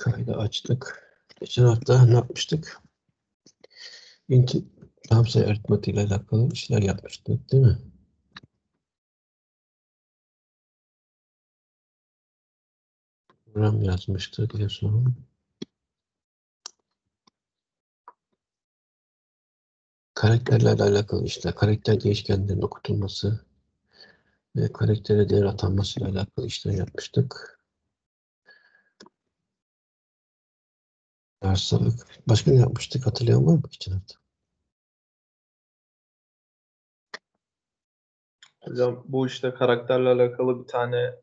Kaydı açtık. Geçen hafta ne yapmıştık? İnti tam sayı aritmatiği ile alakalı işler yapmıştık değil mi? Program yazmıştık en son. Karakterlerle alakalı işler, karakter değişkenlerinin okutulması ve karaktere değer atanması ile alakalı işler yapmıştık. Hastalık. Başka ne yapmıştık? Hatırlayan var mı geçen hafta? Hocam bu işte karakterle alakalı bir tane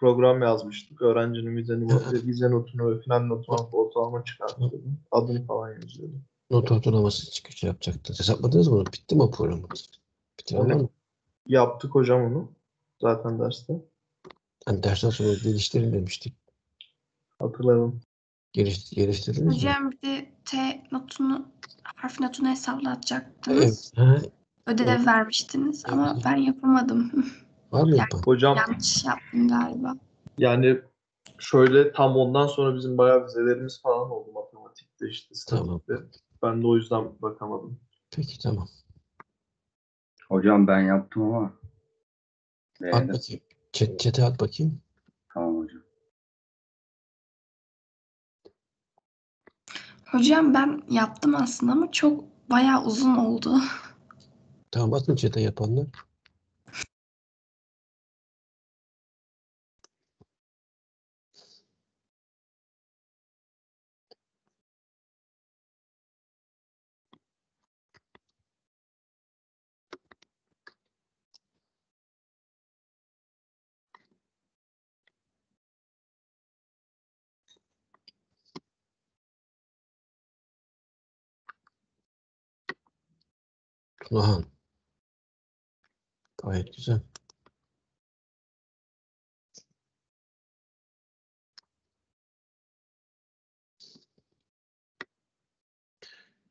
program yazmıştık. Öğrencinin vize, notunu, vize notunu ve final notunu ortalama çıkartıyordu. Adını falan yazıyordu. Not ortalaması çıkış yapacaktı. Hesapladınız mı? Bitti mi o programımız? Bitiren var mı? Yaptık hocam onu. Zaten derste. Hani dersten sonra geliştirin demiştik. Hatırladım. Geliş, geliştirdiniz mi? Hocam bir de T notunu, harf notunu hesaplatacaktınız. Evet. Ha, Ödev Evet. vermiştiniz ama Evet. ben yapamadım. var mı yapan? Hocam Yanlış yaptım galiba. yani şöyle tam ondan sonra bizim bayağı vizelerimiz falan oldu matematikte işte Tamam. statikte. Ben de o yüzden bakamadım. Peki tamam. Hocam ben yaptım ama. At bakayım. Chat'e at bakayım. Tamam hocam. Hocam ben yaptım aslında ama çok bayağı uzun oldu. Tamam atın chat'e yapanlar. Tunahan. Gayet güzel.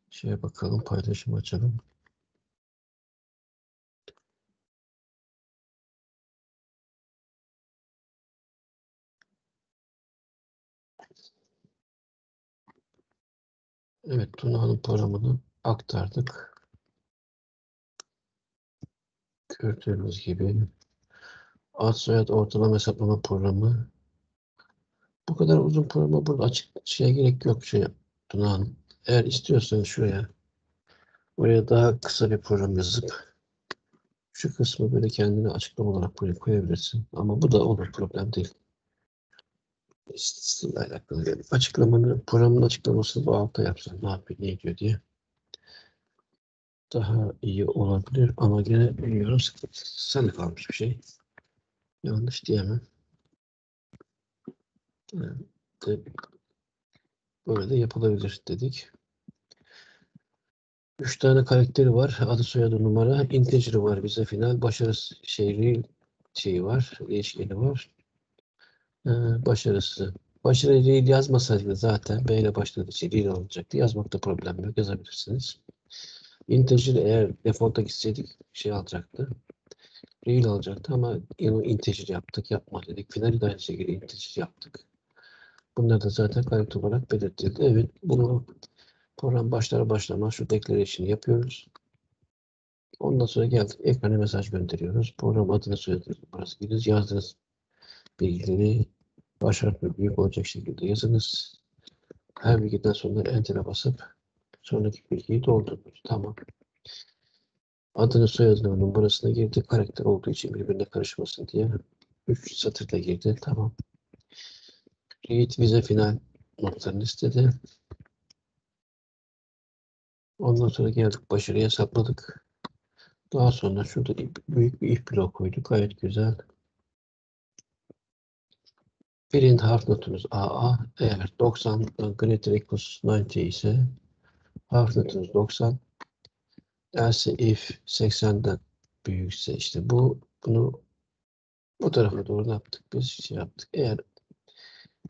Şeye bakalım, paylaşım açalım. Evet, Tuna'nın programını aktardık. Gördüğünüz gibi ad soyad ortalama hesaplama programı. Bu kadar uzun programa burada açık şeye gerek yok şey Hanım. Eğer istiyorsanız şuraya oraya daha kısa bir program yazıp şu kısmı böyle kendine açıklama olarak buraya koyabilirsin. Ama bu da olur problem değil. İstisiyle alakalı. Yani açıklamanı, programın açıklamasını bu altta yapsan ne yapıyor, ne ediyor diye. Daha iyi olabilir ama gene bilmiyorum de kalmış bir şey. Yanlış diyemem. De- böyle de yapılabilir dedik. Üç tane karakteri var. Adı soyadı numara. Integer'ı var bize final. Başarısı şey real şeyi var. Değişkeni var. Ee, başarısı. Başarı real yazmasaydı zaten B ile başladığı için real olacaktı. Yazmakta problem yok. Yazabilirsiniz. Integer eğer default'a gitseydik şey alacaktı. Real alacaktı ama yine integer yaptık. Yapma dedik. Finali de aynı şekilde integer yaptık. Bunlar da zaten kayıt olarak belirtildi. Evet bunu program başlar başlamaz şu declaration'ı yapıyoruz. Ondan sonra geldik ekrana mesaj gönderiyoruz. Program adını soyadını numarası giriyoruz. Yazdığınız bilgileri baş harfle büyük olacak şekilde yazınız. Her bilgiden sonra enter'e basıp sonraki bilgiyi doldurunuz. Tamam. Adını soyadını numarasına girdi. Karakter olduğu için birbirine karışmasın diye. 3 satırda girdi. Tamam. Read vize final notlarını istedi. Ondan sonra geldik başarıya hesapladık. Daha sonra şurada ip- büyük bir if bloğu koyduk. Gayet güzel. Birinci harf notunuz AA. Eğer 90 greater equals 90 ise harf notunuz 90. Else if 80'den büyükse işte bu bunu bu tarafa doğru ne yaptık? Biz şey yaptık. Eğer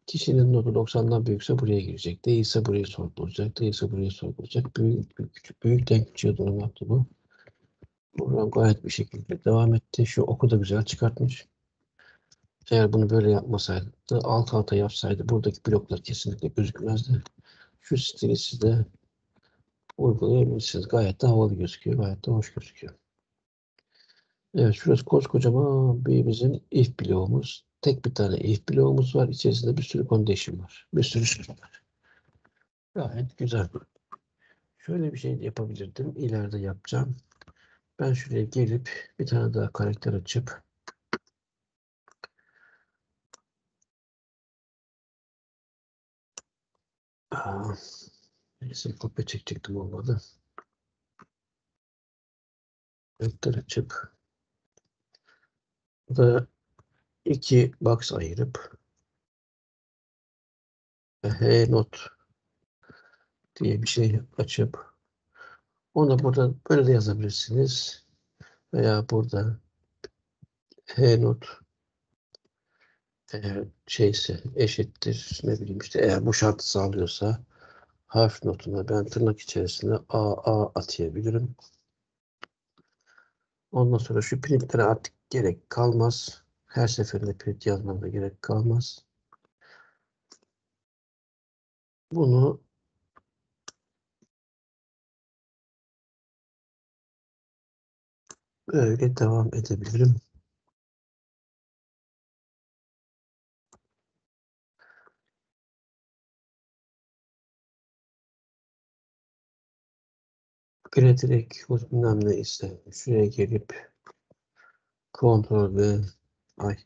kişinin notu 90'dan büyükse buraya girecek. Değilse burayı sorgulayacak. Değilse burayı sorgulayacak. Büyük, büyük, küçük, büyükten küçüğe doğru ne yaptı bu? Program gayet bir şekilde devam etti. Şu oku da güzel çıkartmış. Eğer bunu böyle yapmasaydı, alt alta yapsaydı buradaki bloklar kesinlikle gözükmezdi. Şu stili siz de uygulayabilirsiniz. Gayet de havalı gözüküyor. Gayet de hoş gözüküyor. Evet şurası koskocaman bir bizim if bloğumuz. Tek bir tane if bloğumuz var. İçerisinde bir sürü condition var. Bir sürü şey var. Gayet güzel. Şöyle bir şey yapabilirdim. İleride yapacağım. Ben şuraya gelip bir tane daha karakter açıp Aa, neyse kopya çekecektim olmadı. Karakter açıp da iki box ayırıp H not diye bir şey açıp onu burada böyle de yazabilirsiniz. Veya burada H not eğer şeyse eşittir ne bileyim işte eğer bu şartı sağlıyorsa harf notuna ben tırnak içerisine A A atayabilirim. Ondan sonra şu printlere artık gerek kalmaz. Her seferinde print yazmama gerek kalmaz. Bunu böyle devam edebilirim. Gene direkt bilmem ne şuraya gelip V ay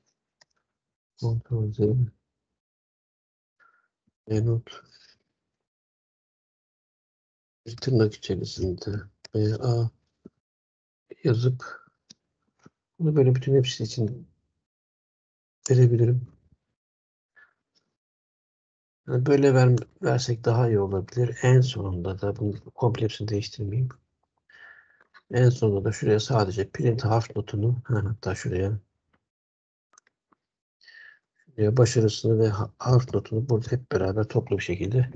Ctrl Z bir tırnak içerisinde VA yazıp bunu böyle bütün hepsi için verebilirim. Yani böyle ver, versek daha iyi olabilir. En sonunda da bunu komple hepsini değiştirmeyeyim. En sonunda da şuraya sadece print harf notunu ha, hatta şuraya şuraya başarısını ve ha- harf notunu burada hep beraber toplu bir şekilde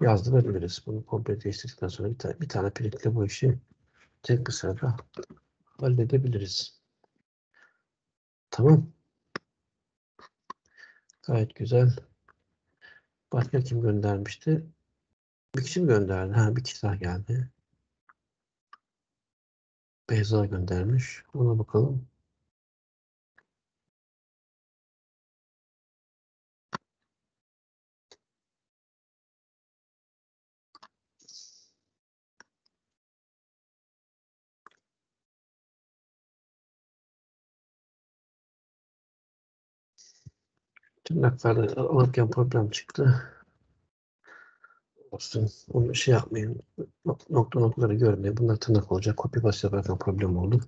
yazdırabiliriz. Bunu komple değiştirdikten sonra bir, tane bir tane printle bu işi tek bir sırada halledebiliriz. Tamam. Gayet güzel. Başka kim göndermişti? Bir kişi mi gönderdi? Ha bir kişi daha geldi. Beyza göndermiş. Ona bakalım. Tırnaklarda alırken problem çıktı. Olsun. Onu şey yapmayın. Nok- Nokta noktaları görmeyin. Bunlar tırnak olacak. Copy paste yaparken problem oldu.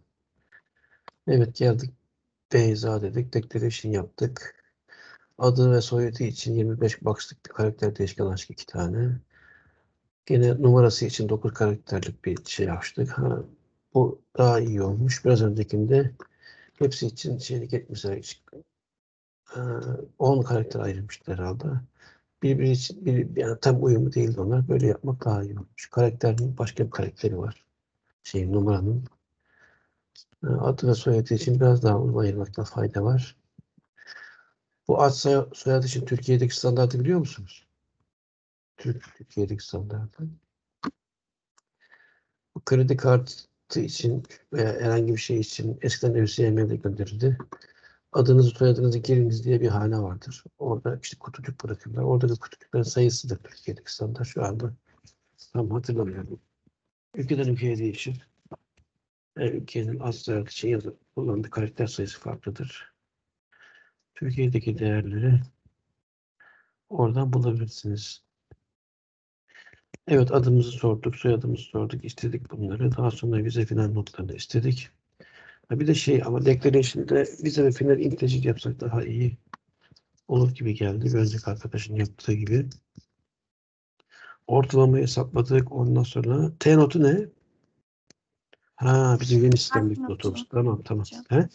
Evet geldik. Beyza dedik. Declaration yaptık. Adı ve soyadı için 25 box'lık bir karakter değişken açtık iki tane. Gene numarası için 9 karakterlik bir şey açtık. Ha, bu daha iyi olmuş. Biraz öncekinde hepsi için şeylik etmişler. Hiç, e, 10 karakter ayrılmıştı herhalde. Birbiri için bir, yani tam uyumlu değildi onlar. Böyle yapmak daha iyi olmuş. Karakterin başka bir karakteri var. Şeyin numaranın. Adı ve soyadı için biraz daha uzun ayırmakta fayda var. Bu ad soy- soyadı için Türkiye'deki standartı biliyor musunuz? Türk, Türkiye'deki standartı. Bu kredi kartı için veya herhangi bir şey için eskiden ÖSYM'de gönderildi. Adınızı soyadınızı giriniz diye bir hane vardır. Orada işte kutucuk bırakırlar. Oradaki kutucukların sayısıdır Türkiye'deki standart şu anda. Tam hatırlamıyorum. Ülkeden ülkeye değişir. Her ülkenin soyadı için yazı kullandığı karakter sayısı farklıdır. Türkiye'deki değerleri oradan bulabilirsiniz. Evet adımızı sorduk, soyadımızı sorduk, istedik bunları. Daha sonra vize final notlarını istedik. Ha bir de şey ama declaration'da vize ve final integer yapsak daha iyi olur gibi geldi. Bir önceki arkadaşın yaptığı gibi. Ortalamayı hesapladık. Ondan sonra T notu ne? Ha bizim yeni sistemdeki notu. notumuz. Tamam tamam. Hocam. He?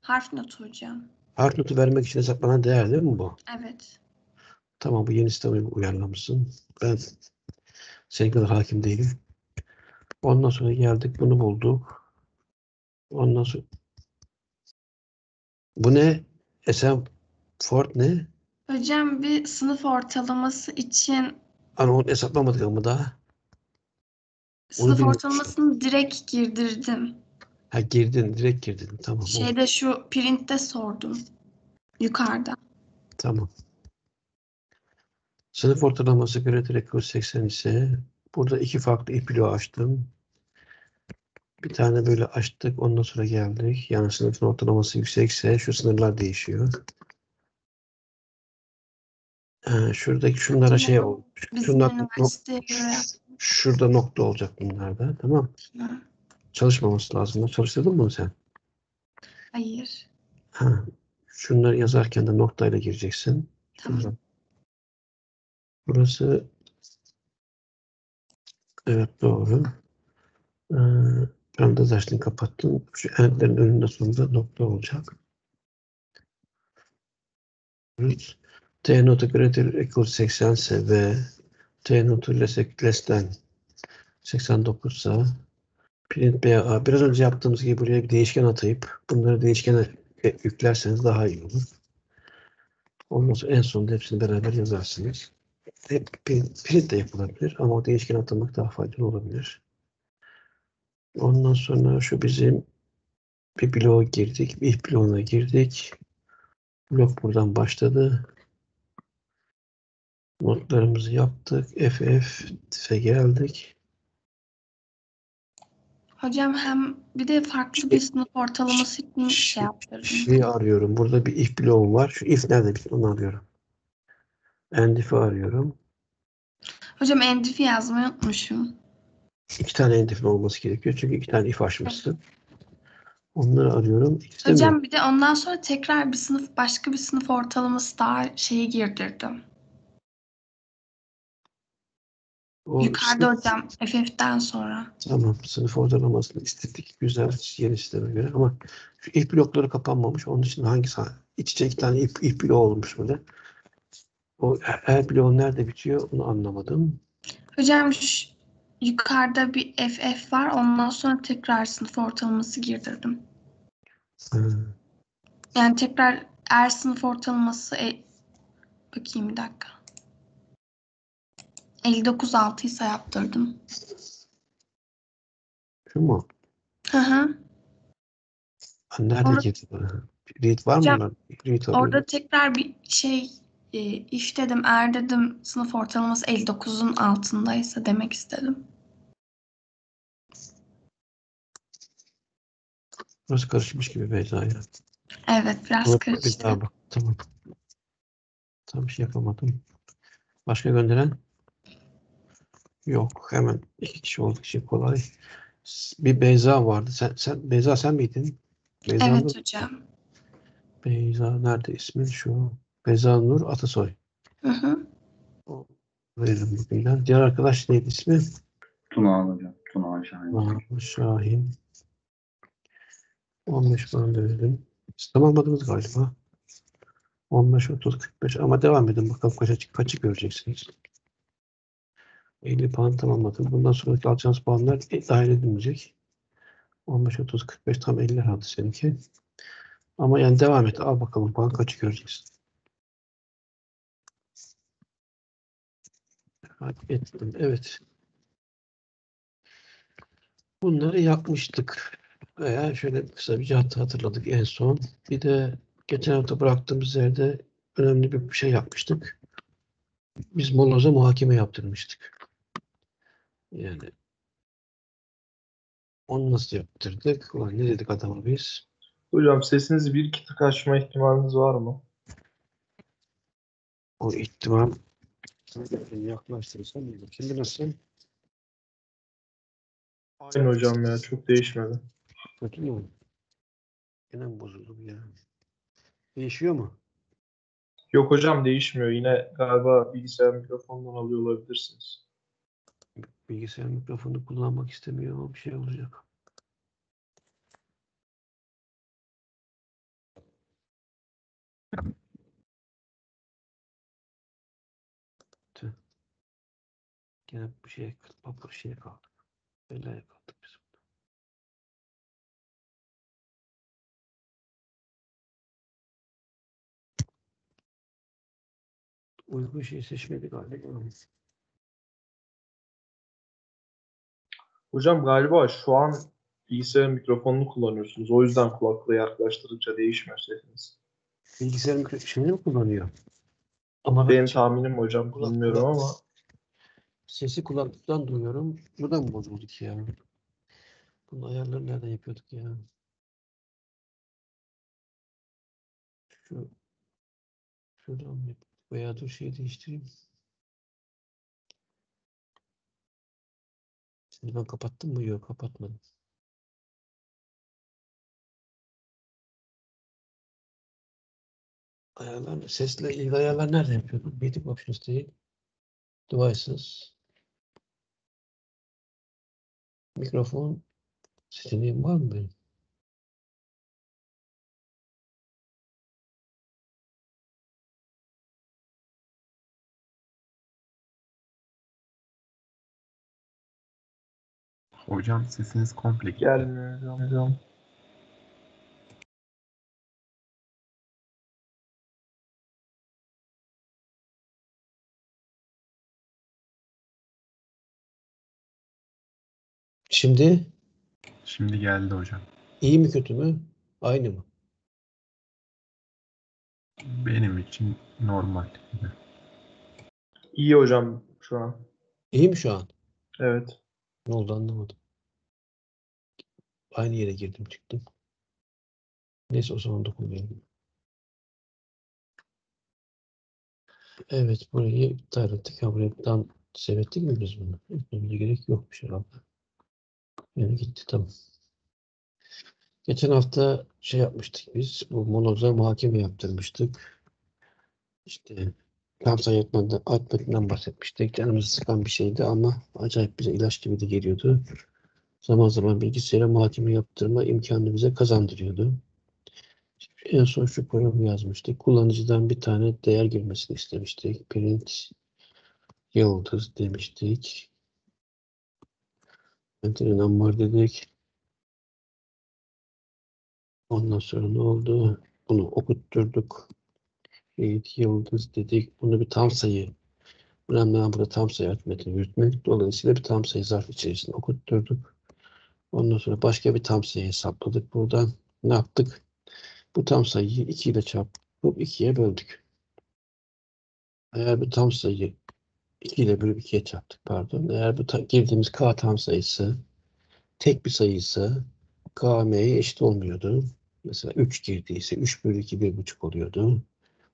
Harf notu hocam. Harf notu vermek için hesaplanan değer değil mi bu? Evet. Tamam bu yeni sistemi uyarlamışsın. Ben senin kadar hakim değilim. Ondan sonra geldik bunu bulduk. Ondan sonra bu ne? SM Ford ne? Hocam bir sınıf ortalaması için Hani onu hesaplamadık ama daha. sınıf bilmiyorum. ortalamasını direkt girdirdim. Ha girdin, direkt girdin. Tamam. oldu. Şeyde şu printte sordum. Yukarıda. Tamam. Sınıf ortalaması göre direkt 80 ise burada iki farklı iplo açtım. Bir tane böyle açtık. Ondan sonra geldik. Yani sınıfın ortalaması yüksekse şu sınırlar değişiyor. Ee, şuradaki şunlara şey olmuş. Şunlar, nok- şurada nokta olacak bunlarda. Tamam. yaptım. Çalışmaması lazım. Çalıştırdın mı sen? Hayır. Ha. Şunları yazarken de noktayla gireceksin. Tamam. Şuradan. Burası evet doğru. Ee, ben de zaten kapattım. Şu endlerin önünde sonunda nokta olacak. T notu greater equal 80 ise ve T notu less, than 89 ise print BA biraz önce yaptığımız gibi buraya bir değişken atayıp bunları değişkene e, yüklerseniz daha iyi olur. Ondan sonra en sonunda hepsini beraber yazarsınız. Hep print de yapılabilir ama o değişken atamak daha faydalı olabilir. Ondan sonra şu bizim bir bloğa girdik. Bir bloğuna girdik. Blok buradan başladı. Notlarımızı yaptık. FF geldik. Hocam hem bir de farklı bir sınıf ortalaması için şey yaptırdım. Şeyi arıyorum. Burada bir if bloğum var. Şu if nerede? Onu arıyorum. End if'i arıyorum. Hocam endifi yazmayı unutmuşum. İki tane end if'in olması gerekiyor. Çünkü iki tane if açmışsın. Onları arıyorum. İkisi de mi? Hocam bir de ondan sonra tekrar bir sınıf başka bir sınıf ortalaması daha şeyi girdirdim. O Yukarıda sınıf- hocam FF'den sonra. Tamam. Sınıf ortalamasını istedik. Güzel. Yeni sisteme göre. Ama şu if blokları kapanmamış. Onun için hangisi? İç içe iki tane if, if bloğu olmuş böyle. O her bloğu nerede bitiyor onu anlamadım. Hocam şu, yukarıda bir FF var. Ondan sonra tekrar sınıf ortalaması girdirdim. Ha, Yani tekrar eğer sınıf ortalaması e, bakayım bir dakika. 59.6 ise yaptırdım. Şu mu? Hı hı. Nerede Orada- girdi? Read var mı? Hocam? Read Orada tekrar bir şey e, if dedim eğer dedim sınıf ortalaması 59'un altındaysa demek istedim. Burası karışmış gibi Beyza ya. Evet biraz Ama Bir karıştı. daha bak. Tamam. Tam bir şey yapamadım. Başka gönderen? Yok. Hemen iki kişi olduğu için kolay. Bir Beyza vardı. Sen, sen Beyza sen miydin? Beyza Evet Nur. hocam. Beyza nerede ismin şu? Beyza Nur Atasoy. Hı hı. Verelim bugünden. Diğer arkadaş neydi ismi? Tuna hocam. Tuna Şahin. Mahmut Şahin. 15 puan verelim. Siz tamamladınız galiba. 15, 30, 45 ama devam edin bakalım kaça, kaçı göreceksiniz. 50 puan tamamladım. Bundan sonraki alacağınız puanlar e, dahil edilecek. 15, 30, 45 tam 50 aldı seninki. Ama yani devam et. Al bakalım puan kaçı göreceksin. Ettim. Evet. Bunları yapmıştık. Veya şöyle kısa bir hat- hatırladık en son. Bir de geçen hafta bıraktığımız yerde önemli bir şey yapmıştık. Biz moloza muhakeme yaptırmıştık. Yani onu nasıl yaptırdık? Ulan ne dedik adama biz? Hocam sesinizi bir iki tık açma ihtimaliniz var mı? O ihtimal yaklaştırırsan iyi. Şimdi nasıl? Aynı hocam ya çok değişmedi. Kötü mü? Yine mi bozuldu bu ya? Değişiyor mu? Yok hocam değişmiyor. Yine galiba bilgisayar mikrofonundan alıyor olabilirsiniz. Bilgisayar mikrofonu kullanmak istemiyor ama bir şey olacak. Gene bir şeye papır şeye kaldık. Belaya kaldık biz. Uygun şey seçmedik galiba. Hocam galiba şu an bilgisayarın mikrofonunu kullanıyorsunuz. O yüzden kulaklığı yaklaştırınca değişmiyor sesiniz. Bilgisayar mikro şimdi mi kullanıyor? Ama ben Benim tahminim hocam bilmiyorum ama sesi kulaklıktan duyuyorum. Buradan mı bozulduk ya? Bunun ayarlarını nereden yapıyorduk ya? Şu şuradan mı yapıyorduk? Veya dur şeyi değiştireyim. Şimdi ben kapattım mı? Yok kapatmadım. Ayarlar, sesle ilgili ayarlar nerede yapıyordum? Meeting options değil. Devices. Mikrofon seçeneğim var mı benim? Hocam sesiniz komple gitti. gelmiyor hocam. hocam. Şimdi Şimdi geldi hocam. iyi mi kötü mü? Aynı mı? Benim için normal. İyi hocam şu an. İyi mi şu an? Evet. Ne oldu anlamadım. Aynı yere girdim çıktım. Neyse o zaman dokunmayalım. Evet burayı iptal ettik. Ha, buraya tam seyrettik mi biz bunu? Etmemize gerek yokmuş herhalde. Yani gitti tamam. Geçen hafta şey yapmıştık biz. Bu monoza muhakeme yaptırmıştık. İşte tam sayıtmada atmetinden bahsetmiştik. Canımızı sıkan bir şeydi ama acayip bize ilaç gibi de geliyordu. Zaman zaman bilgisayara muhakeme yaptırma imkanını bize kazandırıyordu. En son şu programı yazmıştık. Kullanıcıdan bir tane değer girmesini istemiştik. Print yıldız demiştik. Enter number dedik. Ondan sonra ne oldu? Bunu okutturduk. Print yıldız dedik. Bunu bir tam sayı. Önemli olan burada tam sayı aritmetiğini yürütmek. Dolayısıyla bir tam sayı zarf içerisinde okutturduk. Ondan sonra başka bir tam sayı hesapladık. Buradan ne yaptık? Bu tam sayıyı 2 ile çarpıp 2'ye böldük. Eğer bu tam sayıyı 2 ile bölüp 2'ye çarptık pardon. Eğer bu girdiğimiz k tam sayısı tek bir sayıysa km'ye eşit olmuyordu. Mesela 3 girdiyse 3 bölü 2 1,5 oluyordu.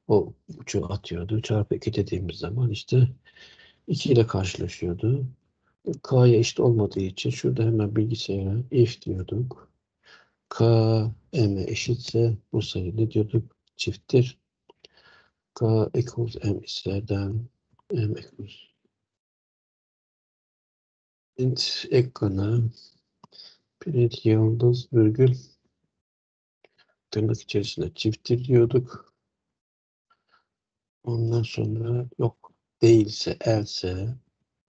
O buçuğu atıyordu. Çarpı 2 dediğimiz zaman işte 2 ile karşılaşıyordu. K'ya eşit olmadığı için şurada hemen bilgisayara if diyorduk. K m eşitse bu sayı ne diyorduk? Çifttir. K equals m m equals print ekranı print yıldız virgül tırnak içerisinde çifttir diyorduk. Ondan sonra yok değilse else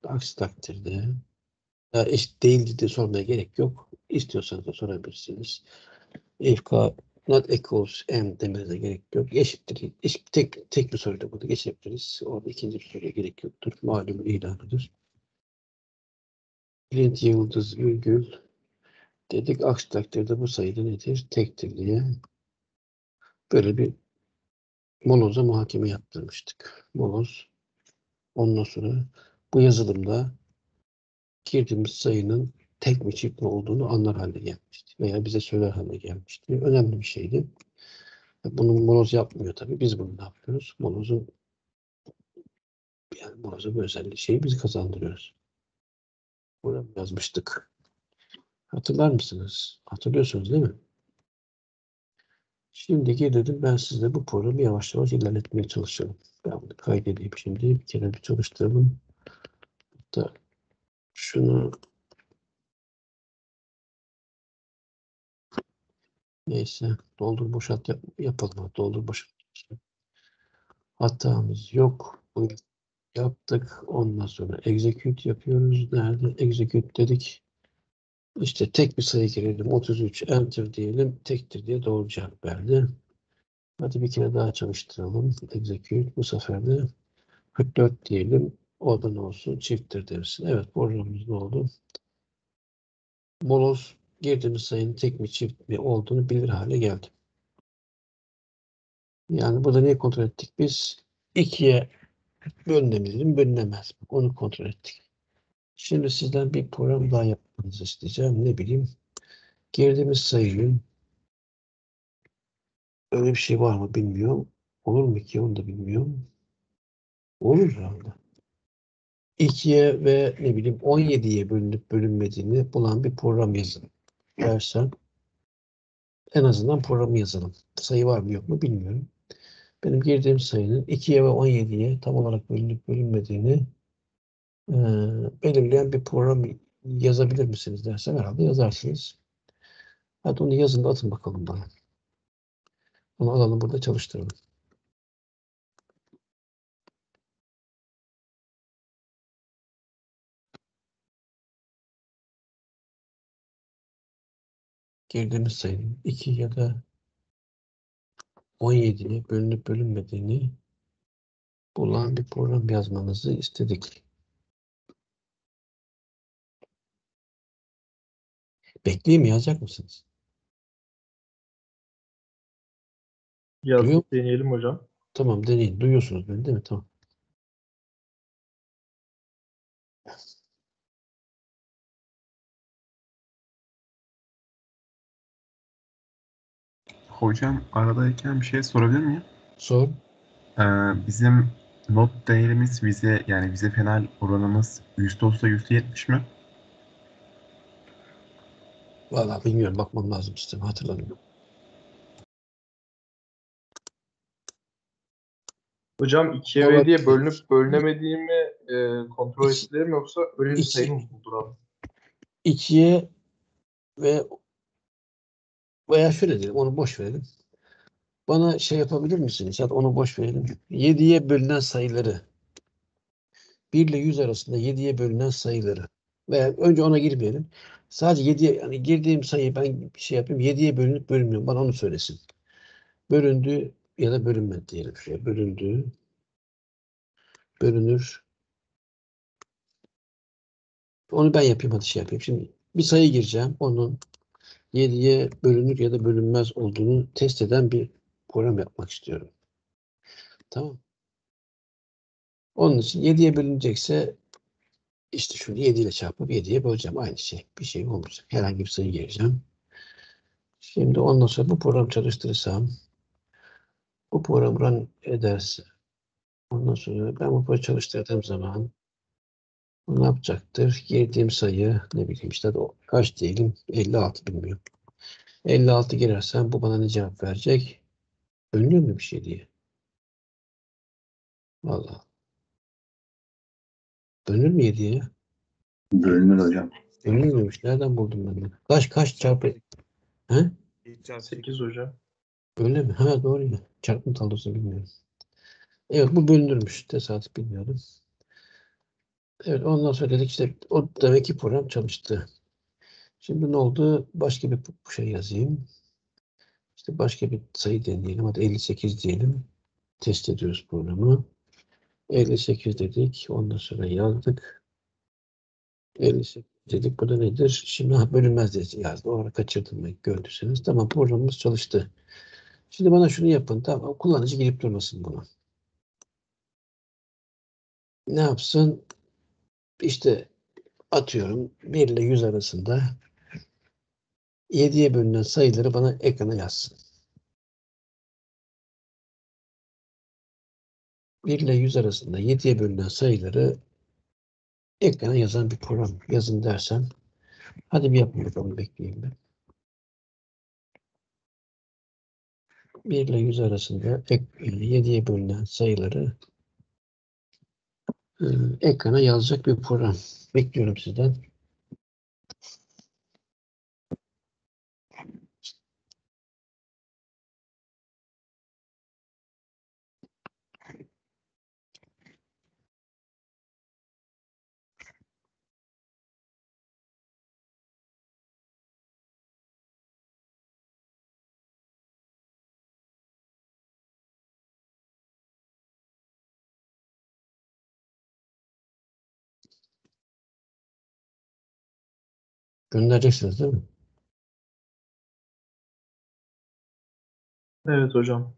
aksi takdirde ya eşit değildi de sormaya gerek yok. İstiyorsanız da sorabilirsiniz. If K not equals m demenize gerek yok. Eşittir. Eşit, tek, tek bir soruyla bunu geçebiliriz. Orada ikinci bir soruya gerek yoktur. Malum ilanıdır. Print yıldız virgül dedik. Aksi takdirde bu sayıda nedir? Tektir diye böyle bir moloza muhakeme yaptırmıştık. Moloz. Ondan sonra bu yazılımda girdiğimiz sayının tek mi çift mi olduğunu anlar hale gelmişti. Veya bize söyler hale gelmişti. Önemli bir şeydi. Bunu monoz yapmıyor tabii. Biz bunu ne yapıyoruz? Monozu yani monozu bu özelliği şeyi biz kazandırıyoruz. Mı yazmıştık? Hatırlar mısınız? Hatırlıyorsunuz değil mi? Şimdi gelelim ben size bu programı yavaş yavaş ilerletmeye çalışıyorum. Ben bunu kaydedeyim şimdi. Bir kere bir çalıştıralım. Hatta şunu Neyse. Doldur boşalt yap yapalım. Doldur boşalt. Hatamız yok. Yaptık. Ondan sonra execute yapıyoruz. Nerede? Execute dedik. İşte tek bir sayı girelim. 33 enter diyelim. Tektir diye doğru cevap verdi. Hadi bir kere daha çalıştıralım. Execute. Bu sefer de 44 diyelim. O olsun? Çifttir demişsin. Evet programımız ne oldu? Moloz girdiğimiz sayının tek mi çift mi olduğunu bilir hale geldi. Yani burada neyi kontrol ettik biz? 2'ye bölünebilir mi, bölünemez mi? Onu kontrol ettik. Şimdi sizden bir program daha yapmanızı isteyeceğim. Ne bileyim, girdiğimiz sayının öyle bir şey var mı bilmiyorum. Olur mu ki onu da bilmiyorum. Olur herhalde. 2'ye ve ne bileyim 17'ye bölünüp bölünmediğini bulan bir program yazın dersen en azından programı yazalım. Sayı var mı yok mu bilmiyorum. Benim girdiğim sayının 2'ye ve 17'ye tam olarak bölünüp bölünmediğini eee, belirleyen bir program yazabilir misiniz dersen herhalde yazarsınız. Hadi onu yazın da atın bakalım bana. Onu alalım burada çalıştıralım. Girdiğimiz sayının 2 ya da 17'ye bölünüp bölünmediğini bulan bir program yazmanızı istedik. Bekleyeyim? Yazacak mısınız? Yazıp Duyuyor- deneyelim hocam. Tamam deneyin. Duyuyorsunuz beni değil mi? Tamam. Hocam aradayken bir şey sorabilir miyim? Sor. Ee, bizim not değerimiz vize yani vize final oranımız %30'da %70 mi? Vallahi bilmiyorum. Bakmam lazım sisteme. Hatırlamıyorum. Hocam 2'ye Vallahi- ve diye bölünüp bölünemediğimi e, kontrol İki- edelim yoksa öyle bir sayı mı bulduralım? 2'ye ve veya şöyle diyelim. Onu boş verelim. Bana şey yapabilir misiniz? Hadi onu boş verelim. 7'ye bölünen sayıları 1 ile 100 arasında 7'ye bölünen sayıları veya önce ona girmeyelim. Sadece 7'ye yani girdiğim sayıyı ben bir şey yapayım. 7'ye bölünüp bölünmüyor. Bana onu söylesin. Bölündü ya da bölünmedi diyelim şuraya. Bölündü. Bölünür. Onu ben yapayım hadi şey yapayım. Şimdi bir sayı gireceğim. Onun 7'ye bölünür ya da bölünmez olduğunu test eden bir program yapmak istiyorum. Tamam. Onun için 7'ye bölünecekse işte şunu 7 ile çarpıp 7'ye böleceğim. Aynı şey. Bir şey olmayacak. Herhangi bir sayı gireceğim. Şimdi ondan sonra bu program çalıştırırsam bu program run ederse ondan sonra ben bu programı çalıştırdığım zaman ne yapacaktır? Girdiğim sayı ne bileyim işte o kaç diyelim 56 bilmiyorum. 56 girersem bu bana ne cevap verecek? Bölünüyor mu bir şey diye? Vallahi. Bölünür mü 7'ye? Bölünür hocam. Bölünmüyormuş. Nereden buldum ben bunu? Kaç kaç çarpı? He? 8 hocam. Öyle mi? Ha doğru ya. Çarpım tablosu bilmiyorum. Evet bu bölünürmüş. Tesadüf bilmiyordum. Evet ondan sonra dedik işte o demek ki program çalıştı. Şimdi ne oldu? Başka bir şey yazayım. İşte başka bir sayı deneyelim. Hadi 58 diyelim. Test ediyoruz programı. 58 dedik. Ondan sonra yazdık. 58 dedik. Bu da nedir? Şimdi ha, bölünmez diye yazdı. O ara kaçırdım ben gördüyseniz. Tamam programımız çalıştı. Şimdi bana şunu yapın. Tamam kullanıcı girip durmasın buna. Ne yapsın? İşte atıyorum 1 ile 100 arasında 7'ye bölünen sayıları bana ekrana yazsın. 1 ile 100 arasında 7'ye bölünen sayıları ekrana yazan bir program yazın dersem hadi bir yapın bakalım bekleyeyim ben. 1 ile 100 arasında ek- 7'ye bölünen sayıları ekrana yazacak bir program. Bekliyorum sizden. Göndereceksiniz değil mi? Evet hocam.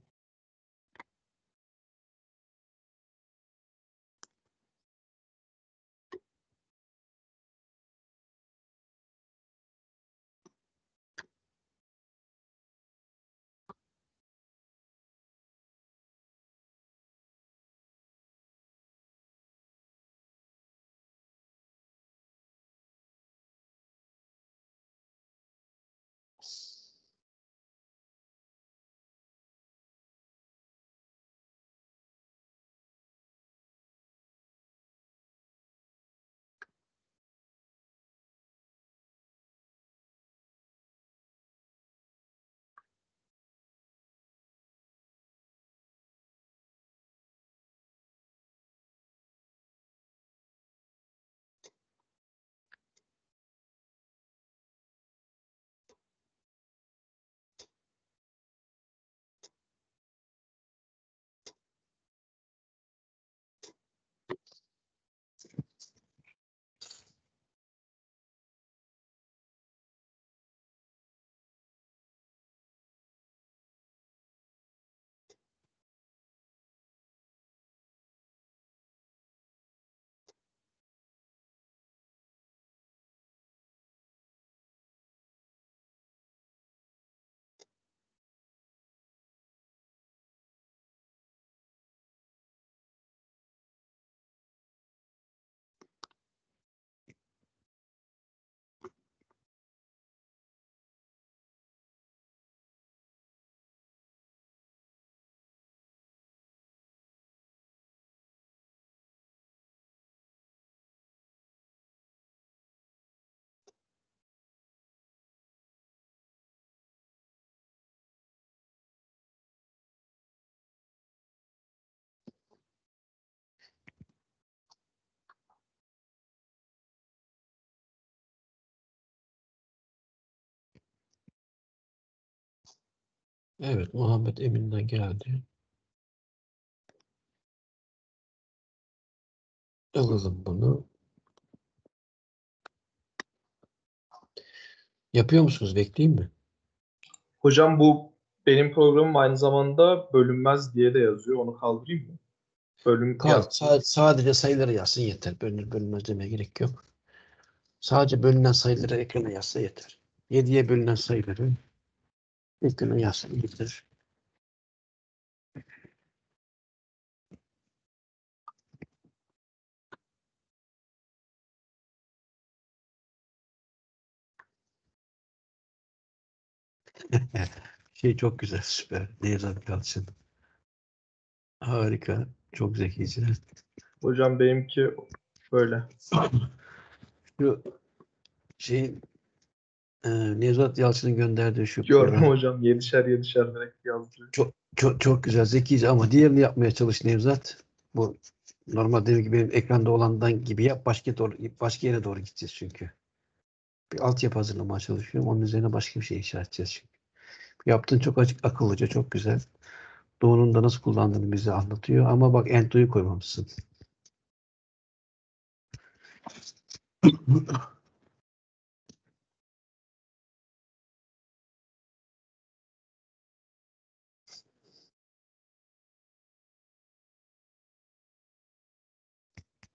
Evet, Muhammed Emin'den geldi. Alalım bunu. Yapıyor musunuz? Bekleyeyim mi? Hocam bu benim programım aynı zamanda bölünmez diye de yazıyor. Onu kaldırayım mı? Bölüm Kal, ya- sa- sadece sayıları yazsın yeter. Bölünür bölünmez demeye gerek yok. Sadece bölünen sayıları ekrana yazsa yeter. 7'ye bölünen sayıları ekrana yazsın yeter. Şey çok güzel, süper. Nevzat Yalçın. Harika, çok zekice. hocam benimki böyle. Şu şeyin e, Nevzat Yalçın'ın gönderdiği şu Gördüm program hocam. Yedişer yedişer direkt yazdı. çok, çok güzel, zekice ama diğerini yapmaya çalış Nevzat. Bu normal dediğim gibi benim ekranda olandan gibi yap. Başka doğru, başka yere doğru gideceğiz çünkü. Bir altyapı hazırlamaya çalışıyorum. Onun üzerine başka bir şey inşa edeceğiz çünkü. Yaptığın çok açık, akıllıca, çok güzel. Doğu'nun da nasıl kullandığını bize anlatıyor. Ama bak ento'yu koymamışsın.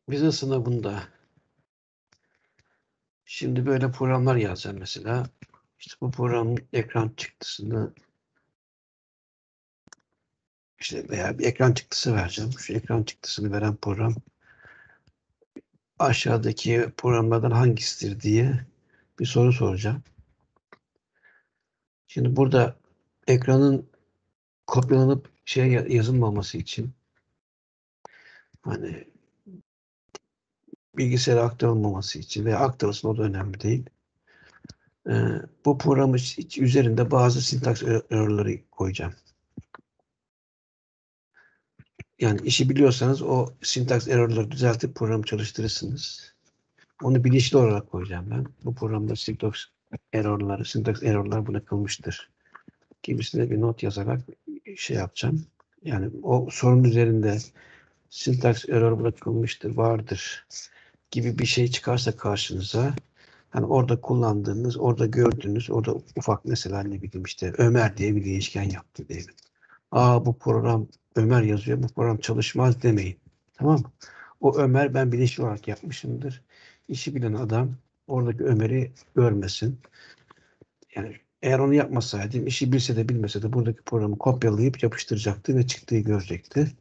Vize sınavında şimdi böyle programlar yazacağım mesela. İşte bu programın ekran çıktısını işte veya bir ekran çıktısı vereceğim. Şu ekran çıktısını veren program aşağıdaki programlardan hangisidir diye bir soru soracağım. Şimdi burada ekranın kopyalanıp şey ya- yazılmaması için hani bilgisayara aktarılmaması için veya aktarılsın o da önemli değil. Ee, bu programın iç- üzerinde bazı sintaks error'ları koyacağım. Yani işi biliyorsanız o sintaks error'ları düzeltip programı çalıştırırsınız. Onu bilinçli olarak koyacağım ben. Bu programda sintaks error'ları, sintaks error'lar bırakılmıştır. Gibisine bir not yazarak şey yapacağım. Yani o sorun üzerinde sintaks error bırakılmıştır, vardır gibi bir şey çıkarsa karşınıza Hani orada kullandığınız, orada gördüğünüz, orada ufak mesela ne bileyim işte Ömer diye bir değişken yaptı diyelim. Aa bu program Ömer yazıyor, bu program çalışmaz demeyin. Tamam mı? O Ömer ben bilinçli olarak yapmışımdır. İşi bilen adam oradaki Ömer'i görmesin. Yani eğer onu yapmasaydım, işi bilse de bilmese de buradaki programı kopyalayıp yapıştıracaktı ve çıktığı görecekti.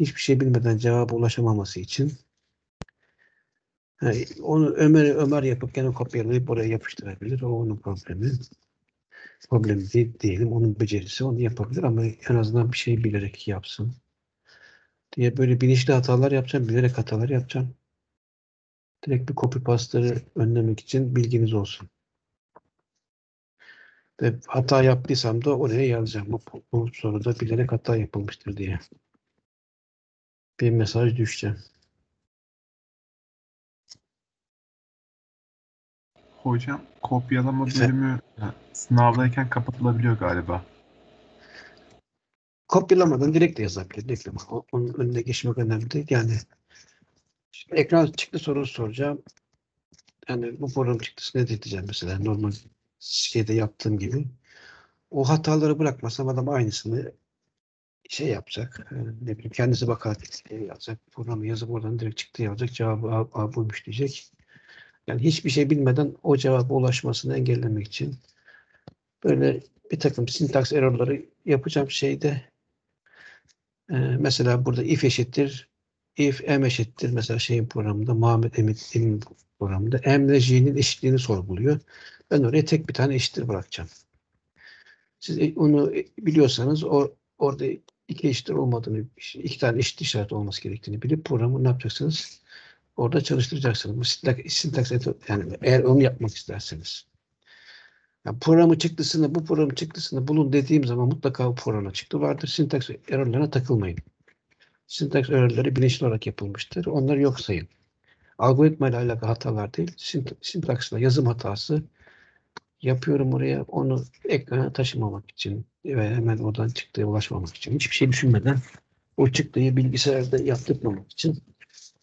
Hiçbir şey bilmeden cevaba ulaşamaması için Ha, onu Ömer'i Ömer yapıp gene kopyalayıp oraya yapıştırabilir. O onun problemi. Problemi değil, diyelim. Onun becerisi onu yapabilir ama en azından bir şey bilerek yapsın. Diye böyle bilinçli hatalar yapacağım. Bilerek hatalar yapacağım. Direkt bir copy paste'ları önlemek için bilginiz olsun. Ve hata yaptıysam da oraya yazacağım. Bu, bu soruda bilerek hata yapılmıştır diye. Bir mesaj düşeceğim. Hocam kopyalama bölümü ya, sınavdayken kapatılabiliyor galiba. kopyalamadan direkt de yazabilir. Direkt Onun önüne geçmek önemli değil. Yani şimdi ekran çıktı sorusu soracağım. Yani bu program çıktısını ne diyeceğim mesela normal şeyde yaptığım gibi. O hataları bırakmasam adam aynısını şey yapacak. e, Ne bileyim kendisi bakarak yazacak. Programı yazıp oradan direkt çıktı yazacak. Cevabı a, a buymuş diyecek. Yani hiçbir şey bilmeden o cevaba ulaşmasını engellemek için böyle bir takım sintaks error'ları yapacağım şeyde ee, mesela burada if eşittir if m eşittir mesela şeyin programında Muhammed Emin, Emin programında m ile j'nin eşitliğini sorguluyor. Ben oraya tek bir tane eşittir bırakacağım. Siz e, onu biliyorsanız o orada iki eşittir olmadığını, iki tane eşit işaret olması gerektiğini bilip programı ne yapacaksınız? Orada çalıştıracaksınız. Bu sintaks, sintaks yani eğer onu yapmak isterseniz. Yani programı çıktısını, bu programın çıktısını bulun dediğim zaman mutlaka bu programa çıktı vardır. Sintaks errorlarına takılmayın. Sintaks errorları bilinçli olarak yapılmıştır. Onları yok sayın. Algoritma ile alakalı hatalar değil. Sint sintaksla yazım hatası yapıyorum oraya onu ekrana taşımamak için ve hemen oradan çıktıya ulaşmamak için. Hiçbir şey düşünmeden o çıktığı bilgisayarda yaptırmamak için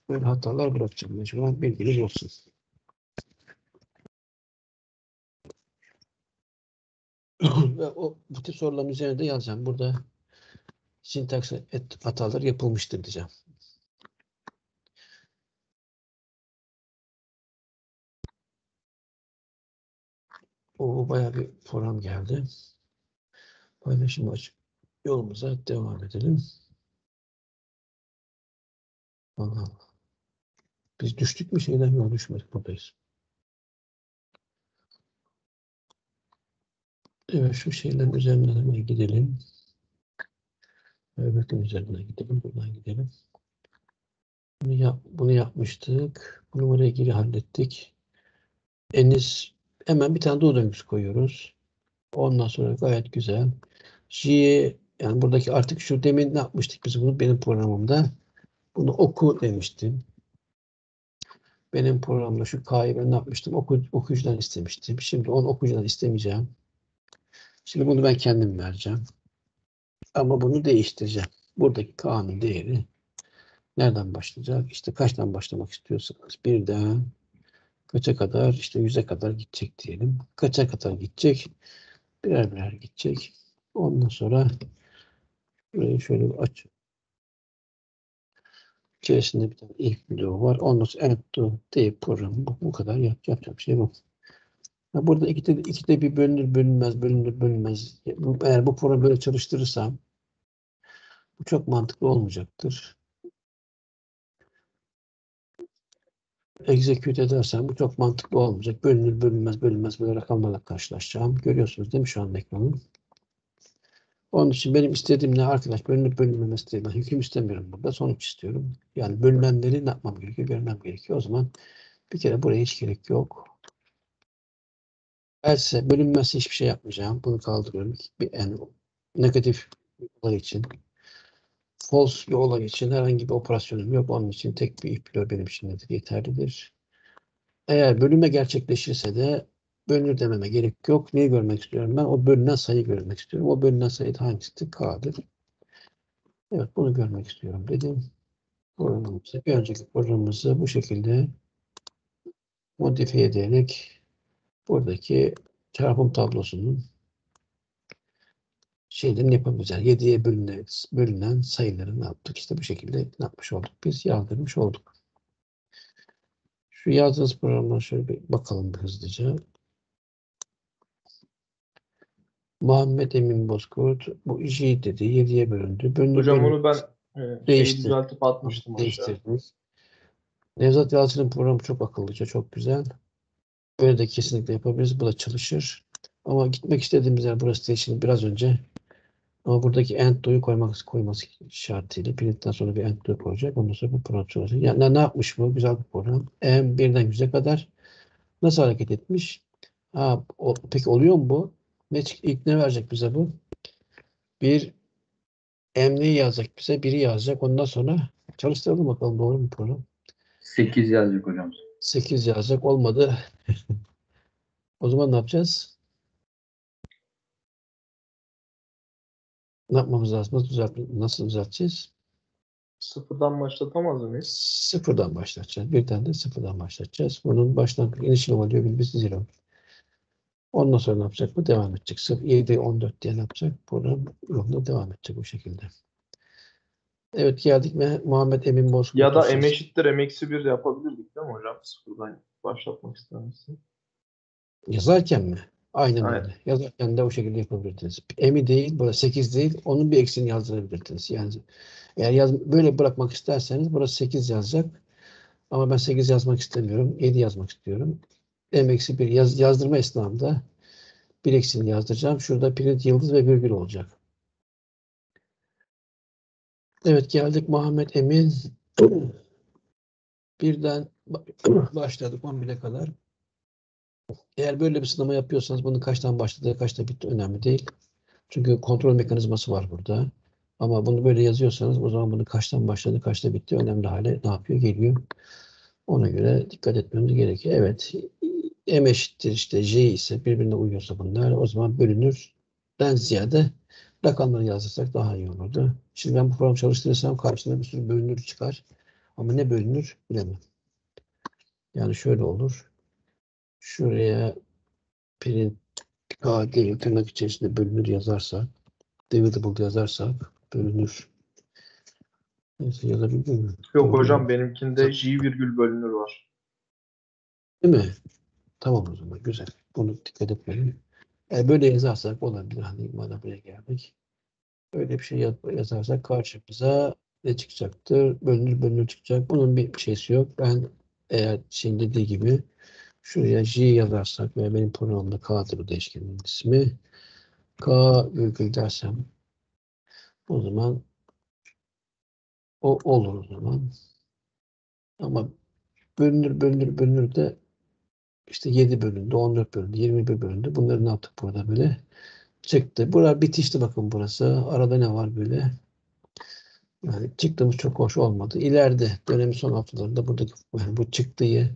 böyle hatalar bırakacağım. Mecburen bilginiz olsun. Ve o bu tip soruların üzerine de yazacağım. Burada sintaks et, hataları yapılmıştır diyeceğim. O bayağı bir program geldi. Paylaşım açık. Yolumuza devam edelim. Allah Allah. Biz düştük mü şeyden yok düşmedik buradayız. Evet şu şeylerin üzerinden hemen gidelim. Öbürkün üzerinden gidelim. Buradan gidelim. Bunu, yap, bunu yapmıştık. Bunu buraya geri hallettik. Eniz hemen bir tane döngüsü koyuyoruz. Ondan sonra gayet güzel. J'ye yani buradaki artık şu demin ne yapmıştık biz bunu benim programımda. Bunu oku demiştim. Benim programda şu K'yı ben ne yapmıştım? Oku, okuyucudan istemiştim. Şimdi onu okuyucudan istemeyeceğim. Şimdi bunu ben kendim vereceğim. Ama bunu değiştireceğim. Buradaki K'nın değeri nereden başlayacak? İşte kaçtan başlamak istiyorsanız birden kaça kadar? İşte yüze kadar gidecek diyelim. Kaça kadar gidecek? Birer birer gidecek. Ondan sonra şöyle aç. İçerisinde bir tane if bloğu var. Ondan sonra end to deyip programı bu, bu kadar yap, yapacağım şey bu. Ya burada iki de, iki de bir bölünür bölünmez bölünür bölünmez. Eğer bu programı böyle çalıştırırsam bu çok mantıklı olmayacaktır. Execute edersem bu çok mantıklı olmayacak. Bölünür bölünmez bölünmez böyle rakamlarla karşılaşacağım. Görüyorsunuz değil mi şu an ekranı? Onun için benim istediğim ne arkadaş? Bölünüp bölünmemesi değil. Hüküm istemiyorum burada. Sonuç istiyorum. Yani bölünenleri ne yapmam gerekiyor? Görmem gerekiyor. O zaman bir kere buraya hiç gerek yok. Else bölünmezse hiçbir şey yapmayacağım. Bunu kaldırıyorum. Bir yani negatif bir olay için. False bir olay için herhangi bir operasyonum yok. Onun için tek bir iplör benim için nedir? Yeterlidir. Eğer bölünme gerçekleşirse de bölünür dememe gerek yok. Neyi görmek istiyorum ben? O bölünen sayı görmek istiyorum. O bölünen sayı da hangisidir? K'dır. Evet bunu görmek istiyorum dedim. Programımızı, bir önceki programımızı bu şekilde modifiye ederek buradaki çarpım tablosunun şeylerini. Yani 7'ye bölünen, bölünen sayıları ne yaptık? İşte bu şekilde ne yapmış olduk? Biz yazdırmış olduk. Şu yazdığınız programdan şöyle bir bakalım bir hızlıca. Muhammed Emin Bozkurt bu J dedi 7'ye bölündü. Bölündü, Hocam bölündü. onu ben e, şeyi Değişti. düzeltip atmıştım değiştirdiniz. Nevzat Yalçın'ın programı çok akıllıca, çok güzel. Böyle de kesinlikle yapabiliriz. Bu da çalışır. Ama gitmek istediğimiz yer burası değil. Şimdi biraz önce ama buradaki end do'yu koymak koyması şartıyla printten sonra bir end do koyacak. Ondan sonra bu program çalışacak. Yani ne- yapmış bu? Güzel bir program. M birden yüze kadar nasıl hareket etmiş? Ha, o, peki oluyor mu bu? Ne, ilk ne verecek bize bu? Bir M'liği yazacak bize. Biri yazacak. Ondan sonra çalıştıralım bakalım doğru mu program? 8 yazacak hocam. 8 yazacak. Olmadı. O zaman ne yapacağız? Ne yapmamız lazım? Nasıl, düzelt nasıl düzelteceğiz? Sıfırdan başlatamaz mıyız? Sıfırdan başlatacağız. Birden de sıfırdan başlatacağız. Bunun başlangıç initial value bilgisi zero. Ondan sonra ne yapacak? Bu devam edecek. 0, 7, 14 diye ne yapacak? Program yolunda devam edecek bu şekilde. Evet geldik mi? Muhammed Emin Bozkurt. Ya da m eşittir m eksi 1 de yapabilirdik değil mi hocam? Sıfırdan başlatmak istemişsin. Yazarken mi? Aynen Aynen. öyle. Yazarken de o şekilde yapabilirdiniz. Emi değil, burada 8 değil, onun bir eksini yazdırabilirdiniz. Yani eğer yaz, böyle bırakmak isterseniz burası 8 yazacak. Ama ben 8 yazmak istemiyorum. 7 yazmak istiyorum. M eksi 1 yaz, yazdırma esnasında bir eksini yazdıracağım. Şurada print yıldız ve virgül olacak. Evet geldik Muhammed Emin. Birden ba- başladık 11'e kadar. Eğer böyle bir sınama yapıyorsanız bunun kaçtan başladığı, kaçta bitti önemli değil. Çünkü kontrol mekanizması var burada. Ama bunu böyle yazıyorsanız o zaman bunun kaçtan başladı, kaçta bitti önemli hale ne yapıyor? Geliyor. Ona göre dikkat etmemiz gerekiyor. Evet. M eşittir işte J ise birbirine uyuyorsa bunlar o zaman bölünürden ziyade rakamları yazdırsak daha iyi olurdu. Şimdi ben bu programı çalıştırırsam karşısında bir sürü bölünür çıkar. Ama ne bölünür bilemem. Yani şöyle olur. Şuraya print K değil tırnak içerisinde bölünür yazarsak divisible yazarsak bölünür. Neyse yazabilir miyim? Yok hocam benimkinde j virgül bölünür var. Değil mi? Tamam o zaman güzel. Bunu dikkat etmeyin. Eğer böyle yazarsak olabilir. Hani madem buraya geldik. Öyle bir şey yaz- yazarsak karşımıza ne çıkacaktır? Bölünür bölünür çıkacak. Bunun bir şeysi yok. Ben eğer şeyin dediği gibi şuraya J yazarsak ve benim programımda K'dır bu değişkenin ismi. K virgül dersem o zaman o olur o zaman. Ama bölünür bölünür bölünür de işte 7 bölündü, 14 bölündü, 21 bölündü. Bunları ne yaptık burada böyle? Çıktı. Bura bitişti bakın burası. Arada ne var böyle? Yani çıktığımız çok hoş olmadı. İleride dönemin son haftalarında buradaki yani bu çıktığı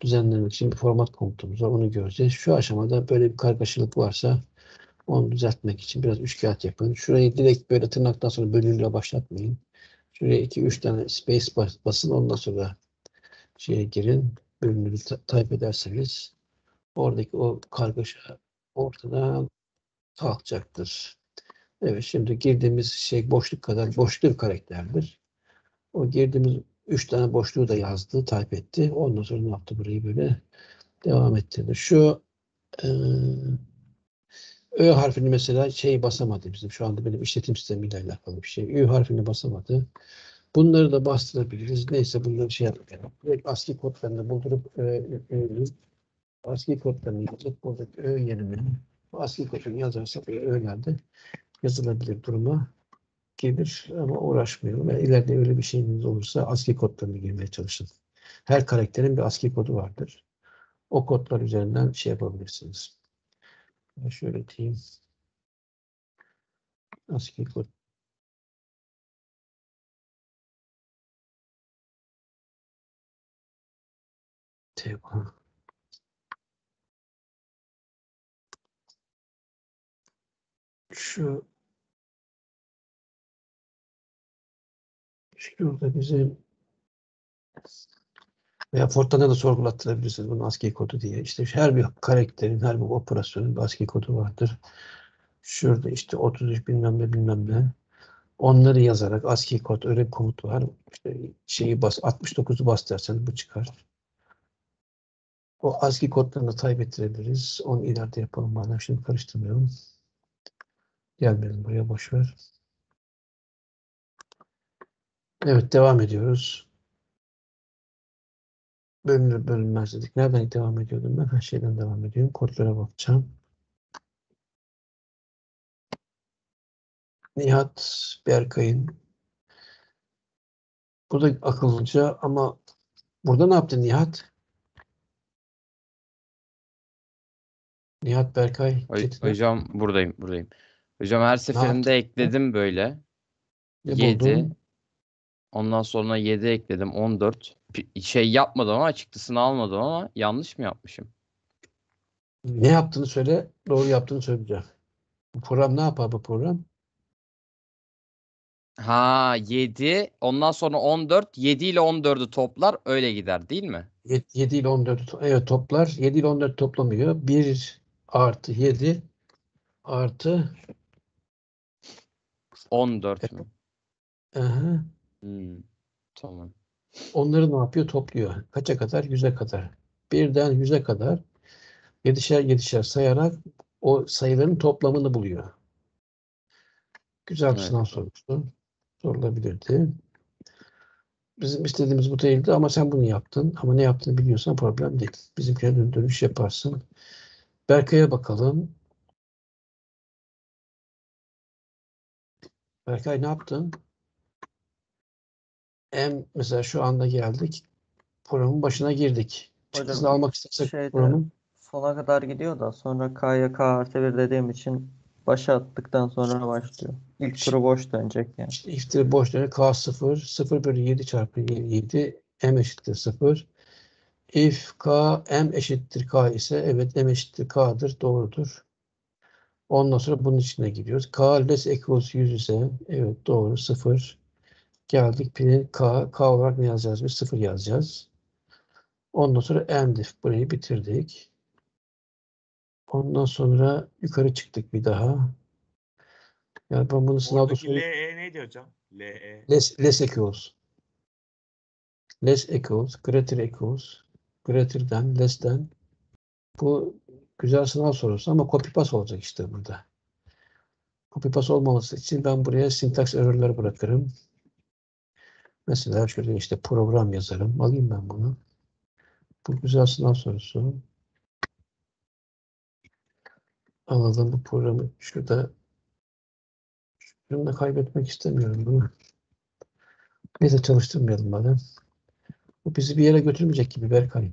düzenlemek için bir format komutumuz var. Onu göreceğiz. Şu aşamada böyle bir kargaşalık varsa onu düzeltmek için biraz üçkağıt yapın. Şurayı direkt böyle tırnaktan sonra bölümle başlatmayın. Şuraya 2-3 tane space bas- basın. Ondan sonra şeye girin. Bölümleri ta- type ederseniz oradaki o kargaşa ortadan kalkacaktır. Evet şimdi girdiğimiz şey boşluk kadar boşluk karakterdir. O girdiğimiz üç tane boşluğu da yazdı, type etti. Ondan sonra ne yaptı burayı böyle devam ettirdi. Şu eee Ö harfini mesela şey basamadı bizim. Şu anda benim işletim sistemiyle alakalı bir şey. Ü harfini basamadı. Bunları da bastırabiliriz. Neyse bunları şey yapmayalım. Direkt ASCII kodlarını buldurup e, ö, ö, ASCII kodlarını yazıp buradaki Ö yerine ASCII kodunu yazarsak Ö'lerde yazılabilir duruma gelir ama uğraşmayalım. Yani ileride öyle bir şeyiniz olursa ASCII kodlarını girmeye çalışın. Her karakterin bir ASCII kodu vardır. O kodlar üzerinden şey yapabilirsiniz. Şöyle diyeyim. ASCII kod. Teba. Şu şurada bizim Veya Fortran'da da sorgulattırabilirsiniz bunu ASCII kodu diye. İşte her bir karakterin, her bir operasyonun bir ASCII kodu vardır. Şurada işte 33 bilmem ne bilmem ne. Onları yazarak ASCII kod öyle bir komut var. İşte şeyi bas 69'u bas dersen bu çıkar. O ASCII kodlarını type ettirebiliriz. Onu ileride yapalım madem şimdi karıştırmayalım. Gelmeyelim buraya boş ver. Evet devam ediyoruz. Bölünür bölünmez dedik. Nereden devam ediyordum ben? Her şeyden devam ediyorum. Kodlara bakacağım. Nihat Berkay'ın bu da akıllıca ama burada ne yaptı Nihat? Nihat Berkay. Çetin, Hocam buradayım, buradayım. Hocam her seferinde ekledim böyle. ne 7. buldun? Ondan sonra 7 ekledim 14. Pi- Şey yapmadım ama çıktısını almadım ama yanlış mı yapmışım? Ne yaptığını söyle. Doğru yaptığını söyleyeceğim. Bu program ne yapar bu program? Ha 7 ondan sonra 14 7 ile 14'ü toplar öyle gider değil mi? 7 ile 14'ü to- evet, toplar. 7 ile 14 toplamıyor. 1 artı 7 artı 14 mü? aha, Hmm, Tamam. onları ne yapıyor? Topluyor. Kaça kadar? 100'e kadar. Birden 100'e kadar yedişer yedişer sayarak o sayıların toplamını buluyor. Güzel bir Evet. sınav sorusu. Sorulabilirdi. Bizim istediğimiz bu değildi ama sen bunu yaptın. Ama ne yaptığını biliyorsan problem değil. Bizimkine dön- dönüş yaparsın. Berkay'a bakalım. Berkay ne yaptın? M mesela şu anda geldik. Programın başına girdik. Çıktısını almak istesek şeyde- programın Sona kadar gidiyor da sonra K'ya K artı 1 dediğim için başa attıktan sonra başlıyor. İlk turu boş dönecek yani. işte iftiri boş dönüyor. K 0, 0 bölü 7 çarpı 7, M eşittir 0. If K, M eşittir K ise evet M eşittir K'dır. Doğrudur. Ondan sonra bunun içine giriyoruz. K less equals 100 ise evet doğru 0. Geldik pinin K. K olarak ne yazacağız biz? 0 yazacağız. Ondan sonra MDIF. Burayı bitirdik. Ondan sonra yukarı çıktık bir daha. Yani ben bunu sınavda Oradaki soru- LE neydi hocam? LE. less, less equals. Less equals, greater equals, greater'den, less'ten. Bu güzel sınav sorusu ama copy paste olacak işte burada. Copy paste olmaması için ben buraya syntax error'ları bırakırım. Mesela şöyle işte program yazarım. Alayım ben bunu. Bu güzel sınav sorusu. Alalım bu programı. Şurada şunu da kaybetmek istemiyorum bunu. Neyse çalıştırmayalım madem. Bu bizi bir yere götürmeyecek gibi Berkay.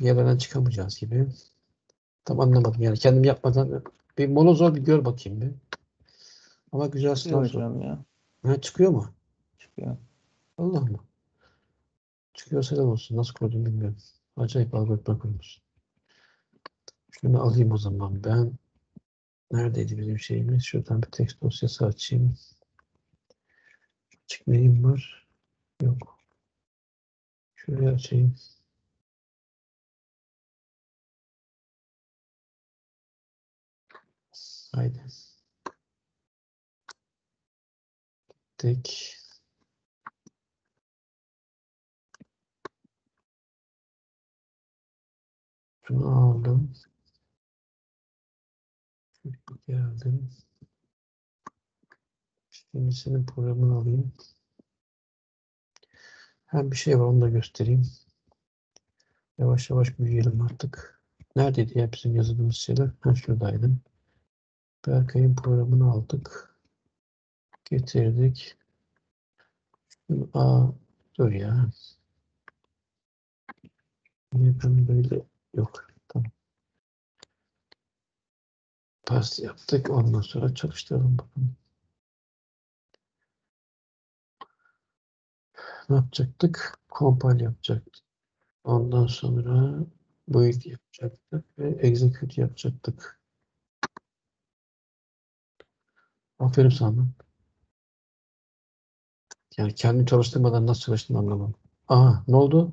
Bir yerlerden çıkamayacağız gibi. Tam anlamadım yani kendim yapmadan bir monozor bir gör bakayım bir. Ama güzel sınav ya. Ha, çıkıyor mu? Çıkıyor. Allah mı? Çıkıyor selam olsun. Nasıl kurdum bilmiyorum. Acayip algoritma kurmuş. Şunu alayım o zaman ben. Neredeydi bizim şeyimiz? Şuradan bir text dosyası açayım. Açık neyim var? Yok. Şuraya açayım. Haydi. Tek. Şunu aldım. Geldim. Şimdi senin programını alayım. Hem bir şey var onu da göstereyim. Yavaş yavaş büyüyelim artık. Neredeydi ya bizim yazıldığımız şeyler? Ha şuradaydı. Berkay'ın programını aldık. Getirdik. Şunu, aa, dur ya. Niye ben böyle yok. Tamam. Pas yaptık. Ondan sonra çalıştıralım bakalım. Ne yapacaktık? Compile yapacaktık. Ondan sonra build yapacaktık ve execute yapacaktık. Aferin sana. Yani kendini çalıştırmadan nasıl çalıştığını anlamam. Aha ne oldu?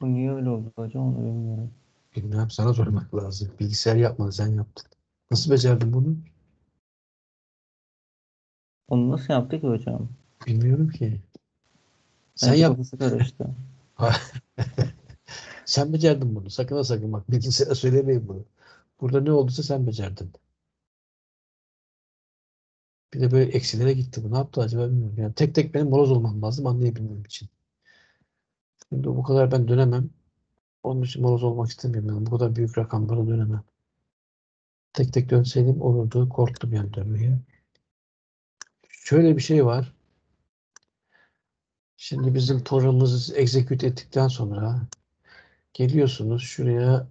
Bu niye öyle oldu hocam onu bilmiyorum. Bilmem sana sormak lazım. Bilgisayar yapmadı sen yaptın. Nasıl becerdin bunu? Onu nasıl yaptık hocam? Bilmiyorum ki. Sen yap. kafası karıştı. Sen becerdin bunu. Sakın ha sakın bak. Bilgisayara söylemeyin bunu. Burada ne olduysa sen becerdin. Bir de böyle eksilere gitti bu. Ne yaptı acaba bilmiyorum. Yani tek tek benim moloz olmam lazım anlayabilmem için. Şimdi bu kadar ben dönemem. Onun için moloz olmak istemiyorum. Yani bu kadar büyük rakamlara dönemem. Tek tek dönseydim olurdu. Korktum yani dönmeye. Şöyle bir şey var. Şimdi bizim programımızı execute ettikten sonra geliyorsunuz şuraya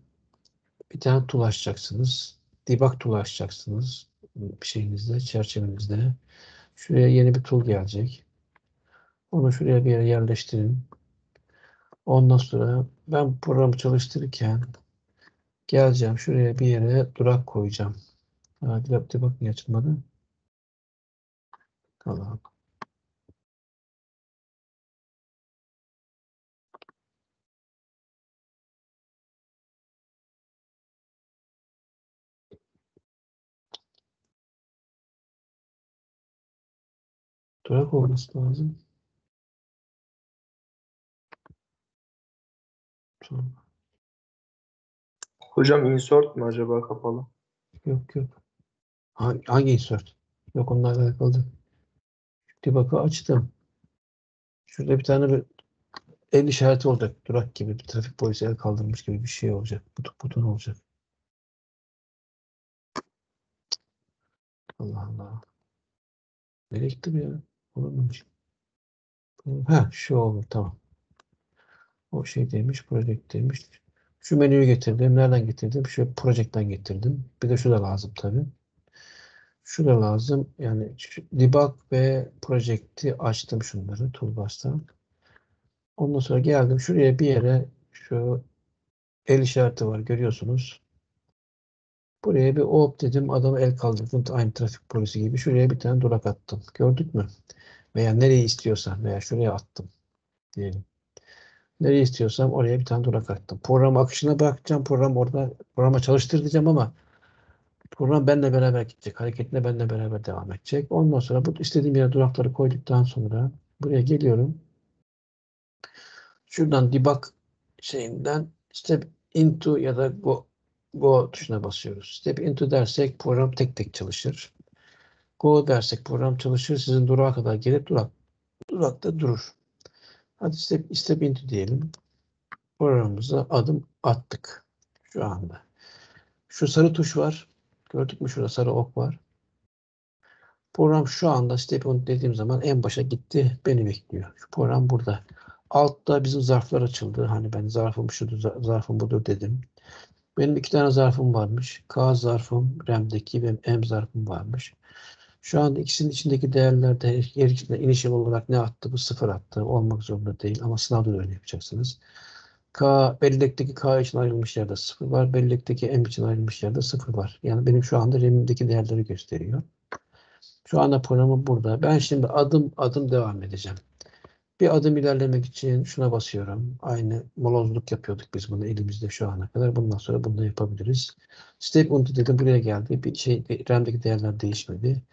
bir tane tool açacaksınız. Debug tool açacaksınız. Bir şeyinizde, çerçevenizde. Şuraya yeni bir tool gelecek. Onu şuraya bir yere yerleştirin. Ondan sonra ben programı çalıştırırken geleceğim. Şuraya bir yere durak koyacağım. Ha, debug, debug niye açılmadı? Allah Durak olması lazım. Hocam insert mü acaba kapalı? Yok yok. Hangi, hangi insert? Yok onlarla alakalı. değil. Debug'ı açtım. Şurada bir tane bir el işareti olacak. Durak gibi. Bir trafik polisi el kaldırmış gibi bir şey olacak. Buton, buton olacak. Allah Allah. Nereye gitti bu ya? Olamamış. Ha şu oldu tamam. O şey demiş, project demiş. Şu menüyü getirdim. Nereden getirdim? Şu project'ten getirdim. Bir de şu da lazım tabii. Şu lazım. Yani debug ve project'i açtım şunları toolbars'tan. Ondan sonra geldim şuraya bir yere şu el işareti var görüyorsunuz. Buraya bir hop dedim adamı el kaldırdım aynı trafik polisi gibi şuraya bir tane durak attım. Gördük mü? Veya nereye istiyorsan veya şuraya attım diyelim. Nereye istiyorsam oraya bir tane durak attım. Program akışına bırakacağım. Program orada programa çalıştır diyeceğim ama program benimle beraber gidecek. Hareketine benimle beraber devam edecek. Ondan sonra bu istediğim yere durakları koyduktan sonra buraya geliyorum. Şuradan debug şeyinden step into ya da go, go tuşuna basıyoruz. Step into dersek program tek tek çalışır. Go dersek program çalışır. Sizin durağa kadar gelip durak durakta durur. Hadi step, step into diyelim. Programımıza adım attık şu anda. Şu sarı tuş var. Gördük mü şurada sarı ok var. Program şu anda step into dediğim zaman en başa gitti. Beni bekliyor. Şu program burada. Altta bizim zarflar açıldı. Hani ben zarfım şudur, za- zarfım budur dedim. Benim iki tane zarfım varmış. K zarfım, RAM'deki ve M zarfım varmış. Şu anda ikisinin içindeki değerler de her ikisinde initial olarak ne attı? Bu sıfır attı. Olmak zorunda değil ama sınavda da öyle yapacaksınız. K, bellekteki K için ayrılmış yerde sıfır var. Bellekteki M için ayrılmış yerde sıfır var. Yani benim şu anda RAM'imdeki değerleri gösteriyor. Şu anda programım burada. Ben şimdi adım adım devam edeceğim. Bir adım ilerlemek için şuna basıyorum. Aynı molozluk yapıyorduk biz bunu elimizde şu ana kadar. Bundan sonra bunu da yapabiliriz. Step unto dedim buraya geldi. Bir şey RAM'deki değerler değişmedi.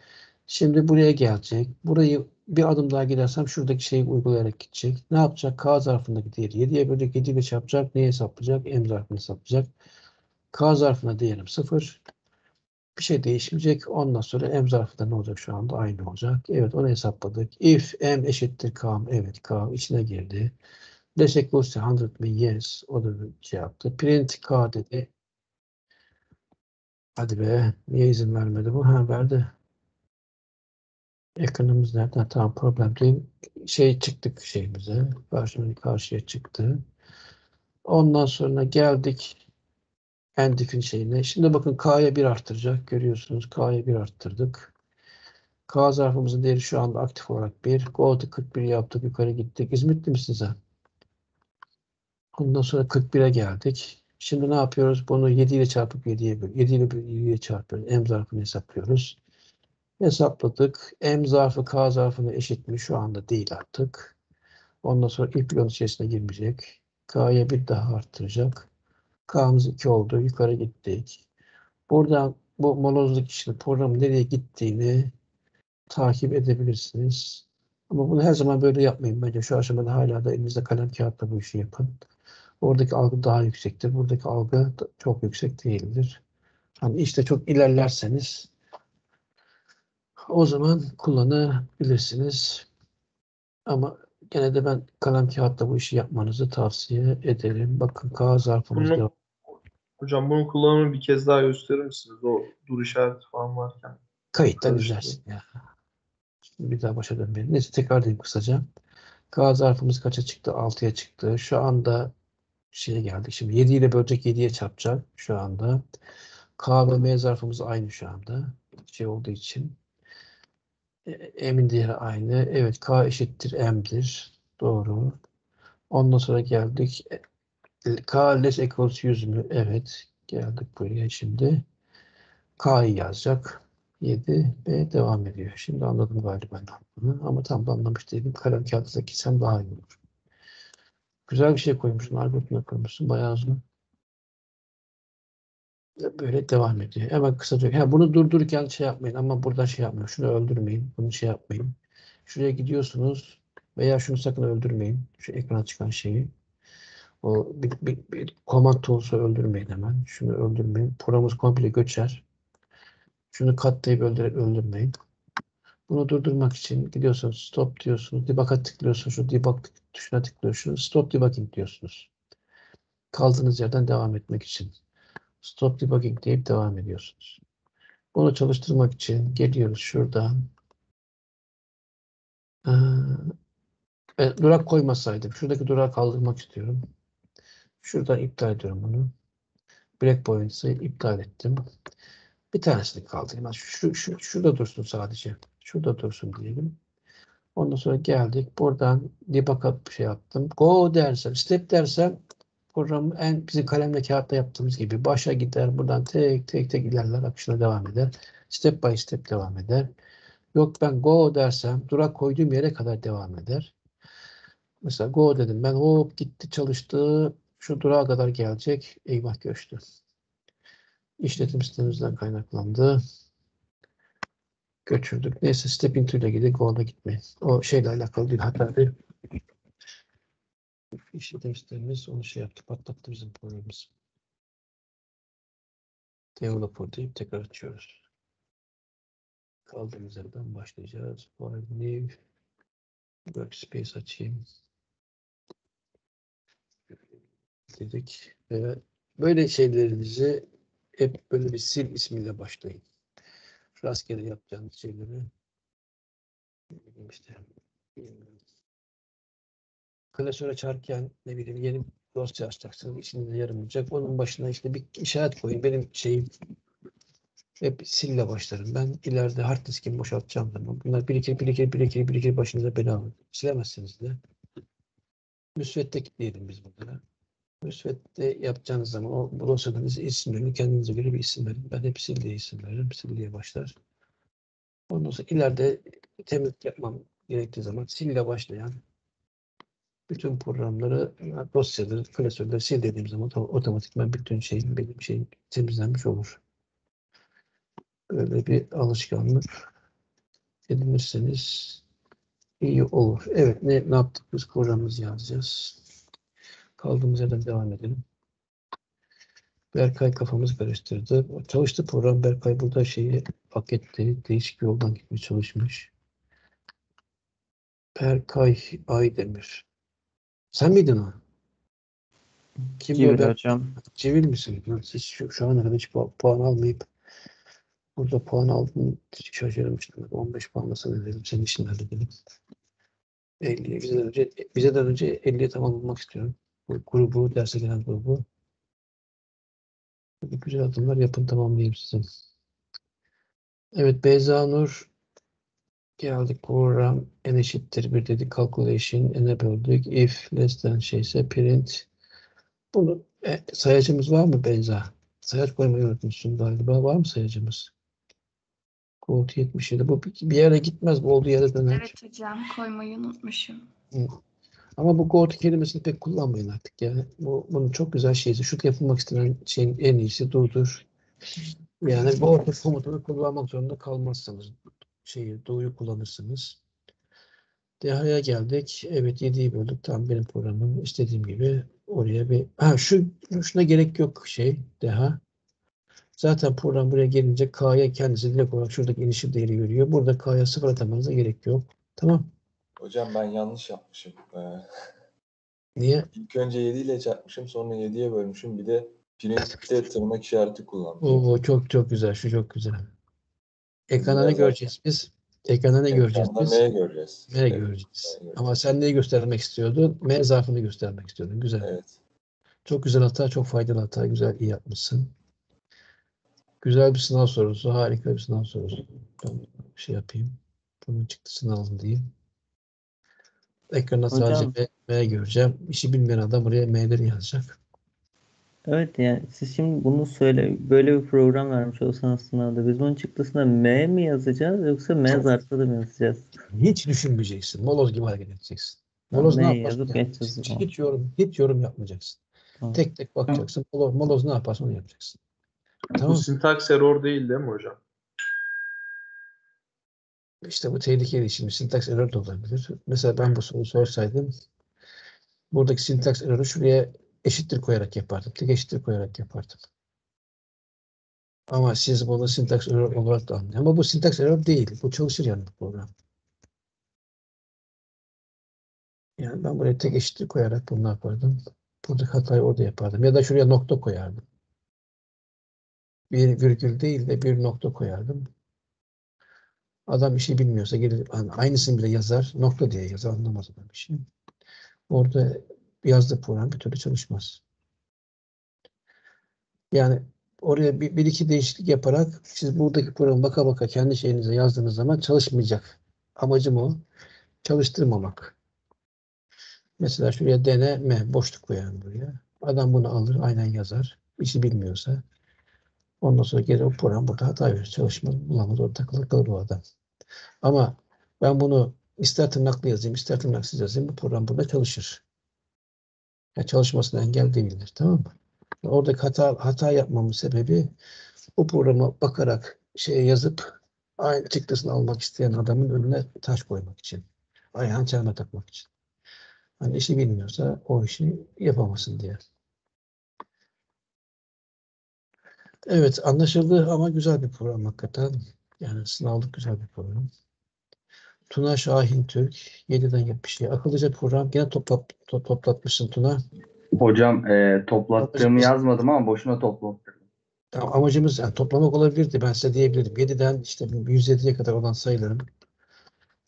Şimdi buraya gelecek. Burayı bir adım daha gidersem şuradaki şeyi uygulayarak gidecek. Ne yapacak? K zarfındaki değeri 7'ye bölecek. 7 ile çarpacak. Neyi hesaplayacak? M zarfını hesaplayacak. K zarfına değerim 0. Bir şey değişmeyecek. Ondan sonra M zarfı da ne olacak şu anda? Aynı olacak. Evet onu hesapladık. If M eşittir K. Evet K içine girdi. Equals to 100 mi? Yes. O da bir yaptı. Print K dedi. Hadi be. Niye izin vermedi bu? Ha verdi. Ekranımız nerede? Ha, Tamam problem değil. Şey çıktık şeyimize. Karşıya, karşıya çıktı. Ondan sonra geldik Endif'in şeyine. Şimdi bakın K'ya 1 arttıracak. Görüyorsunuz K'ya 1 arttırdık. K zarfımızın değeri şu anda aktif olarak 1. Go'da 41 yaptık. Yukarı gittik. İzmitli misin sen? Ondan sonra 41'e geldik. Şimdi ne yapıyoruz? Bunu 7 ile çarpıp 7'ye böl. 7 ile 7'ye çarpıyoruz. M zarfını hesaplıyoruz. Hesapladık. M zarfı K zarfına eşit mi? Şu anda değil artık. Ondan sonra bloğun içerisine girmeyecek. K'ya bir daha arttıracak. K'mız 2 oldu. Yukarı gittik. Buradan bu molozluk için programın nereye gittiğini takip edebilirsiniz. Ama bunu her zaman böyle yapmayın. Bence şu aşamada hala da elinizde kalem kağıtla bu işi yapın. Oradaki algı daha yüksektir. Buradaki algı çok yüksek değildir. Hani işte çok ilerlerseniz o zaman kullanabilirsiniz. Ama gene de ben kalem kağıtla bu işi yapmanızı tavsiye ederim. Bakın K zarfımız Bunu-. Hocam bunun kullanımını bir kez daha gösterir misiniz? O dur işareti falan varken. Kayıttan izlersin ya. Şimdi bir daha başa dönmeyelim. Neyse tekrar edeyim kısaca. K zarfımız kaça çıktı? 6'ya çıktı. Şu anda şeye geldik. Şimdi 7 ile bölecek 7'ye çarpacak şu anda. K ve M zarfımız aynı şu anda. Şey olduğu için. M'in değeri aynı. Evet K eşittir M'dir. Doğru. Ondan sonra geldik. K less equals 100 mü? Evet. Geldik buraya şimdi. K'yı yazacak. 7 B devam ediyor. Şimdi anladım galiba yaptığını. Ama tam da anlamış değilim. Kalem kağıdına gitsem daha iyi olur. Güzel bir şey koymuşsun. Algoritma koymuşsun. Bayağı uzun. Böyle devam ediyor. Hemen kısaca. Ha, bunu durdururken şey yapmayın ama burada şey yapmayın. Şunu öldürmeyin. Bunu şey yapmayın. Şuraya gidiyorsunuz veya şunu sakın öldürmeyin. Şu ekrana çıkan şeyi. O bir, bir, bir command tools'u öldürmeyin hemen. Şunu öldürmeyin. Programımız komple göçer. Şunu katlayıp öldür, öldürmeyin. Bunu durdurmak için gidiyorsunuz stop diyorsunuz. Debug'a tıklıyorsunuz. Şu debug tuşuna tıklıyorsunuz. Stop debugging diyorsunuz. Kaldığınız yerden devam etmek için. Stop debugging deyip devam ediyorsunuz. Bunu çalıştırmak için geliyoruz şuradan. Ee, durak koymasaydım. Şuradaki durağı kaldırmak istiyorum. Şuradan iptal ediyorum bunu. Breakpoints'ı iptal ettim. Bir tanesini kaldırayım. Şu, şu, şurada dursun sadece. Şurada dursun diyelim. Ondan sonra geldik. Buradan debug'a bir şey yaptım. Go dersem, step dersem program en bizim kalemle kağıtla yaptığımız gibi başa gider. Buradan tek tek tek ilerler. Akışına devam eder. Step by step devam eder. Yok ben go dersem durak koyduğum yere kadar devam eder. Mesela go dedim ben hop gitti çalıştı. Şu durağa kadar gelecek. Eyvah göçtü. İşletim sistemimizden kaynaklandı. Göçürdük. Neyse step into ile gidip go'da gitmeyin. O şeyle alakalı değil. Hatta bir işletim sistemimiz onu şey yaptı. Patlattı bizim programımız. Developer deyip tekrar açıyoruz. Kaldığımız yerden başlayacağız. File new workspace açayım. Dedik. Ve böyle şeylerinizi hep böyle bir sil ismiyle başlayın. Rastgele yapacağınız şeyleri işte bilmiyorum. klasör açarken ne bileyim yeni dosya açacaksınız. içinde yarım olacak. Onun başına işte bir işaret koyun. Benim şeyim hep sille başlarım. Ben ileride hard diskimi boşaltacağım zaman. Bunlar birikir, birikir, birikir, birikir başınıza bela alır. Silemezsiniz de. Müsvedde diyelim biz bunlara. Müsvedde yapacağınız zaman o dosyadan isimlerini kendinize göre bir isim verin. Ben hep sil diye isim veririm. Sil başlar. Ondan sonra ileride temizlik yapmam gerektiği zaman sil ile başlayan bütün programları, dosyaları, klasörleri sil dediğim zaman to- otomatikman bütün şeyim, benim şeyim temizlenmiş olur. Böyle bir alışkanlık edinirseniz iyi olur. Evet, ne, ne yaptık biz? Programımızı yazacağız. Kaldığımız yerden devam edelim. Berkay kafamızı karıştırdı. Çalıştı program. Berkay burada şeyi hak etti. Değişik bir yoldan gitmeye çalışmış. Berkay Aydemir. Sen miydin o? Kim? Civil Ber- hocam. Civil misin? Siz şu, şu ana kadar hiç pu- puan almayıp burada puan aldın hiç şaşırmıştım. 15 puanla sana dedim. Senin işini halledelim. 50, bizden önce, bizden önce 50'ye tamamlamak istiyorum. Bu grubu, derse gelen grubu. Böyle güzel adımlar yapın tamamlayayım size. Evet Beyza Nur geldik program n eşittir bir dedik calculation n'e böldük if less than şeyse print bunu e, sayacımız var mı Beyza? Sayaç koymayı unutmuşsun galiba. Var mı sayacımız? Gold 77. Bu bir, bir yere gitmez. Bu olduğu yere döner. Evet hocam koymayı unutmuşum. Ama bu go to kelimesini pek kullanmayın artık ya. Bu, bunun çok güzel şeysi. Şu yapılmak istenen şeyin en iyisi do'dur. Yani go to komutunu kullanmak zorunda kalmazsanız şeyi do'yu kullanırsınız. Deha'ya geldik. Evet 7'yi böldük. Tam benim programım istediğim gibi oraya bir ha şu şuna gerek yok şey Deha. Zaten program buraya gelince K'ya kendisi direkt olarak şuradaki inişi değeri veriyor. Burada K'ya sıfır atamanıza gerek yok. Tamam. Hocam ben yanlış yapmışım. Ee, Niye? ilk önce 7 ile çarpmışım sonra 7'ye bölmüşüm. Bir de print'te tırnak işareti kullanmışım. Oo, çok çok güzel. Şu çok güzel. Ekranda ne göreceğiz biz? Ekranda ne göreceğiz biz? M göreceğiz. M Evet, göreceğiz. M. Ama sen neyi göstermek istiyordun? M zarfını göstermek istiyordun. Güzel. Evet. Çok güzel hata, çok faydalı hata. Güzel, iyi yapmışsın. Güzel bir sınav sorusu. Harika bir sınav sorusu. Ben bir şey yapayım. Bunun çıktısını alın diyeyim. Ekranda Hocam. sadece M, M göreceğim. İşi bilmeyen adam buraya M'leri yazacak. Evet yani siz şimdi bunu söyle böyle bir program vermiş olsanız sınavda biz bunun çıktısına M mi yazacağız yoksa M zarfı da mı yazacağız? Hiç düşünmeyeceksin. Moloz gibi hareket edeceksin. Moloz ne yazıp onu geçeceğiz zaman. Hiç yorum, hiç yorum yapmayacaksın. Tamam. Tek tek bakacaksın. Moloz, moloz ne yaparsa onu yapacaksın. Bu Tamam. sintaks error değil değil mi hocam? İşte bu tehlikeli şimdi sintaks error da olabilir. Mesela ben bu soruyu sorsaydım buradaki sintaks error'ı şuraya eşittir koyarak yapardım. Tek eşittir koyarak yapardım. Ama siz bunu sintaks error olarak da anlayın. Ama bu sintaks error değil. Bu çalışır yani bu program. Yani ben buraya tek eşittir koyarak bunu yapardım. Buradaki hatayı orada yapardım. Ya da şuraya nokta koyardım. Bir virgül değil de bir nokta koyardım. Adam bir şey bilmiyorsa gelir aynısını bile yazar. Nokta diye yazar. Anlamaz adam bir şey. Orada yazdığı program bir türlü çalışmaz. Yani oraya bir, bir iki değişiklik yaparak siz buradaki programı baka baka kendi şeyinize yazdığınız zaman çalışmayacak. Amacım o. Çalıştırmamak. Mesela şuraya deneme boşluk koyarım buraya. Adam bunu alır aynen yazar. İşi bilmiyorsa. Ondan sonra gelir o program burada hata verir. Çalışmaz, bulamaz, orada takılır kalır o adam. Ama ben bunu ister tırnaklı yazayım, ister tırnaksız yazayım bu program burada çalışır. Yani çalışmasına engel değildir. Tamam mı? Oradaki hata, hata yapmamın sebebi bu programa bakarak şeye yazıp aynı çıktısını almak isteyen adamın önüne taş koymak için. Ayağını çelme takmak için. Hani işi bilmiyorsa o işi yapamasın diye. Evet anlaşıldı ama güzel bir program hakikaten. Yani sınavlık güzel bir program. Tuna Şahin Türk 7'den 70'ye. Akıllıca program. Yine toplat, to- toplatmışsın Tuna. Hocam e, toplattığımı yazmadım ama boşuna toplattırdım. Ya Amacımız yani toplamak olabilirdi. Ben size diyebilirim. 7'den işte 107'ye kadar olan sayıların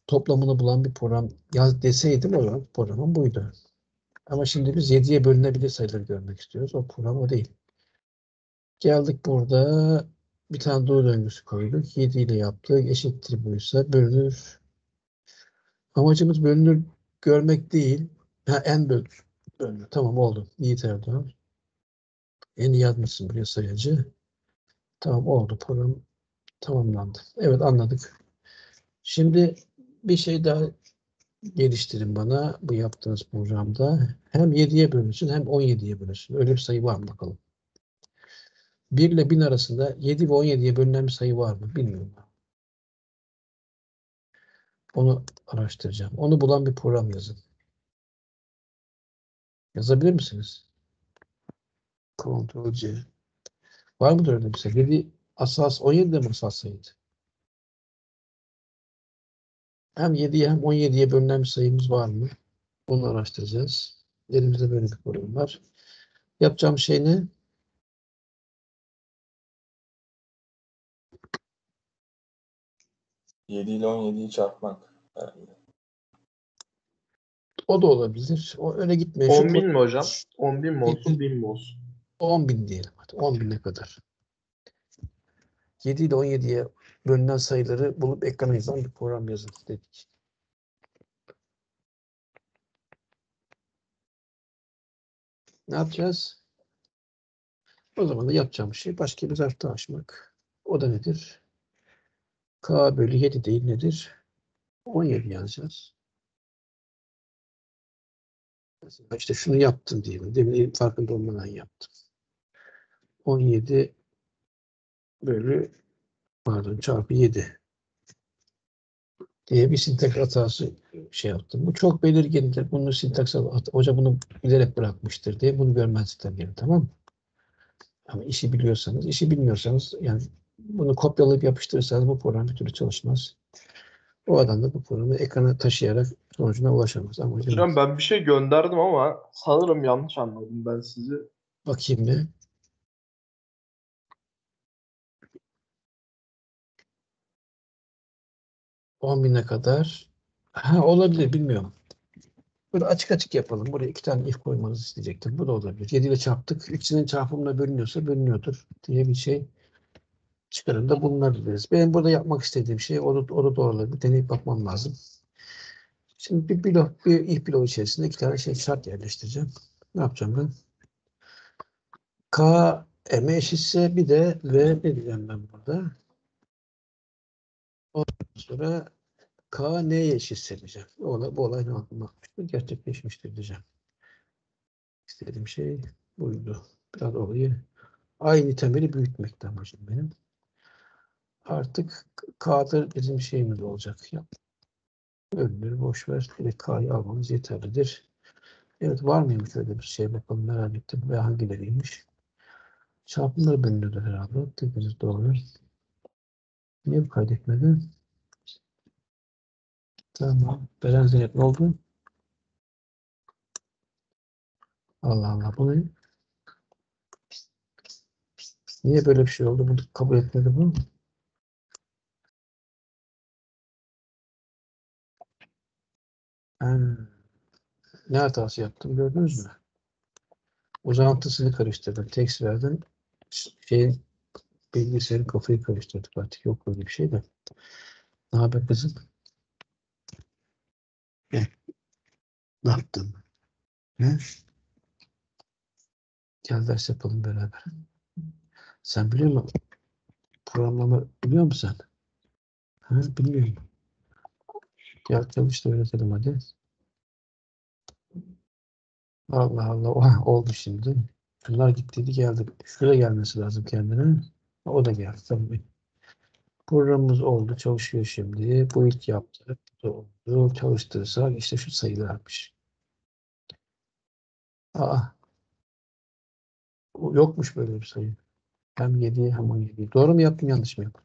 toplamını bulan bir program yaz deseydim o zaman programım buydu. Ama şimdi biz 7'ye bölünebilir sayıları görmek istiyoruz. O program o değil. Geldik burada bir tane doğru döngüsü koyduk. 7 ile yaptık. Eşittir buysa bölünür. Amacımız bölünür görmek değil. Ha, en bölünür. bölünür. Tamam oldu. Yiğit Erdoğan. En iyi yazmışsın buraya sayacı. Tamam oldu. Program tamamlandı. Evet anladık. Şimdi bir şey daha geliştirin bana bu yaptığınız programda. Hem 7'ye bölünsün hem 17'ye bölünsün. Öyle bir sayı var mı bakalım. 1 ile 1000 arasında 7 ve 17'ye bölünen bir sayı var mı? Bilmiyorum. Onu araştıracağım. Onu bulan bir program yazın. Yazabilir misiniz? Ctrl C. Var mıdır öyle bir sayı? 7 asas 17 de mi asas sayıydı? Hem 7'ye hem 17'ye bölünen bir sayımız var mı? Onu araştıracağız. Elimizde böyle bir program var. Yapacağım şey ne? Yedi ile 17'yi çarpmak. herhalde. O da olabilir. O öyle gitmiyor. 10 bin mi hocam? 10 bin mi olsun 1000 mi olsun? 10 bin diyelim. Hadi 10 bine kadar. 7 ile 17'ye bölünen sayıları bulup ekrana yazan bir program yazın dedik. Ne yapacağız? O zaman da yapacağım şey başka bir zarf açmak. O da nedir? K bölü 7 değil nedir? 17 yazacağız. Mesela işte şunu yaptım diyelim. Demin farkında olmadan yaptım. 17 bölü pardon çarpı 7 diye bir sintaks hatası şey yaptım. Bu çok belirgindir. Bunu sintaks hoca bunu bilerek bırakmıştır diye bunu görmezlikten gelin tamam mı? Ama işi biliyorsanız, işi bilmiyorsanız yani bunu kopyalayıp yapıştırırsanız bu program bir türlü çalışmaz. O adam da bu programı ekrana taşıyarak sonucuna ulaşamaz. Ama hocam, Hocam ben bir şey gönderdim ama sanırım yanlış anladım ben sizi. bakayım ne? On bine kadar. Ha olabilir bilmiyorum. Böyle açık açık yapalım. Buraya iki tane if koymanızı isteyecektim. Bu da olabilir. 7 ile çarptık. İkisinin çarpımına bölünüyorsa bölünüyordur diye bir şey çıkarımda bulunabiliriz. Benim burada yapmak istediğim şey o da, o da doğruları bir deneyip bakmam lazım. Şimdi bir blok, bir if bloğu içerisinde iki tane şey şart yerleştireceğim. Ne yapacağım ben? K M eşitse bir de V ne diyeceğim ben burada? Ondan sonra K neye eşitse diyeceğim. Bu olay, bu olay ne anlatmıştır? Gerçekleşmiştir diyeceğim. İstediğim şey buydu. Biraz olayı aynı temeli büyütmekti amacım benim. Artık K'da bizim şeyimiz olacak. Ya. Ölünür, boş ver. Direkt K'yı almamız yeterlidir. Evet var mıymış öyle bir şey bakalım merak ettim. Ve hangileriymiş? Çarpımları bölünüyordu herhalde. Dediğiniz doğru. Niye kaydetmedi? Tamam. Beren Zeynep ne oldu? Allah Allah bu ne? Niye böyle bir şey oldu? Bunu kabul etmedi bu. Ha. Ne hatası yaptım gördünüz mü? Uzantısını karıştırdım. Text verdim. Şeyin bilgisayarın kafayı karıştırdık artık. Yok öyle bir şey de. Ne haber kızım? Ne? Ne yaptın? Ne? Gel ders yapalım beraber. Sen biliyor musun? Programlama biliyor musun sen? Ha, bilmiyorum. Gel çalış da öğretelim hadi. Allah Allah. Oha, oldu şimdi. Şunlar gittiydi geldi. Şuraya gelmesi lazım kendine. O da geldi. Tabii. Programımız oldu. Çalışıyor şimdi. Bu ilk yaptık. Bu da oldu. Çalıştırırsak işte şu sayılarmış. Aa. Yokmuş böyle bir sayı. Hem 7 hem 17. Doğru mu yaptım yanlış mı yaptım?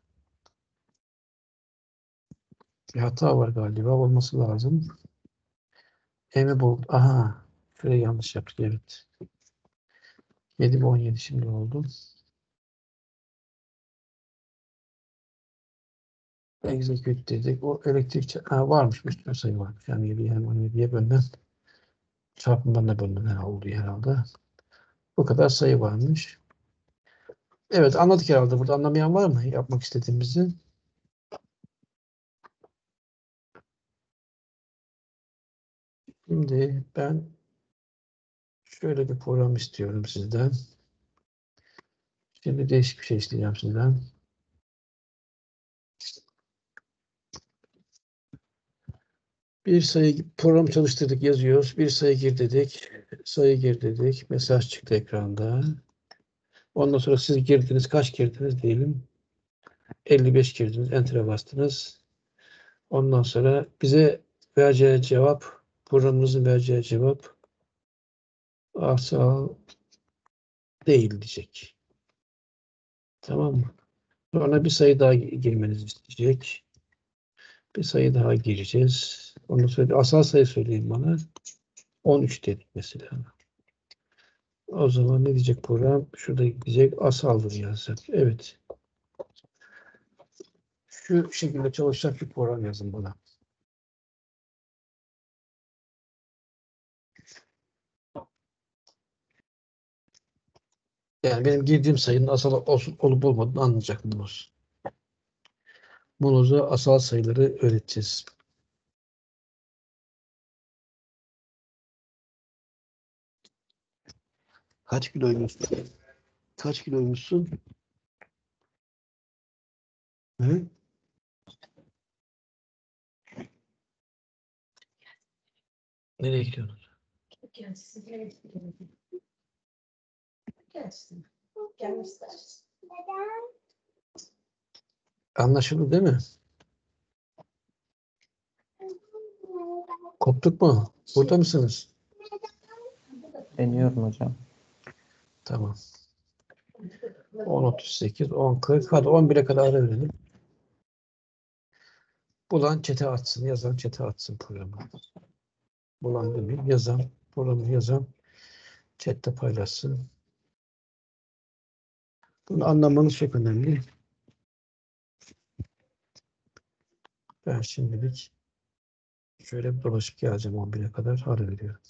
Bir hata var galiba. Olması lazım. Emi bul. Aha. Şurayı yanlış yaptık. Evet. 7 ve 17 şimdi oldu. Execute dedik. O elektrik ha, varmış. Sürü sayı varmış. Yani 7 hem 17'ye bölünen çarpımdan da bölünen oldu herhalde. Bu kadar sayı varmış. Evet anladık herhalde. Burada anlamayan var mı? Yapmak istediğimizi. Şimdi ben şöyle bir program istiyorum sizden. Şimdi değişik bir şey isteyeceğim sizden. Bir sayı program çalıştırdık yazıyoruz. Bir sayı gir dedik. Sayı gir dedik. Mesaj çıktı ekranda. Ondan sonra siz girdiniz. Kaç girdiniz diyelim. 55 girdiniz. Enter'e bastınız. Ondan sonra bize vereceği cevap programımızın vereceği cevap asal değil diyecek. Tamam mı? Sonra bir sayı daha girmenizi isteyecek. Bir sayı daha gireceğiz. Sonra bir asal sayı söyleyin bana. 13 dedik mesela. O zaman ne diyecek program? Şurada gidecek asaldır yazacak. Evet. Şu şekilde çalışacak bir program yazın bana. Yani benim girdiğim sayının asal olup olmadığını anlayacak anlayacaksınız. Monoza asal sayıları öğreteceğiz. Kaç kiloymuşsun? Kaç kiloymuşsun? Hı? Nereye gidiyorsunuz? Gidiyorsun? Anlaşıldı değil mi? Koptuk mu? Burada mısınız? Deniyorum hocam. Tamam. 10.38, 10.40, hadi 11'e kadar ara verelim. Bulan çete atsın, yazan çete atsın programı. Bulan demeyeyim, yazan, programı yazan chatte paylaşsın. Bunu anlamanız çok önemli. Ben şimdilik şöyle bir dolaşıp geleceğim 11'e kadar ara veriyorum.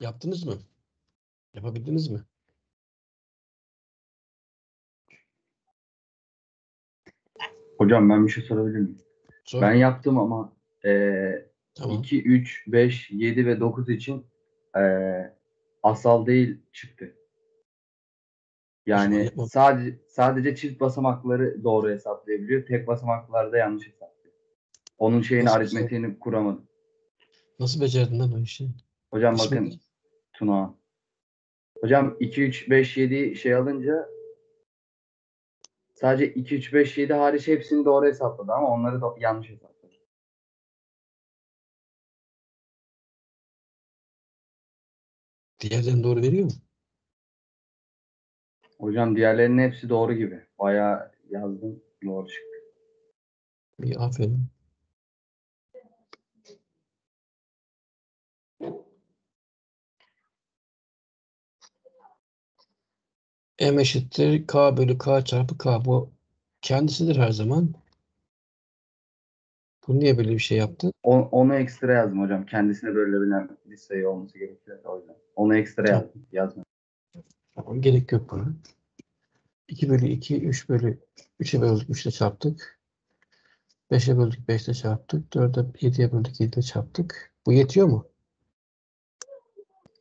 Yaptınız mı? Yapabildiniz mi? Hocam ben bir şey sorabilir miyim? Sor. Ben yaptım ama eee Tamam. 2, 3, 5, 7 ve 9 için eee, asal değil çıktı. Yani sadece sadece çift basamakları doğru hesaplayabiliyor. Tek basamaklarda yanlış hesaplıyor. Onun şeyini Nasıl aritmetiğini kuramadım. Nasıl becerdin lan o işi? Hocam İsmi bakın? Tuna. Hocam 2, 3, 5, 7 şey alınca sadece 2, 3, 5, 7 hariç hepsini doğru hesapladı ama onları da yanlış hesapladı. Diğerlerini doğru veriyor mu? Hocam diğerlerinin hepsi doğru gibi. Bayağı yazdım. Doğru çıktı. İyi aferin. M eşittir K bölü K çarpı K. Bu kendisidir her zaman. Bu niye böyle bir şey yaptı? O- onu ekstra yazdım hocam. Kendisine bölünebilen bir sayı olması gerekiyor o yüzden. Onu ekstra Tamam. yazdım. Yazmadım. Tamam, gerek yok buna. 2 bölü 2, 3 bölü 3'e böldük 3 ile çarptık. 5'e böldük 5 ile çarptık. 4'e 7'ye böldük 7 ile çarptık. Bu yetiyor mu?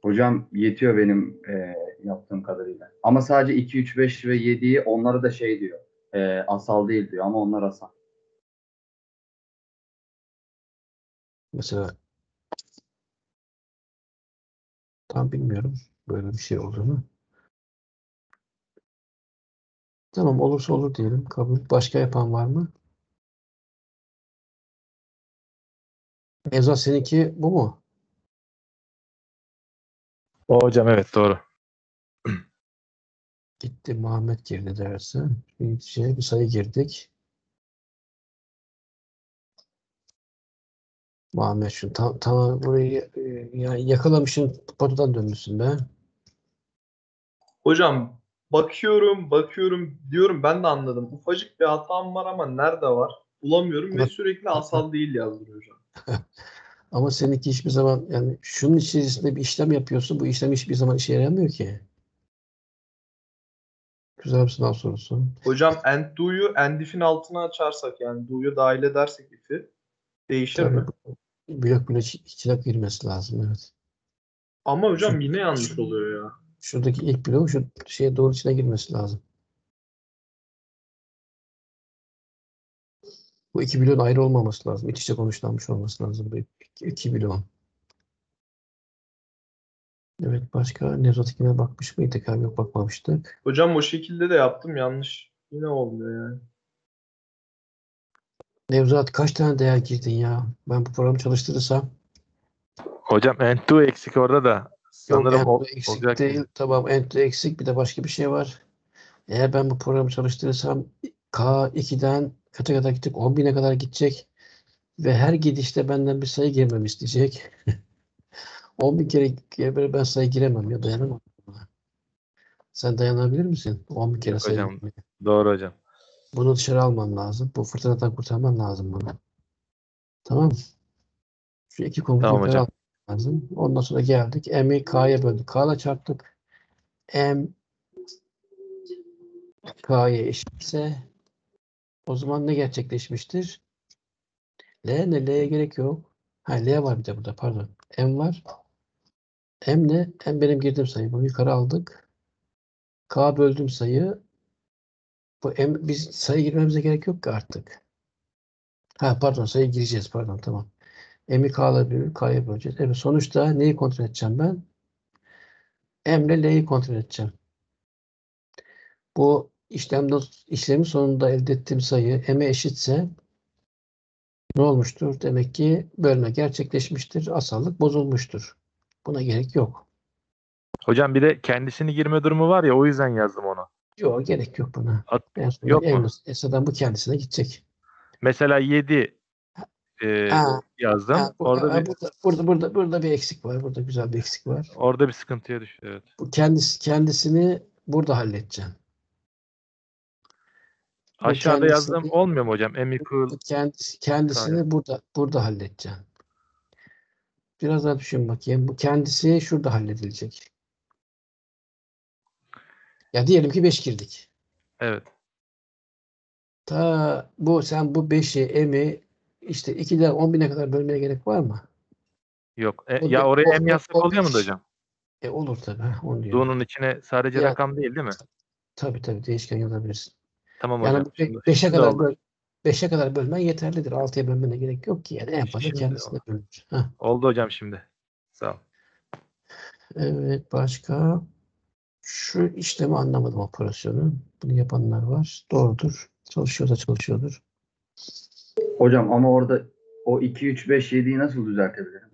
Hocam yetiyor benim e, yaptığım kadarıyla. Ama sadece 2, 3, 5 ve 7'yi onlara da şey diyor. E, asal değil diyor ama onlar asal. Mesela tam bilmiyorum böyle bir şey olduğunu. Tamam olursa olur diyelim. Kabul. Başka yapan var mı? Nevzat seninki bu mu? O hocam evet doğru. Gitti Muhammed girdi derse. Bir şey bir sayı girdik. Muhammed şu tam tam burayı e, yani yakalamışsın potadan dönmüşsün be. Hocam bakıyorum bakıyorum diyorum ben de anladım. Ufacık bir hatam var ama nerede var? Bulamıyorum ve sürekli asal değil yazıyor hocam. Ama seninki hiçbir zaman yani şunun içerisinde bir işlem yapıyorsun. Bu işlem hiçbir zaman işe yaramıyor ki. Güzel bir sınav sorusu. Hocam end do'yu end if'in altına açarsak yani do'yu dahil edersek if'i değişir Tabii mi? blok blok içine girmesi lazım evet. Ama hocam yine yanlış oluyor ya. Şuradaki ilk blok şu şeye doğru içine girmesi lazım. Bu iki bloğun ayrı olmaması lazım. İç içe konuşlanmış olması lazım. Bu iki, iki bloğun. Evet başka Nevzat'ınkine bakmış mıydık? Abi yok bakmamıştık. Hocam o şekilde de yaptım yanlış. Yine olmuyor yani. Nevzat kaç tane değer girdin ya? Ben bu programı çalıştırırsam Hocam Entu eksik orada da. Yok Sanırım Enter ol- eksik olacak değil. gibi. Tamam enter eksik bir de başka bir şey var. Eğer ben bu programı çalıştırırsam K2'den kaça kadar gidecek? 10.000'e kadar gidecek. Ve her gidişte benden bir sayı girmemi isteyecek. 10.000 kere girmeye ben sayı giremem ya dayanamam. Sen dayanabilir misin? 10.000 kere sayı hocam. girmeye. Doğru hocam. Bunu dışarı alman lazım. Bu fırtınadan kurtarman lazım bunu. Tamam mı? Şu iki komutu Tamam hocam. lazım. Ondan sonra geldik. M'i K'ya böldük. K'la çarptık. M K'ya eşitse o zaman ne gerçekleşmiştir? L ne? L'ye gerek yok. Ha L var bir de burada pardon. M var. M ne? M benim girdiğim sayı. Bunu yukarı aldık. K böldüğüm sayı bu M biz sayı girmemize gerek yok ki artık. Ha pardon sayı gireceğiz pardon tamam. M'i K'la bölüp K'ya böleceğiz. Evet sonuçta neyi kontrol edeceğim ben? M ile L'yi kontrol edeceğim. Bu işlemde işlemin sonunda elde ettiğim sayı M'e eşitse ne olmuştur? Demek ki bölme gerçekleşmiştir. Asallık bozulmuştur. Buna gerek yok. Hocam bir de kendisini girme durumu var ya o yüzden yazdım onu. Yok gerek yok buna. At- yok mu? en esadan bu kendisine gidecek. Mesela 7 e, Ha, yazdım. Ha, bu- Orada ha, bir burada, burada, burada, burada bir eksik var. Burada güzel bir eksik var. orada bir sıkıntıya düştü evet. Bu kendisi kendisini burada halledeceğim. Bu Aşağıda yazdım olmuyor mu hocam? Bu kendisi, kendisini burada burada halledeceğim. Biraz daha düşün bakayım. Bu kendisi şurada halledilecek. Ya diyelim ki 5 girdik. Evet. Ta bu sen bu 5'i m'i işte 2'den 10 bine kadar bölmeye gerek var mı? Yok. E, O ya da- oraya o- yazsak oluyor mu hocam? E olur tabii. Onu diyorum. Doğunun içine sadece Ya- rakam değil değil mi? Tabii tabii değişken yazabilirsin. Tamam Yani hocam. Şimdi, 5'e şimdi kadar 5'e kadar bölmen yeterlidir. 6'ya bölmene gerek yok ki. Yani en fazla Şimdi kendisine bölünür. Heh. Oldu hocam şimdi. Sağ ol. Evet başka şu işlemi anlamadım operasyonu. Bunu yapanlar var. Doğrudur. Çalışıyor da çalışıyordur. Hocam ama orada o 2 3 5 7'yi nasıl düzeltebilirim?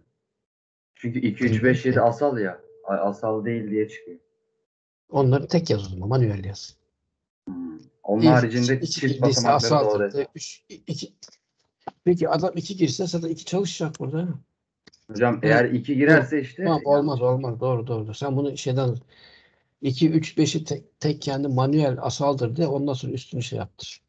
Çünkü 2 3 5 7 asal ya. Asal değil diye çıkıyor. Onları tek yaz o zaman. Manuel yaz. Hmm. Onun Bir, haricinde iki çift basamakları doğru. Üç, iki. Peki adam iki girse zaten iki çalışacak burada. Hocam eğer 2 girerse işte Tamam olmaz olmaz. Doğru doğru. Sen bunu şeyden 2, 3, 5'i tek, tek kendi manuel asaldır de ondan sonra üstünü şey yaptır.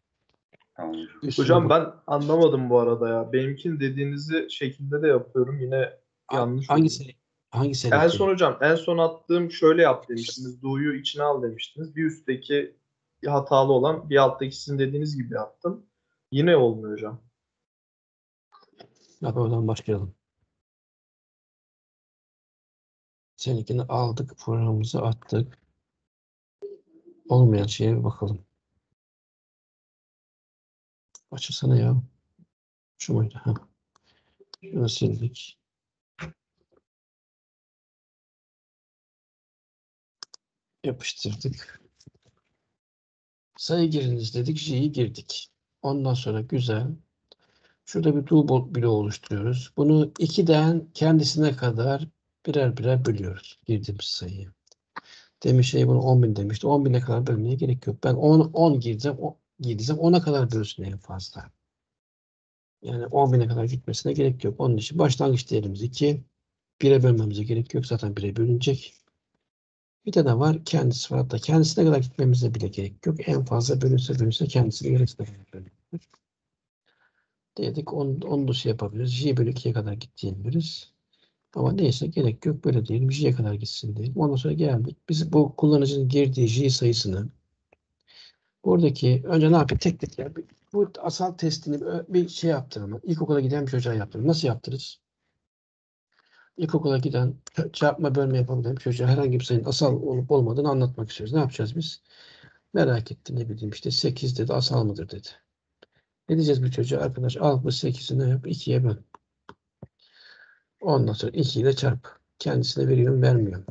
Tamam hocam. Üstünü Hocam bu- ben anlamadım bu arada ya. Benimkinin dediğinizi şekilde de yapıyorum. Yine yanlış oluyor. hangisi hangisi En son hocam en son attığım şöyle yap demiştiniz. Do'yu içine al demiştiniz. Bir üstteki hatalı olan bir alttaki sizin dediğiniz gibi yaptım. Yine olmuyor hocam. Hadi oradan başlayalım. Seninkini aldık, programımızı attık. Olmayan şeye bir bakalım. Açılsana ya. Şu muydu? Ha. Şunu sildik. Yapıştırdık. Sayı giriniz dedik. J'yi girdik. Ondan sonra güzel. Şurada bir do blo- bloğu oluşturuyoruz. Bunu 2'den kendisine kadar birer birer bölüyoruz. Girdiğimiz sayıyı. Demiş şey bunu 10.000 demişti. 10.000'e kadar bölmeye gerek yok. Ben 10, 10 gireceğim. 10 gireceğim. 10'a kadar bölsün en fazla. Yani 10.000'e kadar gitmesine gerek yok. Onun için başlangıç değerimiz 2. 1'e bölmemize gerek yok. Zaten 1'e bölünecek. Bir de var? Kendisi var. Hatta kendisine kadar gitmemize bile gerek yok. En fazla bölünse bölünse kendisine yarısına kadar. Dedik onu, onu da yapabiliriz. J bölü 2'ye kadar git diyebiliriz. Ama neyse gerek yok. Böyle diyelim. J'ye kadar gitsin diyelim. Ondan sonra geldik. Biz bu kullanıcının girdiği J sayısını buradaki önce ne yapayım? Tek tek ya. Bir- Bu asal testini bir şey yaptıralım. İlkokula giden bir çocuğa yaptıralım. Nasıl yaptırırız? İlkokula giden çarpma bölme yapabilen bir çocuğa herhangi bir sayının asal olup olmadığını anlatmak istiyoruz. Ne yapacağız biz? Merak etti ne bileyim işte 8 dedi asal mıdır dedi. Ne diyeceğiz bu çocuğa? Arkadaş al bu 8'i ne yap? 2'ye böl. Ondan sonra 2 ile çarp. Kendisine veriyorum vermiyorum.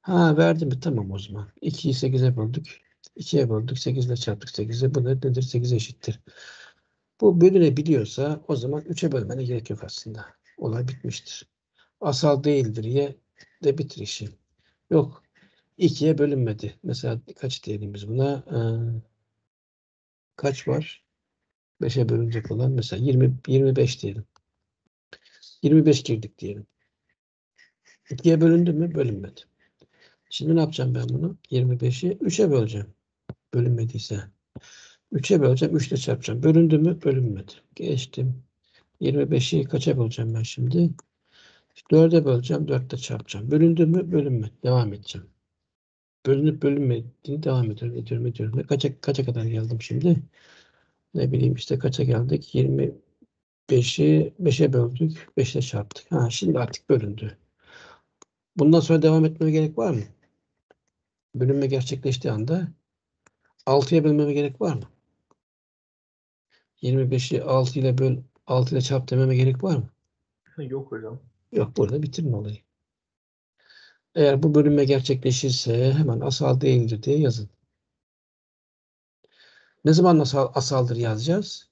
Ha verdi mi? Tamam o zaman. 2'yi 8'e böldük. 2'ye böldük. 8 ile çarptık 8'e. Bu ne- nedir? 8 eşittir. Bu bölünebiliyorsa o zaman 3'e bölmene gerek yok aslında. Olay bitmiştir. Asal değildir diye de bitir işi. Yok. 2'ye bölünmedi. Mesela kaç diyelim biz buna? Ee, kaç var? 5'e bölünecek olan mesela 20 25 diyelim. 25 girdik diyelim. 2'ye bölündü mü? Bölünmedi. Şimdi ne yapacağım ben bunu? 25'i 3'e böleceğim. Bölünmediyse. 3'e böleceğim. 3 ile çarpacağım. Bölündü mü? Bölünmedi. Geçtim. 25'i kaça böleceğim ben şimdi? 4'e böleceğim. 4 ile çarpacağım. Bölündü mü? Bölünmedi. Devam edeceğim. Bölünüp bölünmediğini devam ediyorum. Ediyorum, ediyorum. Ve kaça, kaça kadar geldim şimdi? Ne bileyim işte kaça geldik? 25'i 5'e böldük. 5 ile çarptık. Ha, şimdi artık bölündü. Bundan sonra devam etmeme gerek var mı? Bölünme gerçekleştiği anda 6'ya bölmeme gerek var mı? 25'i 6 ile böl 6 ile çarp dememe gerek var mı? Yok hocam. Yok burada bitirme olayı. Eğer bu bölünme gerçekleşirse hemen asal değildir diye yazın. Ne zaman asal, asaldır yazacağız?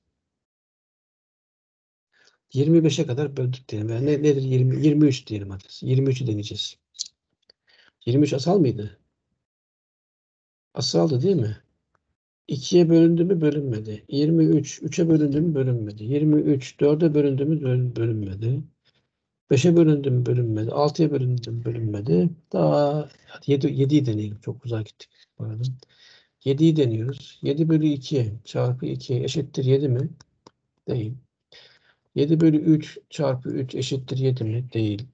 25'e kadar böldük diyelim. Yani ne, nedir? 20, 23 diyelim hadi. 23'ü deneyeceğiz. 23 asal mıydı? Asaldı değil mi? 2'ye bölündü mü bölünmedi. 23 3'e bölündü mü bölünmedi. 23 4'e bölündü mü böl- bölünmedi. 5'e bölündü mü bölünmedi. 6'ya bölündü mü bölünmedi. Daha 7, 7'yi deneyelim. Çok uzağa gittik. Pardon. 7'yi deniyoruz. 7 bölü 2 çarpı 2 eşittir 7 mi? Değil. 7 bölü 3 çarpı 3 eşittir 7 mi? Değil.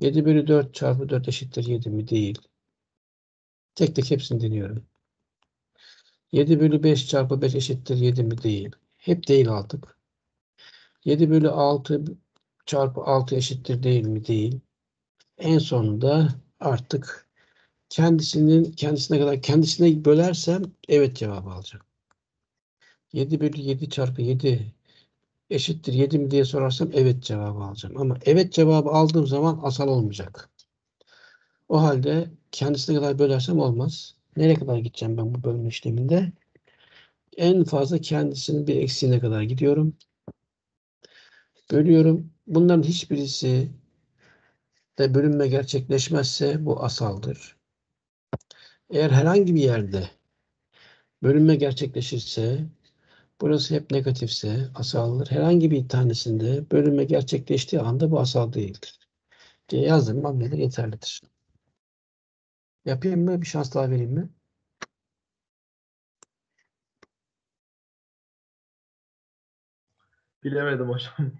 7 bölü 4 çarpı 4 eşittir 7 mi? Değil. Tek tek hepsini deniyorum. 7 bölü 5 çarpı 5 eşittir 7 mi? Değil. Hep değil aldık. 7 bölü 6 çarpı 6 eşittir değil mi? Değil. En sonunda artık kendisinin kendisine kadar kendisine bölersem evet cevabı alacağım. 7 bölü 7 çarpı 7 eşittir 7 mi diye sorarsam evet cevabı alacağım. Ama evet cevabı aldığım zaman asal olmayacak. O halde kendisine kadar bölersem olmaz. Nereye kadar gideceğim ben bu bölme işleminde? En fazla kendisinin bir eksiğine kadar gidiyorum. Bölüyorum. Bunların hiçbirisi de bölünme gerçekleşmezse bu asaldır. Eğer herhangi bir yerde bölünme gerçekleşirse burası hep negatifse asaldır. Herhangi bir tanesinde bölünme gerçekleştiği anda bu asal değildir. diye yazdım. Hamlede yeterlidir. Yapayım mı? Bir şans daha vereyim mi? Bilemedim hocam.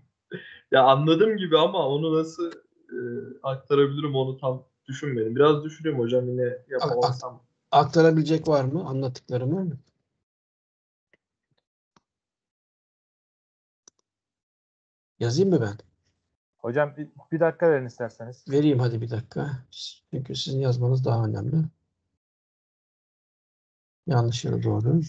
Ya anladım gibi ama onu nasıl e, aktarabilirim onu tam düşünmedim. Biraz düşüneyim hocam yine yapamazsam. Aktarabilecek var mı anlattıklarımı? Yazayım mı ben? Hocam bir, bir dakika verin isterseniz. Vereyim hadi bir dakika. Çünkü sizin yazmanız daha önemli. Yanlış ya da doğru.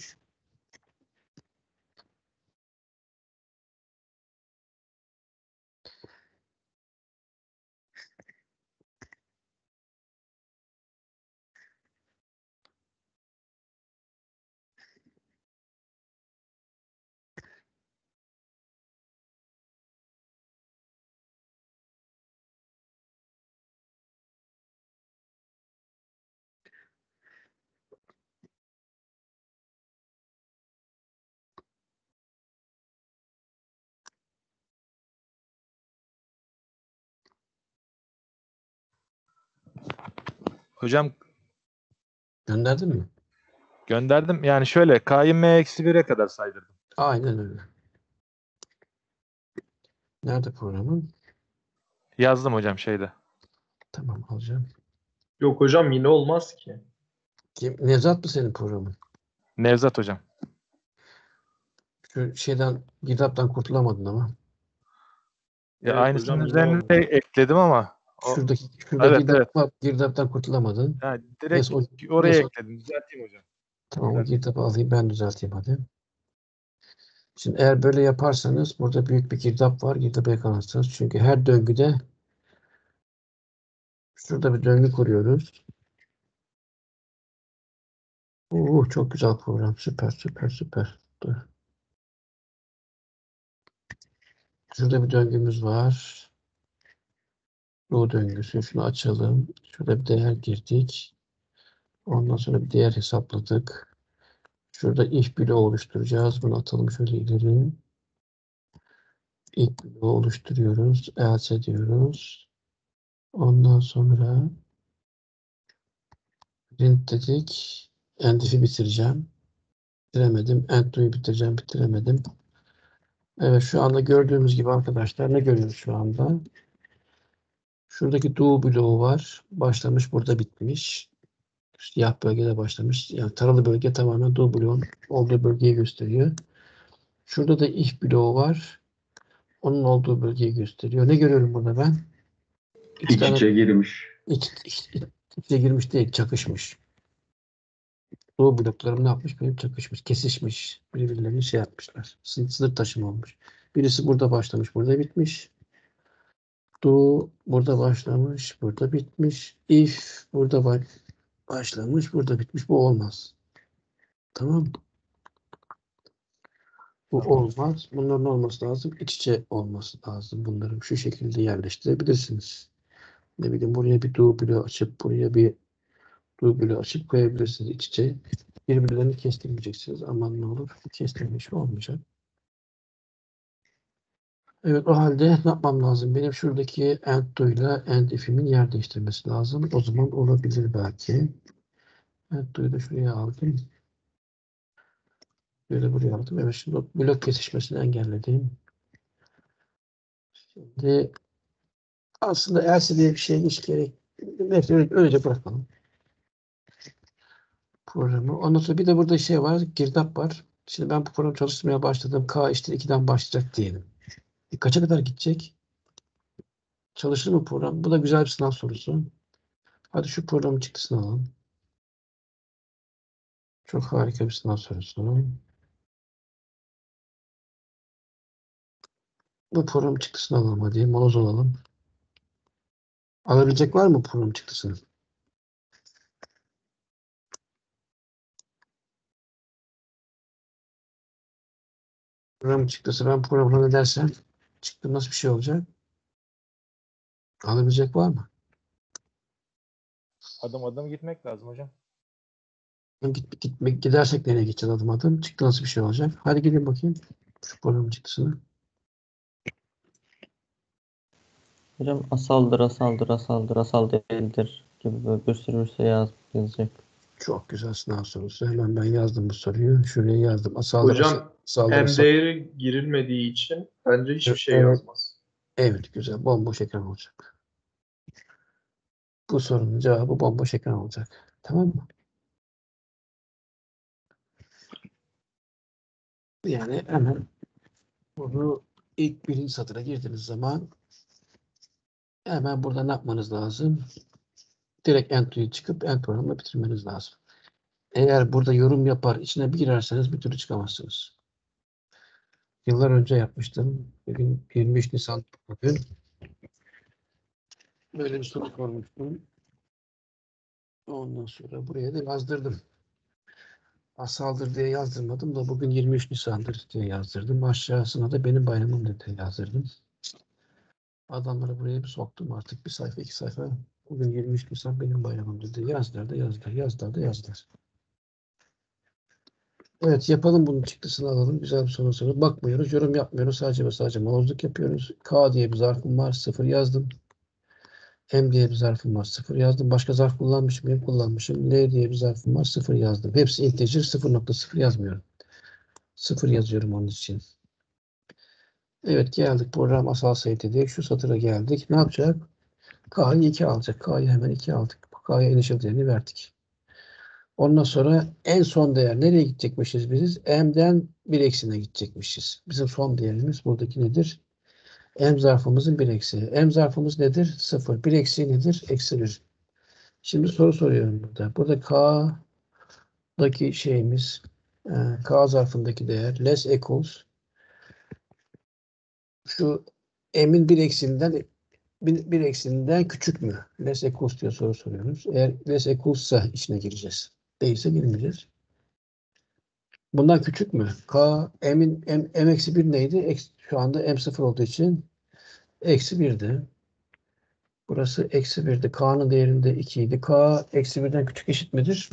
Hocam Gönderdin mi? gönderdim. Yani şöyle K'yı M eksi 1'e kadar saydırdım. Aynen öyle. Nerede programın? Yazdım hocam şeyde. Tamam alacağım. Yok hocam yine olmaz ki. Kim, Nevzat mı senin programın? Nevzat hocam. Şu şeyden girdaptan kurtulamadın ama. Ya Evet aynısının üzerine oldu. ekledim ama Şuradaki şurada Evet, girdap var. Girdaptan kurtulamadın. ha, direkt Neyse, o- oraya neyse. ekledim. Düzelteyim hocam. Tamam Güzel. girdabı alayım ben düzelteyim hadi. Şimdi eğer böyle yaparsanız burada büyük bir girdap var. Girdabı yakalarsanız. Çünkü her döngüde şurada bir döngü kuruyoruz. Oo, çok güzel program. Süper süper süper. Dur. Şurada bir döngümüz var. Bu döngüsü. Şunu açalım. Şurada bir değer girdik. Ondan sonra bir değer hesapladık. Şurada if bloğu oluşturacağız. Bunu atalım şöyle ileri. İlk bloğu oluşturuyoruz. Else diyoruz. Ondan sonra print dedik. End if'i bitireceğim. Bitiremedim. End do'yu bitireceğim. Bitiremedim. Evet şu anda gördüğümüz gibi arkadaşlar ne görüyoruz şu anda? Şuradaki do bloğu var. Başlamış burada bitmiş. Siyah bölgede başlamış. Yani taralı bölge tamamen do bloğun olduğu bölgeyi gösteriyor. Şurada da if bloğu var. Onun olduğu bölgeyi gösteriyor. Ne görüyorum burada ben? İki İç içe girmiş. iç, iç, iç- içe girmiş değil, çakışmış. Doğu bloklarım ne yapmış? Benim çakışmış, kesişmiş. Birbirlerini şey yapmışlar. Sınır taşıma olmuş. Birisi burada başlamış, burada bitmiş. Doğu burada başlamış, burada bitmiş. If burada baş, başlamış, burada bitmiş. Bu olmaz. Tamam mı? Bu olmaz. Bunların olması lazım. İç içe olması lazım. Bunları şu şekilde yerleştirebilirsiniz. Ne bileyim buraya bir do bloğu açıp buraya bir do bloğu açıp koyabilirsiniz iç içe. Birbirlerini kestirmeyeceksiniz. Aman ne olur kestirme işi olmayacak. Evet o halde ne yapmam lazım? Benim şuradaki end do ile end if'imin yer değiştirmesi lazım. O zaman olabilir belki. End do'yu da şuraya aldım. Böyle buraya aldım. Evet şimdi blok kesişmesini engelledim. Şimdi aslında else diye bir şeye hiç gerek Neyse öyle, öylece bırakalım. Programı. Ondan sonra bir de burada şey var. Girdap var. Şimdi ben bu programı çalıştırmaya başladım. K işte 2'den başlayacak diyelim. E, kaça kadar gidecek? Çalışır mı program? Bu da güzel bir sınav sorusu. Hadi şu programın çıktısını alalım. Çok harika bir sınav sorusu. Bu program çıktısını alalım hadi. Moloz olalım. Alabilecek var mı program çıktısını? Program çıktısı ben programı ne dersem çıktı nasıl bir şey olacak? Alabilecek var mı? Adım adım gitmek lazım hocam. Git, gitmek, gidersek nereye gideceğiz adım adım? Çıktı nasıl bir şey olacak? Hadi gidin bakayım. Şu programın çıktısını. Hocam asaldır, asaldır, asaldır, asal değildir gibi böyle bir sürü bir şey yaz, yazacak. Çok güzel sınav sorusu. Hemen ben yazdım bu soruyu. Şuraya yazdım. Asaldır, Hocam asal- değeri girilmediği için bence hiçbir şey Evet. yazmaz. Evet güzel. Bomboş ekran olacak. Bu sorunun cevabı bomboş ekran olacak. Tamam mı? Yani hemen bunu ilk birinci satıra girdiğiniz zaman hemen burada ne yapmanız lazım? Direkt Enter'ı çıkıp Enter programla bitirmeniz lazım. Eğer burada yorum yapar içine bir girerseniz bir türlü çıkamazsınız. Yıllar önce yapmıştım. Bugün 23 Nisan bugün. Böyle bir soru sormuştum. Ondan sonra buraya da yazdırdım. Asaldır diye yazdırmadım da bugün 23 Nisan'dır diye yazdırdım. Aşağısına da benim bayramım diye yazdırdım. Adamları buraya bir soktum artık. Bir sayfa iki sayfa. Bugün 23 Nisan benim bayramım dedi. Yazdılar da yazdılar. Yazdılar da yazdılar. Evet yapalım bunun çıktısını alalım. Güzel bir soru soru. Bakmıyoruz. Yorum yapmıyoruz. Sadece ve sadece molozluk yapıyoruz. K diye bir zarfım var. Sıfır yazdım. M diye bir zarfım var. Sıfır yazdım. Başka zarf kullanmış mıyım? Kullanmışım. L diye bir zarfım var. Sıfır yazdım. Hepsi integer. 0.0 yazmıyorum. Sıfır yazıyorum onun için. Evet geldik. Program asal sayı dedik. Şu satıra geldik. Ne yapacak? K'yı 2 alacak. K'yı hemen 2 aldık. K'ya initial değerini verdik. Ondan sonra en son değer nereye gidecekmişiz biz? M'den 1 eksine gidecekmişiz. Bizim son değerimiz buradaki nedir? M zarfımızın 1 eksiği. M zarfımız nedir? 0. 1 eksiği nedir? Eksi 1. Şimdi soru soruyorum burada. Burada K'daki şeyimiz e, K zarfındaki değer less equals şu M'in 1 eksiğinden bir, bir eksiğinden küçük mü? Less equals diye soru soruyoruz. Eğer less equals'sa içine gireceğiz. Değilse girmeyeceğiz. Bundan küçük mü? K, M'in M, M eksi 1 neydi? Eksi, şu anda M sıfır olduğu için eksi 1'di. Burası eksi 1'di. K'nın değerinde 2 idi. K eksi 1'den küçük eşit midir?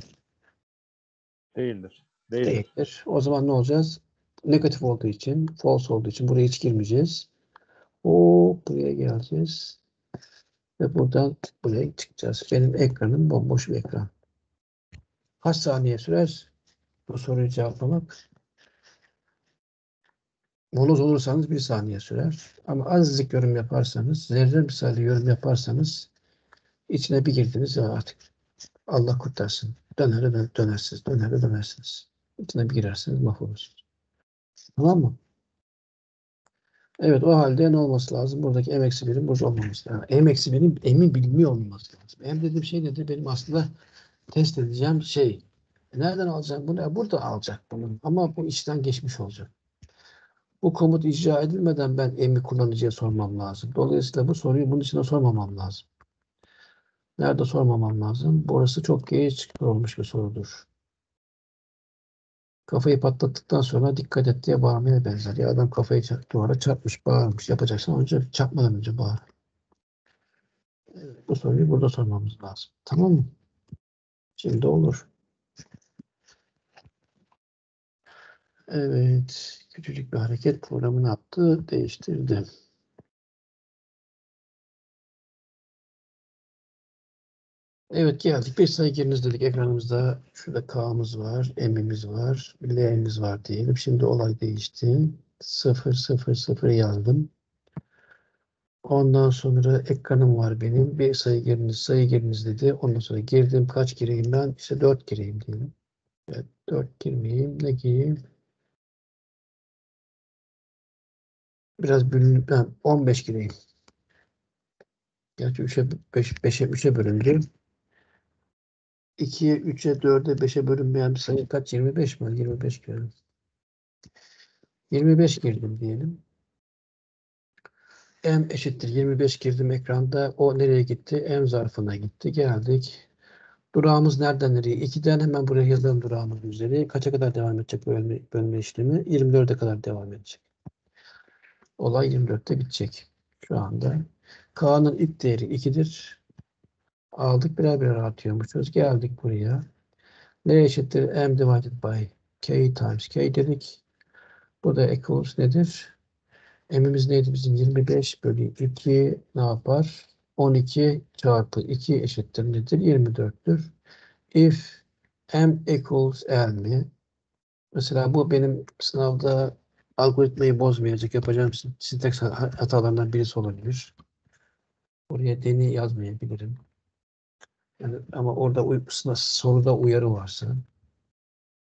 Değildir. Değildir. Değildir. O zaman ne olacağız? Negatif olduğu için, false olduğu için buraya hiç girmeyeceğiz. O buraya geleceğiz. Ve buradan buraya çıkacağız. Benim ekranım bomboş bir ekran. Kaç saniye sürer bu soruyu cevaplamak? Moloz olursanız bir saniye sürer. Ama azıcık yorum yaparsanız, zerre misali yorum yaparsanız içine bir girdiniz ya artık Allah kurtarsın. Döner döner dönersiniz, döner dönersiniz. İçine bir girerseniz mahvolursunuz. Tamam mı? Evet o halde ne olması lazım? Buradaki m eksi 1'in burada olmaması lazım. m eksi 1'in m'in bilmiyor olması lazım. M dediğim şey nedir? Benim aslında test edeceğim şey. E, Nereden alacağım bunu? E, Burada alacak bunu. Ama bu içten geçmiş olacak. Bu komut icra edilmeden ben m'i kullanıcıya sormam lazım. Dolayısıyla bu soruyu bunun içine sormamam lazım. Nerede sormamam lazım? Burası çok geç olmuş bir sorudur. Kafayı patlattıktan sonra dikkat et diye bağırmaya benzer. Ya adam kafayı duvara çarpmış, bağırmış. Yapacaksan önce çarpmadan önce bağır. Bu soruyu burada sormamız lazım. Tamam mı? Şimdi olur. Evet. Küçücük bir hareket programını yaptı. Değiştirdi. Evet geldik. Bir sayı giriniz dedik ekranımızda. Şurada K'mız var, M'imiz var, L'miz var diyelim. Şimdi olay değişti. 0 0 0 yazdım. Ondan sonra ekranım var benim. Bir sayı giriniz, sayı giriniz dedi. Ondan sonra girdim. Kaç gireyim ben? İşte 4 gireyim diyelim. Evet, 4 girmeyeyim. Ne gireyim? Biraz bölün, ben 15 gireyim. Gerçi 3'e 5, 5'e 3'e bölündü. 2'ye 3'e 4'e 5'e bölünmeyen bir sayı kaç? 25 mi? 25 girdim. 25 girdim diyelim. M eşittir 25 girdim ekranda. O nereye gitti? M zarfına gitti. Geldik. Durağımız nereden nereye? 2'den hemen buraya yazalım durağımız üzeri. Kaça kadar devam edecek bölme, bölme işlemi? 24'e kadar devam edecek. Olay 24'te bitecek. Şu anda. K'nın ilk değeri 2'dir. Aldık birer birer artıyormuşuz. Geldik buraya. L eşittir M divided by K times K dedik. Bu da equals nedir? M'imiz neydi bizim? 25 bölü 2 ne yapar? 12 çarpı 2 eşittir nedir? 24'tür. If M equals L mi? Mesela bu benim sınavda algoritmayı bozmayacak yapacağım sintaks hatalarından birisi olabilir. Oraya deni yazmayabilirim. Yani ama orada uy- sınav- soruda uyarı varsa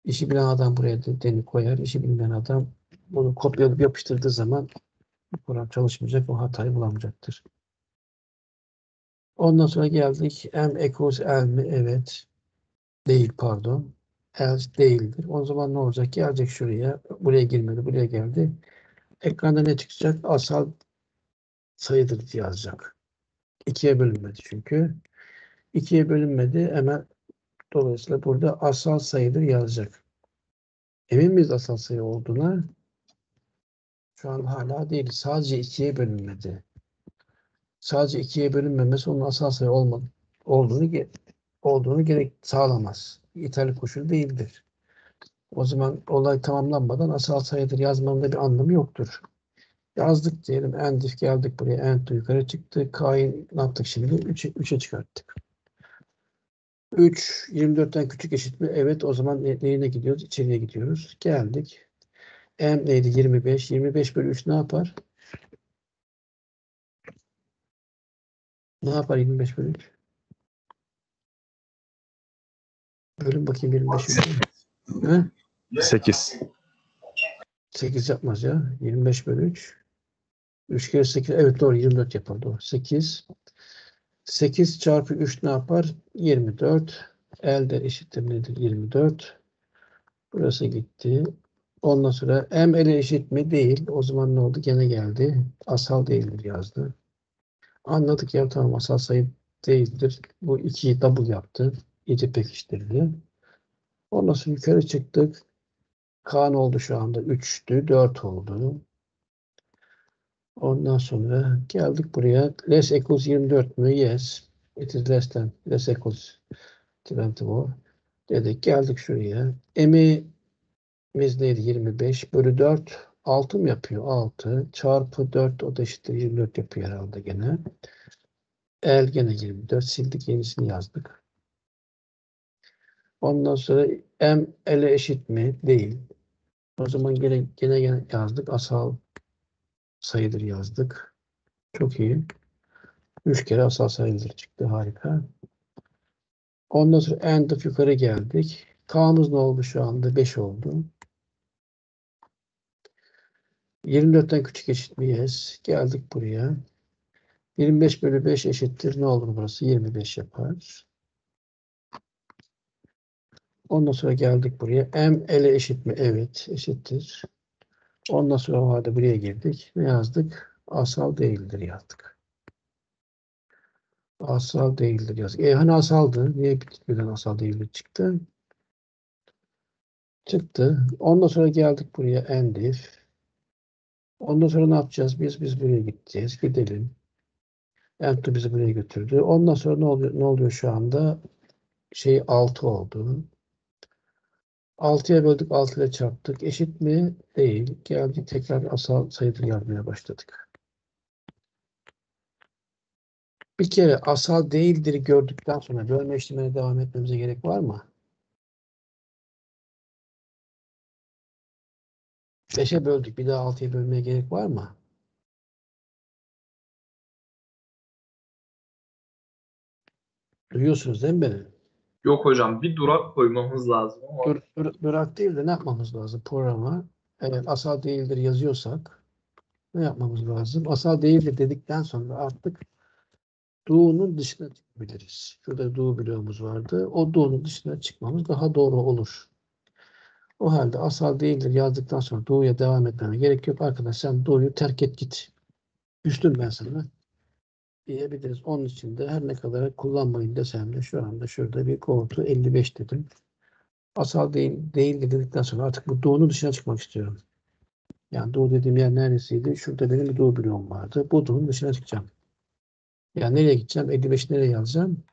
işi bilen adam buraya de deni koyar. işi bilmeyen adam bunu kopyalayıp yapıştırdığı zaman bu program çalışmayacak, o hatayı bulamayacaktır. Ondan sonra geldik. M equals L mi? Evet. Değil pardon. Else değildir. O zaman ne olacak? Gelecek şuraya. Buraya girmedi. Buraya geldi. Ekranda ne çıkacak? Asal sayıdır yazacak. İkiye bölünmedi çünkü. İkiye bölünmedi. Hemen dolayısıyla burada asal sayıdır yazacak. Emin miyiz asal sayı olduğuna? Şu an hala değil. Sadece ikiye bölünmedi. Sadece ikiye bölünmemesi onun asal sayı olma, olduğunu olduğunu gerek sağlamaz. Yeterli koşul değildir. O zaman olay tamamlanmadan asal sayıdır yazmanın bir anlamı yoktur. Yazdık diyelim. Endif geldik buraya. End yukarı çıktı. K'yı ne yaptık şimdi? 3'e 3'e çıkarttık. 3 24'ten küçük eşit mi? Evet o zaman ne- neyine gidiyoruz? İçeriye gidiyoruz. Geldik. M neydi? 25. 25 bölü 3 ne yapar? Ne yapar 25 bölü 3? Bölün bakayım 25 bölü 3. He? 8. 8 yapmaz ya. 25 bölü 3. 3 kere 8. Evet doğru 24 yapar. Doğru. 8. 8 çarpı 3 ne yapar? 24. Elde eşittir nedir? 24. Burası gitti. Ondan sonra m ele eşit mi? Değil. O zaman ne oldu? Gene geldi. Asal değildir yazdı. Anladık ya tamam asal sayı değildir. Bu 2'yi double yaptı. 7 pekiştirdi. Ondan sonra yukarı çıktık. K oldu şu anda? 3'tü. 4 oldu. Ondan sonra geldik buraya. Less equals 24 mü? Yes. It is less than. Less equals 24. Dedik. Geldik şuraya. M'imiz neydi? 25 bölü 4. 6 mı yapıyor? 6 çarpı 4 o da eşittir 24 yapıyor herhalde gene. El gene 24. Sildik yenisini yazdık. Ondan sonra M ele eşit mi? Değil. O zaman gene, gene yazdık. Asal sayıdır yazdık. Çok iyi. Üç kere asal sayıdır çıktı. Harika. Ondan sonra end of yukarı geldik. K'mız ne oldu şu anda? 5 oldu. 24'ten küçük eşit mi? Yes. Geldik buraya. 25 bölü 5 eşittir. Ne olur burası? 25 yapar. Ondan sonra geldik buraya. M ele eşit mi? Evet. Eşittir. Ondan sonra o halde buraya girdik. Ne yazdık? Asal değildir yazdık. Asal değildir yazdık. E hani asaldı? Niye birden asal değildir çıktı? Çıktı. Ondan sonra geldik buraya end if. Ondan sonra ne yapacağız? Biz biz buraya gideceğiz. Gidelim. End bizi buraya götürdü. Ondan sonra ne oluyor? Ne oluyor şu anda? Şey 6 oldu. 6'ya böldük 6 ile çarptık. Eşit mi? Değil. Geldik tekrar asal sayıdır yazmaya başladık. Bir kere asal değildir gördükten sonra bölme işlemine devam etmemize gerek var mı? 5'e böldük. Bir daha 6'ya bölmeye gerek var mı? Duyuyorsunuz değil mi beni? Yok hocam bir durak koymamız lazım ama Dur, dur, bırak değil de ne yapmamız lazım programa? Eğer asal değildir yazıyorsak ne yapmamız lazım? Asal değildir dedikten sonra artık do'nun dışına çıkabiliriz. Şurada do bloğumuz vardı. O do'nun dışına çıkmamız daha doğru olur. O halde asal değildir yazdıktan sonra do'ya devam etmeme gerek yok. Arkadaş sen do'yu terk et git. Üstüm ben sana. Diyebiliriz. Onun için de her ne kadar kullanmayın desem de şu anda şurada bir komutu 55 dedim. Asal değil, değildir dedikten sonra artık bu doğunun dışına çıkmak istiyorum. Yani doğu dediğim yer neresiydi? Şurada benim bir doğu bloğum vardı. Bu doğunun dışına çıkacağım. Yani nereye gideceğim? 55 nereye yazacağım?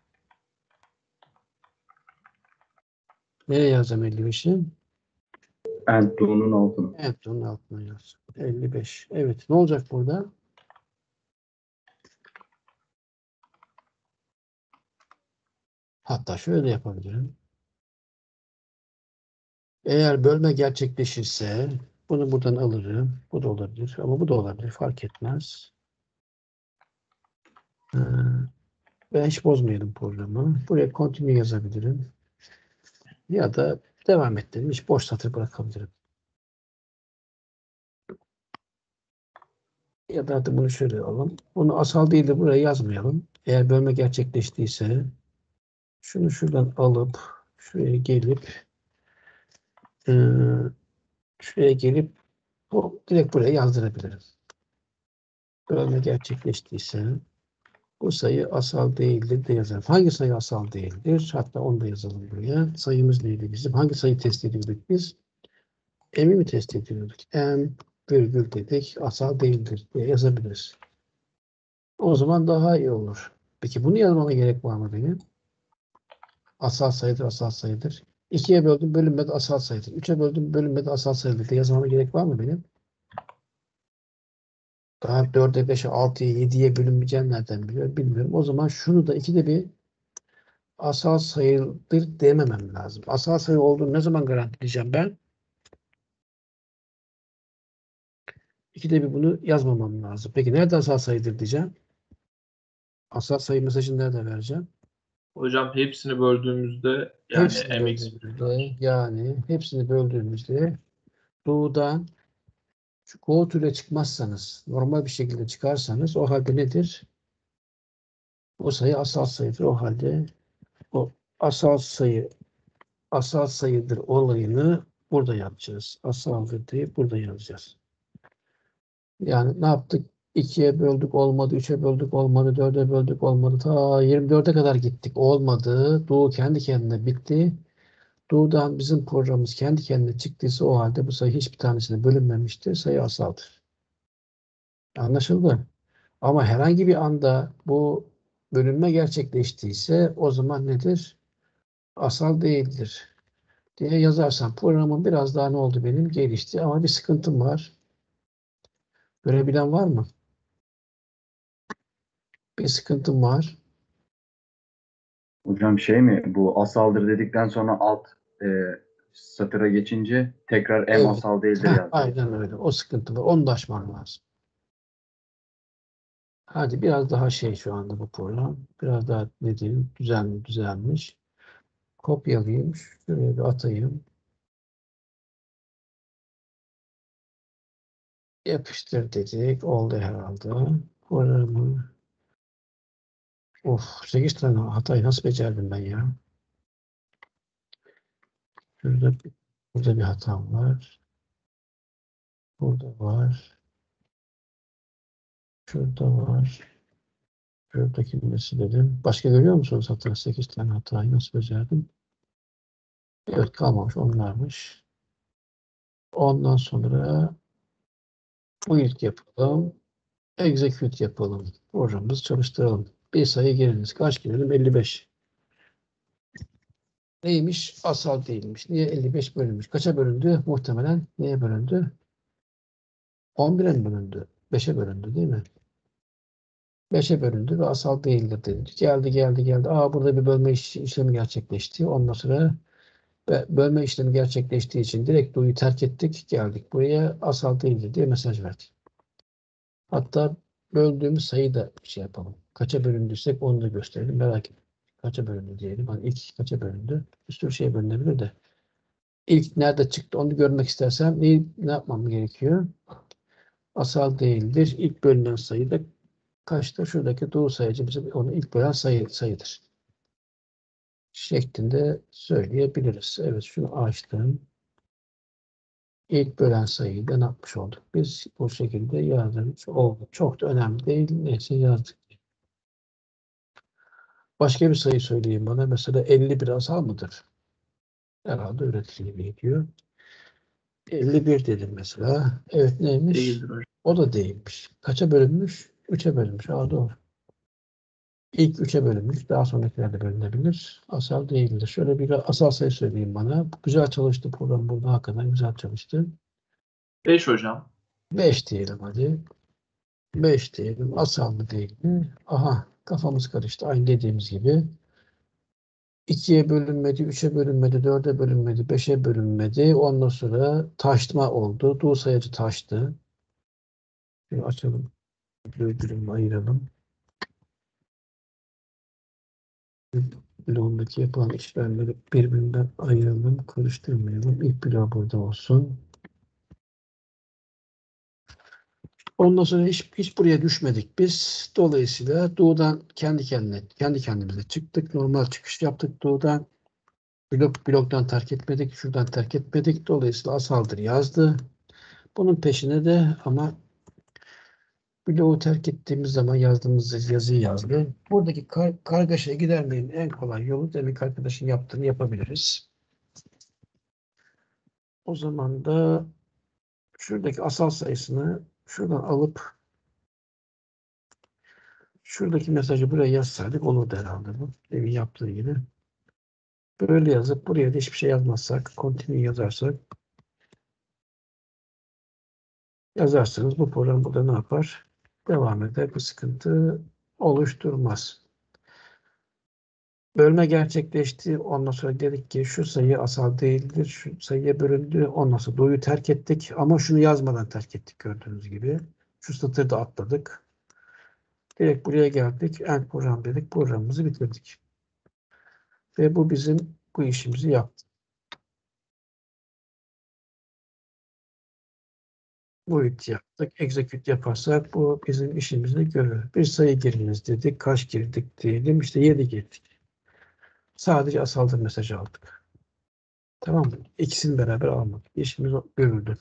Nereye yazacağım 55'i? And do'nun altına. Evet, onun altına yazacağım. 55. Evet, ne olacak burada? Hatta şöyle yapabilirim. Eğer bölme gerçekleşirse bunu buradan alırım. Bu da olabilir ama bu da olabilir. Fark etmez. Ee, Ben hiç bozmayalım programı. Buraya continue yazabilirim. Ya da devam ettirelim. Hiç boş satır bırakabilirim. Ya da hadi bunu şöyle alalım. Bunu asal değil de buraya yazmayalım. Eğer bölme gerçekleştiyse şunu şuradan alıp şuraya gelip eee, şuraya gelip bu direkt buraya yazdırabilirim. Bölme gerçekleştiyse bu sayı asal değildir de yazarım. Hangi sayı asal değildir? Hatta onu da yazalım buraya. Sayımız neydi bizim? Hangi sayı test ediyorduk biz? M'i mi test ediyorduk? M virgül dedik. Asal değildir diye yazabiliriz. O zaman daha iyi olur. Peki bunu yazmama gerek var mı benim? Asal sayıdır, asal sayıdır. 2'ye böldüm bölünmedi asal sayıdır. 3'e böldüm bölünmedi asal sayıdır diye yazmama gerek var mı benim? Daha 4'e 5'e 6'ya 7'ye bölünmeyeceğini nereden biliyorum bilmiyorum. O zaman şunu da ikide bir asal sayıdır dememem lazım. Asal sayı olduğunu ne zaman garantileyeceğim ben? İkide bir bunu yazmamam lazım. Peki nerede asal sayıdır diyeceğim? Asal sayı mesajını nerede vereceğim? Hocam hepsini böldüğümüzde yani Hepsini mx böldüğümüzde yani hepsini böldüğümüzde doğudan şu go ile çıkmazsanız normal bir şekilde çıkarsanız o halde nedir? O sayı asal sayıdır. O halde o asal sayı asal sayıdır olayını burada yapacağız. Asaldır diye burada yazacağız. Yani ne yaptık? 2'ye böldük olmadı, 3'e böldük olmadı, 4'e böldük olmadı. Ta 24'e kadar gittik. Olmadı. Doğu kendi kendine bitti. Doğudan bizim programımız kendi kendine çıktıysa o halde bu sayı hiçbir tanesine bölünmemiştir. Sayı asaldır. Anlaşıldı. Ama herhangi bir anda bu bölünme gerçekleştiyse o zaman nedir? Asal değildir diye yazarsam programım biraz daha ne oldu benim? Gelişti ama bir sıkıntım var. Görebilen var mı? Bir sıkıntım var. Hocam şey mi bu asaldır dedikten sonra alt e, satıra geçince tekrar M Evet. asal değildir Heh, yazdı. aynen öyle. O sıkıntı var. Onu da aşman lazım. Hadi biraz daha şey şu anda bu program. Biraz daha ne diyeyim düzenli düzelmiş. Kopyalayayım. Şuraya bir atayım. Yapıştır dedik. Oldu herhalde. Programı. Of 8 tane hatayı nasıl becerdim ben ya? Şurada burada bir hatam var. Burada var. Şurada var. Şuradaki nesi dedim. Başka görüyor musunuz hata? 8 tane hatayı nasıl becerdim? Evet kalmamış. Onlarmış. Ondan sonra bu ilk yapalım. Execute yapalım. Programımızı çalıştıralım. Bir sayı giriniz. Kaç girelim? 55. Neymiş? Asal değilmiş. Niye 55 bölünmüş? Kaça bölündü? Muhtemelen neye bölündü? 11'e mi bölündü? 5'e bölündü değil mi? 5'e bölündü ve asal değildir dedi. Geldi geldi geldi. Aa burada bir bölme iş- işlemi gerçekleşti. Ondan sonra bölme işlemi gerçekleştiği için direkt do'yu terk ettik. Geldik buraya asal değildir diye mesaj verdik. Hatta böldüğümüz sayıyı da şey yapalım. Kaça bölündüysek onu da gösterelim. Merak etmeyin. kaça bölündü diyelim. Hani ilk kaça bölündü? Bir sürü şey bölünebilir de. İlk nerede çıktı onu görmek istersem ne, ne yapmam gerekiyor? Asal değildir. İlk bölünen sayı da kaçtır? Şuradaki doğu sayıcı bize onu ilk bölen sayı, sayıdır. Şeklinde söyleyebiliriz. Evet şunu açtım. İlk bölen sayıyı da yapmış olduk? Biz bu şekilde yazmış olduk. Çok da önemli değil. Neyse yazdık. Başka bir sayı söyleyeyim bana. Mesela 51 asal mıdır? Herhalde üretilebiliyor. 51 dedim mesela. Evet neymiş? Değildir hocam. O da değilmiş. Kaça bölünmüş? 3'e bölünmüş. Aa doğru. İlk 3'e bölünmüş. Daha sonrakiler de bölünebilir. Asal değildir. Şöyle bir asal sayı söyleyeyim bana. Güzel çalıştı program burada. Hakikaten güzel çalıştı. 5 hocam. 5 diyelim hadi. 5 diyelim. Asal mı değil mi? Aha kafamız karıştı. Aynı dediğimiz gibi. 2'ye bölünmedi, 3'e bölünmedi, 4'e bölünmedi, 5'e bölünmedi. Ondan sonra taşma oldu. Doğu sayacı taştı. Şöyle açalım. Bölümü ayıralım. Bloğundaki yapılan işlemleri birbirinden ayıralım, karıştırmayalım. İlk bloğu burada olsun. Ondan sonra hiç, hiç buraya düşmedik biz. Dolayısıyla doğudan kendi kendine, kendi kendimize çıktık. Normal çıkış yaptık doğudan. Blok, bloktan terk etmedik. Şuradan terk etmedik. Dolayısıyla asaldır yazdı. Bunun peşine de ama bloğu terk ettiğimiz zaman yazdığımız yazıyı yazdı. Buradaki kar, kargaşayı gidermenin en kolay yolu demek arkadaşın yaptığını yapabiliriz. O zaman da şuradaki asal sayısını şuradan alıp şuradaki mesajı buraya yazsaydık olurdu herhalde bu. Demin yaptığı gibi. Böyle yazıp buraya da hiçbir şey yazmazsak, continue yazarsak yazarsanız bu program burada ne yapar? Devam eder. Bir sıkıntı oluşturmaz. Bölme gerçekleşti. Ondan sonra dedik ki şu sayı asal değildir. Şu sayıya bölündü. Ondan sonra doğuyu terk ettik. Ama şunu yazmadan terk ettik gördüğünüz gibi. Şu satırı da atladık. Direkt buraya geldik. End program dedik. Programımızı bitirdik. Ve bu bizim bu işimizi yaptı. Bu iti yaptık. Execute yaparsak bu bizim işimizi görür. Bir sayı giriniz dedik. Kaç girdik diyelim. İşte 7 girdik. Sadece asaldır mesajı aldık. Tamam mı? İkisini beraber almadık. İşimiz görüldü.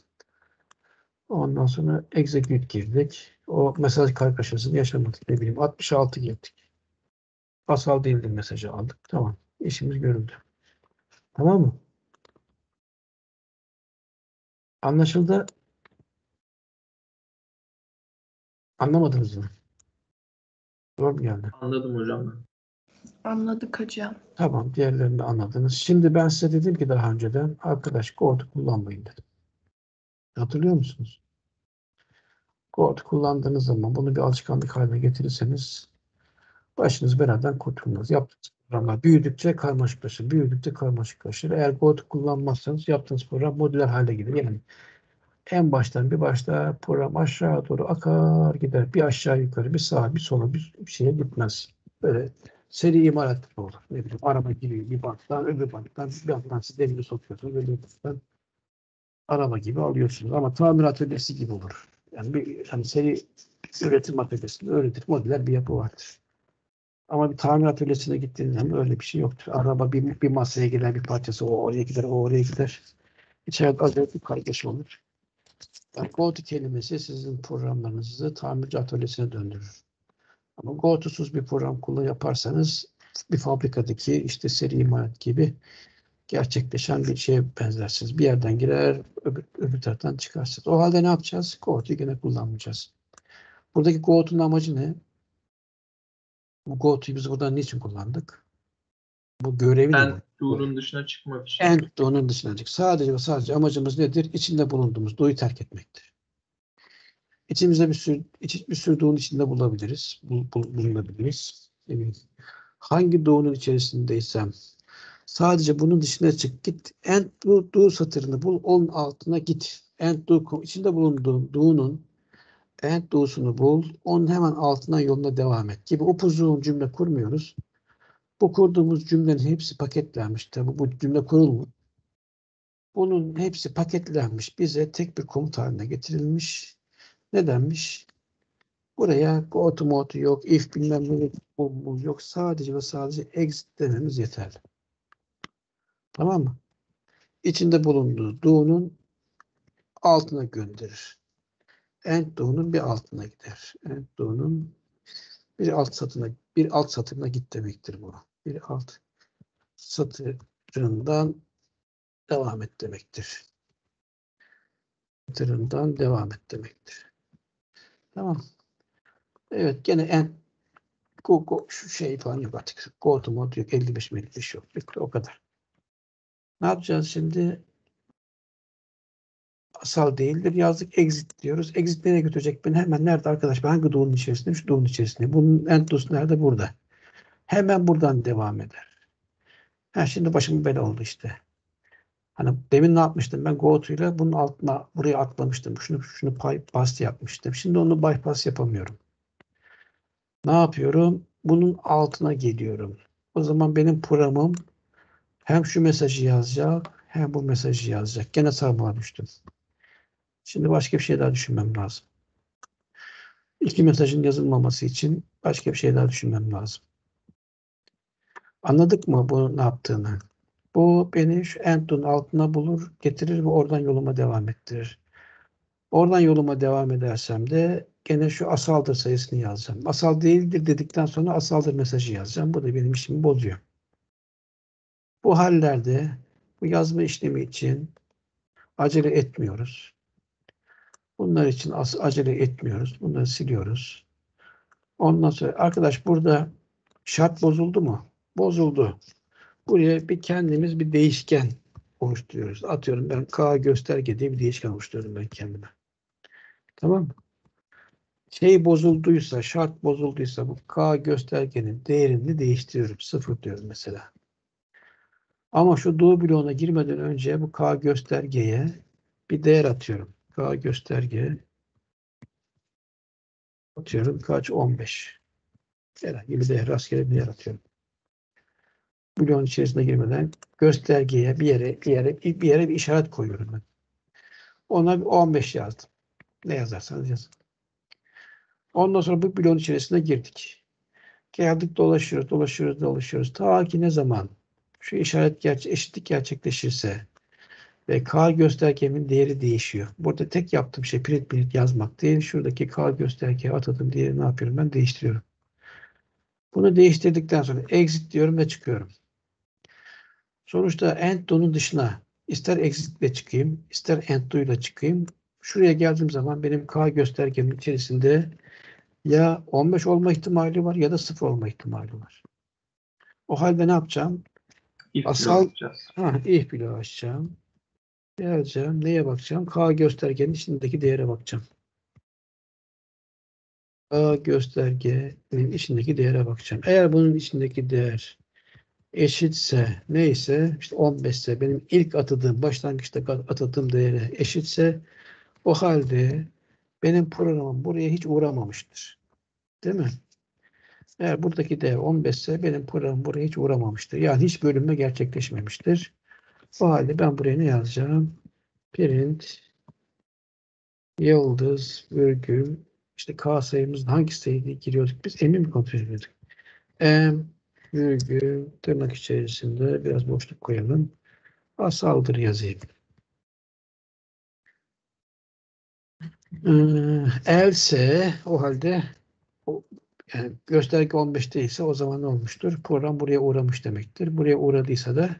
Ondan sonra execute girdik. O mesaj kargaşasını yaşamadık. Ne bileyim 66 girdik. Asal değildir mesajı aldık. Tamam. İşimiz görüldü. Tamam mı? Anlaşıldı. Anlamadınız mı? Mu geldi? Anladım hocam ben. Anladık hocam. Tamam, diğerlerini de anladınız. Şimdi ben size dedim ki daha önceden arkadaş Goat'u kullanmayın dedim. Hatırlıyor musunuz? Goat kullandığınız zaman bunu bir alışkanlık haline getirirseniz başınız beladan kurtulmaz. Yaptığınız programlar büyüdükçe karmaşıklaşır, büyüdükçe karmaşıklaşır. Eğer Goat kullanmazsanız yaptığınız program modüler hale gelir. Yani en baştan bir başta program aşağı doğru akar gider. Bir aşağı yukarı, bir sağa, bir sola bir, şeye gitmez. Böyle seri imalat olur. Ne bileyim araba gibi bir banttan öbür banttan bir banttan siz demiri sokuyorsunuz. Öbür banttan araba gibi alıyorsunuz. Ama tamir atölyesi gibi olur. Yani bir hani seri üretim atölyesinde öyledir. Modüler bir yapı vardır. Ama bir tamir atölyesine gittiğiniz zaman öyle bir şey yoktur. Araba bir, bir masaya gelen bir parçası o oraya gider, o oraya gider. İçeride acayip bir kargaşa olur. Yani Go-to kelimesi sizin programlarınızı tamirci atölyesine döndürür. Ama Go-to'suz bir program kullan yaparsanız bir fabrikadaki işte seri imalat gibi gerçekleşen bir şeye benzersiniz. Bir yerden girer, öbür, öbür taraftan çıkarsınız. O halde ne yapacağız? Go-to'yu gene kullanmayacağız. Buradaki Go-to'nun amacı ne? Bu Go-to'yu biz burada niçin kullandık? Bu görevi ne? Ben Do'nun dışına çıkmak için. En onun dışına çık. Sadece ve sadece amacımız nedir? İçinde bulunduğumuz doğuyu terk etmektir. İçimizde bir sürü, iç, bir sürü doğunun içinde bulabiliriz. Bul, bul- bulunabiliriz. Evet. Hangi doğunun içerisindeysem sadece bunun dışına çık git. En doğu, doğu satırını bul. Onun altına git. En doğu, içinde bulunduğun doğunun en doğusunu bul. Onun hemen altından yoluna devam et gibi upuzun cümle kurmuyoruz. Bu kurduğumuz cümlenin hepsi paketlenmiş. Tabi bu cümle kurulmuş. Bunun hepsi paketlenmiş. Bize tek bir komut haline getirilmiş. Ne denmiş? Buraya go to mode yok, if bilmem ne bu- bu yok. Sadece ve sadece exit dememiz yeterli. Tamam mı? İçinde bulunduğu do'nun altına gönderir. End do'nun bir altına gider. End do'nun bir alt satırına bir alt satırına git demektir bu. Bir alt satırından devam et demektir. Satırından devam et demektir. Tamam. Evet gene en go, go, şu şey falan yok artık. Go to mode yok. 55 55 yok. O kadar. Ne yapacağız şimdi? Asal değildir. Yazdık exit diyoruz. Exit nereye götürecek beni? Hemen nerede arkadaş? Ben hangi doğunun içerisinde? Şu doğunun içerisinde. Bunun end do'su nerede? Burada. Hemen buradan devam eder. Ha, şimdi başım bela oldu işte. Hani demin ne yapmıştım ben go to ile bunun altına buraya atlamıştım. Şunu şunu bypass yapmıştım. Şimdi onu bypass yapamıyorum. Ne yapıyorum? Bunun altına geliyorum. O zaman benim programım hem şu mesajı yazacak hem bu mesajı yazacak. Gene sarmağa düştüm. Şimdi başka bir şey daha düşünmem lazım. İki mesajın yazılmaması için başka bir şey daha düşünmem lazım. Anladık mı bu ne yaptığını? Bu beni şu end'un altına bulur, getirir ve oradan yoluma devam ettirir. Oradan yoluma devam edersem de gene şu asaldır sayısını yazacağım. Asal değildir dedikten sonra asaldır mesajı yazacağım. Bu da benim işimi bozuyor. Bu hallerde bu yazma işlemi için acele etmiyoruz. Bunlar için acele etmiyoruz. Bunları siliyoruz. Ondan sonra arkadaş burada şart bozuldu mu? Bozuldu. Buraya bir kendimiz bir değişken oluşturuyoruz. Atıyorum ben K gösterge diye bir değişken oluşturuyorum ben kendime. Tamam mı? Şey bozulduysa, şart bozulduysa bu K göstergenin değerini değiştiriyorum. Sıfır diyorum mesela. Ama şu do bloğuna girmeden önce bu K göstergeye bir değer atıyorum. K gösterge atıyorum kaç? 15. Herhangi bir değer, rastgele bir değer atıyorum. Bloğun içerisine girmeden göstergeye bir yere bir yere bir yere bir işaret koyuyorum ben. Ona bir 15 yazdım. Ne yazarsanız yazın. Ondan sonra bu bloğun içerisine girdik. Geldik dolaşıyoruz, dolaşıyoruz, dolaşıyoruz. Ta ki ne zaman şu işaret gerçe eşitlik gerçekleşirse ve K göstergemin değeri değişiyor. Burada tek yaptığım şey print print yazmak değil. Şuradaki K göstergeye atadığım değeri ne yapıyorum? Ben değiştiriyorum. Bunu değiştirdikten sonra exit diyorum ve çıkıyorum. Sonuçta end do'nun dışına ister exit ile çıkayım, ister end do ile çıkayım. Şuraya geldiğim zaman benim K göstergemin içerisinde ya 15 olma ihtimali var ya da 0 olma ihtimali var. O halde ne yapacağım? If Asal-. Ha, if bloğu açacağım. Geleceğim. Neye bakacağım? K göstergenin içindeki değere bakacağım. K göstergenin içindeki değere bakacağım. Eğer bunun içindeki değer eşitse neyse işte 15 ise benim ilk atadığım başlangıçta atadığım değere eşitse o halde benim programım buraya hiç uğramamıştır. Değil mi? Eğer buradaki değer 15 ise benim programım buraya hiç uğramamıştır. Yani hiç bölünme gerçekleşmemiştir. O halde ben buraya ne yazacağım? Print yıldız virgül işte K sayımızın hangi sayıyı giriyorduk? Biz emin mi kontrol ediyorduk? M virgül tırnak içerisinde biraz boşluk koyalım. Asaldır yazayım. Ee, else o halde yani gösterge 15 değilse o zaman ne olmuştur? Program buraya uğramış demektir. Buraya uğradıysa da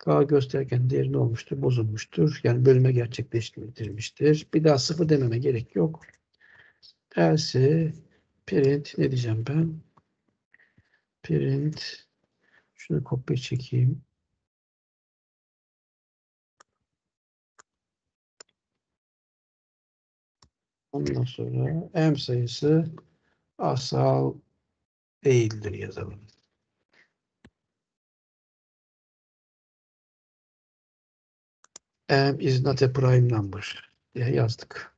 K göstergenin değeri ne olmuştur? Bozulmuştur. Yani bölüme gerçekleştirilmiştir. Bir daha sıfır dememe gerek yok. Else print ne diyeceğim ben? Print şunu kopya çekeyim. Ondan sonra M sayısı asal değildir yazalım. M is not a prime number diye yazdık.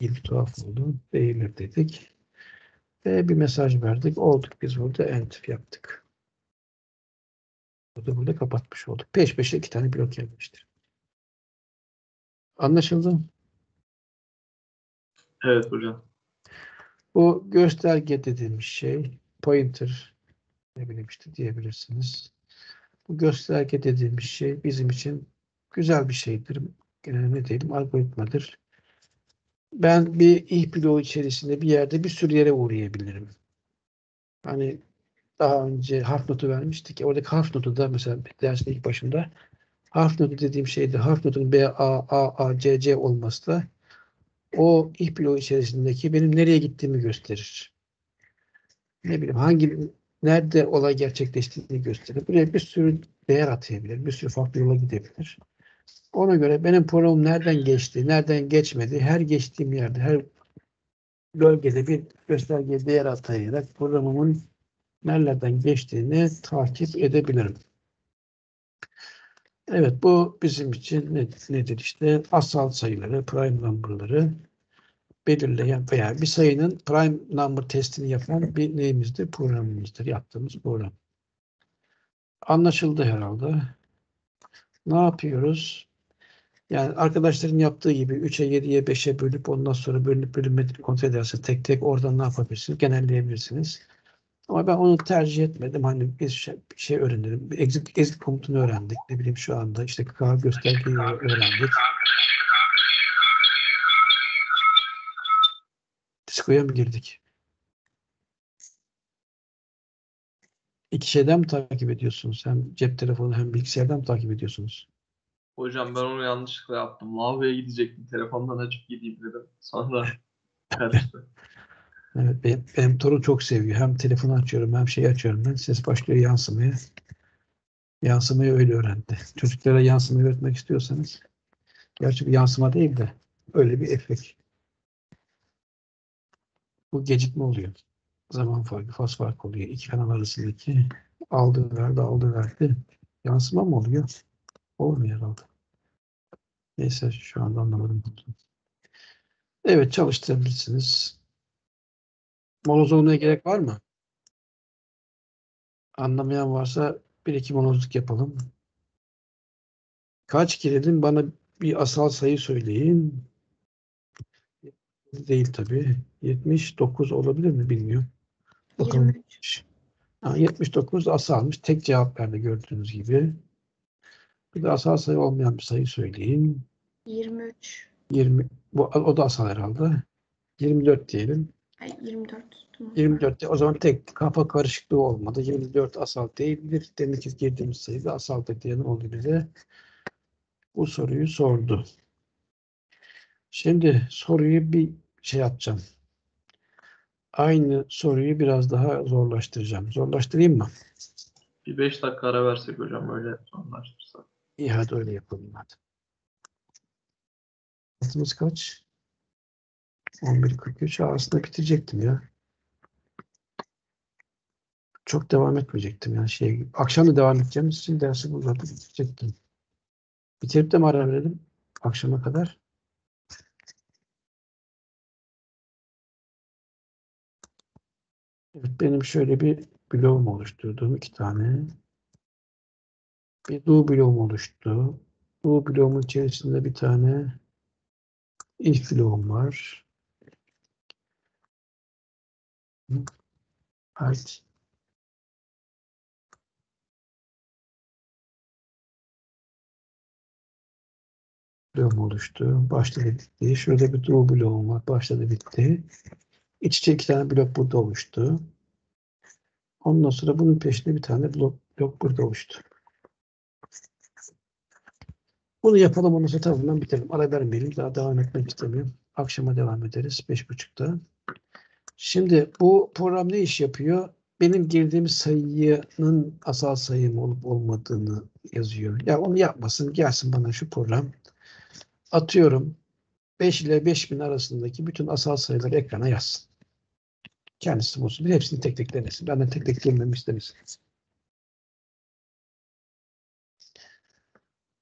Bir tuhaf oldu. Değildir dedik. Ve bir mesaj verdik. Olduk biz burada enter yaptık. Burada burada kapatmış olduk. Peş peşe iki tane blok gelmiştir. Anlaşıldı mı? Evet hocam. Bu gösterge dediğimiz şey pointer ne bileyim işte diyebilirsiniz. Bu gösterge dediğimiz şey bizim için güzel bir şeydir. Ee, ne diyelim algoritmadır. Ben bir if bloğu içerisinde bir yerde bir sürü yere uğrayabilirim. Hani daha önce harf notu vermiştik. Oradaki harf notu da mesela dersin ilk başında harf notu dediğim şeyde harf notunun B, A, A, A, C, C olması da o if bloğu içerisindeki benim nereye gittiğimi gösterir. Ne bileyim hangi nerede olay gerçekleştiğini gösterir. Buraya bir sürü değer atayabilir. Bir sürü farklı yola gidebilir. Ona göre benim programım nereden geçti, nereden geçmedi, her geçtiğim yerde, her bölgede bir gösterge değer atayarak programımın nerelerden geçtiğini takip edebilirim. Evet bu bizim için ne- nedir işte asal sayıları, prime number'ları belirleyen veya bir sayının prime number testini yapan bir neyimizdir? Programımızdır. Yaptığımız program. Anlaşıldı herhalde. Ne yapıyoruz? Yani arkadaşların yaptığı gibi 3'e 7'ye 5'e bölüp ondan sonra bölünüp bölünmediğini kontrol edersiniz. Tek tek oradan ne yapabilirsiniz? Genelleyebilirsiniz. Ama ben onu tercih etmedim. Hani bir şey, bir şey öğrenelim. Exit, exit komutunu öğrendik. Ne bileyim şu anda işte K göstergeyi öğrendik. Disko'ya mı girdik? İki şeyden mi takip ediyorsunuz? Hem cep telefonu hem bilgisayardan mı takip ediyorsunuz? Hocam ben onu yanlışlıkla yaptım. Lavaboya gidecektim. Telefondan açıp gideyim dedim. Sonra karıştı. Evet, benim, benim torun çok seviyor. Hem telefonu açıyorum hem şey açıyorum ben. Ses başlıyor yansımaya. Yansımayı öyle öğrendi. Çocuklara yansımayı öğretmek istiyorsanız gerçi bir yansıma değil de öyle bir efekt. Bu gecikme oluyor. Zaman farkı, faz farkı oluyor. İki kanal arasındaki aldı verdi, aldı verdi. Yansıma mı oluyor? Olmuyor herhalde. Neyse şu anda anlamadım. Evet çalıştırabilirsiniz. Moloz olmaya gerek var mı? Anlamayan varsa bir iki molozluk yapalım. Kaç keredim bana bir asal sayı söyleyin. Değil tabii. 79 olabilir mi bilmiyorum. Bakalım. 23. Ha, 79 asalmış. Tek cevap verdi gördüğünüz gibi. Bir de asal sayı olmayan bir sayı söyleyin. 23. 20 bu o da asal herhalde. 24 diyelim. Ay 24. Tamam. 24 de- o zaman tek kafa karışıklığı olmadı. 24 asal değildir. Demek ki girdiğimiz sayıda asaldır diyen oldu bize. Bu soruyu sordu. Şimdi soruyu bir şey yapacağım. Aynı soruyu biraz daha zorlaştıracağım. Zorlaştırayım mı? Bir 5 dakika ara versek hocam öyle anlaştırsak. İyi hadi öyle yapalım hadi. Saatimiz kaç? 11.43. Aa, Aslında bitirecektim ya. Çok devam etmeyecektim yani şey. Akşam da devam edeceğimiz için dersi uzatıp bitirecektim. Bitirip de mi ara verelim? Akşama kadar. Evet, benim şöyle bir bloğum oluşturduğum iki tane. Bir do bloğum oluştu. Do bloğumun içerisinde bir tane if bloğum var. Alt. bloğum oluştu. Başladı bitti. Şurada bir do bloğum var. Başladı bitti. İç içe iki tane blok burada oluştu. Ondan sonra bunun peşinde bir tane blok, blok burada oluştu. Bunu yapalım ondan sonra tamamen bitirelim. Ara vermeyelim. Daha devam etmek istemiyorum. Akşama devam ederiz. Beş buçukta. Şimdi bu program ne iş yapıyor? Benim girdiğim sayının asal sayım olup olmadığını yazıyor. Ya onu yapmasın. Gelsin bana şu program. Atıyorum. 5 ile 5000 arasındaki bütün asal sayıları ekrana yazsın. Kendisi bulsun. Bir hepsini tek tek denesin. Benden tek tek gelmemi istemesin.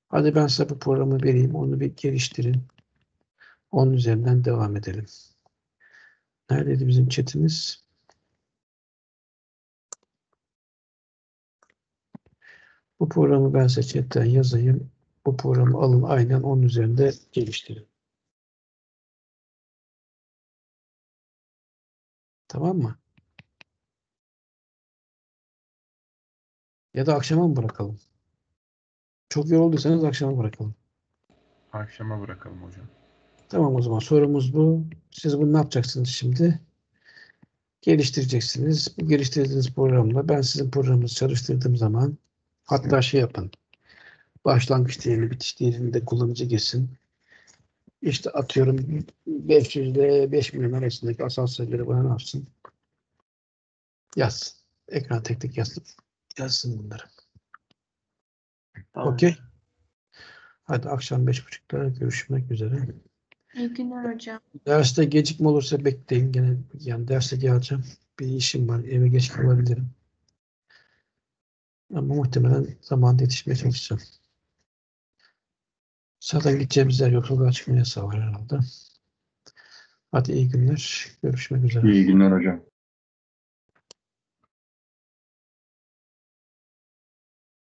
Hadi ben size bu programı vereyim. Onu bir geliştirin. Onun üzerinden devam edelim. Neredeydi bizim chatimiz? Bu programı ben size chatten yazayım. Bu programı alın aynen onun üzerinde geliştirin. Tamam mı? Ya da akşama mı bırakalım? Çok yorulduysanız akşama bırakalım. Akşama bırakalım hocam. Tamam o zaman sorumuz bu. Siz bunu ne yapacaksınız şimdi? Geliştireceksiniz. Bu geliştirdiğiniz programla ben sizin programınızı çalıştırdığım zaman hatta şey yapın. Başlangıç değerini, bitiş değerini de kullanıcı girsin. İşte atıyorum 500 ile 5 milyon arasındaki asal sayıları bana ne yapsın? Yazsın. Ekran tek tek yazsın. Yazsın bunları. Tamam. Okey. Hadi akşam 5.30'da görüşmek üzere. İyi günler hocam. Derste gecikme olursa bekleyin gene yani derse geleceğim. Bir işim var. Eve geç kalabilirim. Ama muhtemelen zamanında yetişmeye çalışacağım. Zaten gideceğimiz yer yok. Sokağa çıkma yasağı var herhalde. Hadi iyi günler. Görüşmek üzere. İyi günler hocam.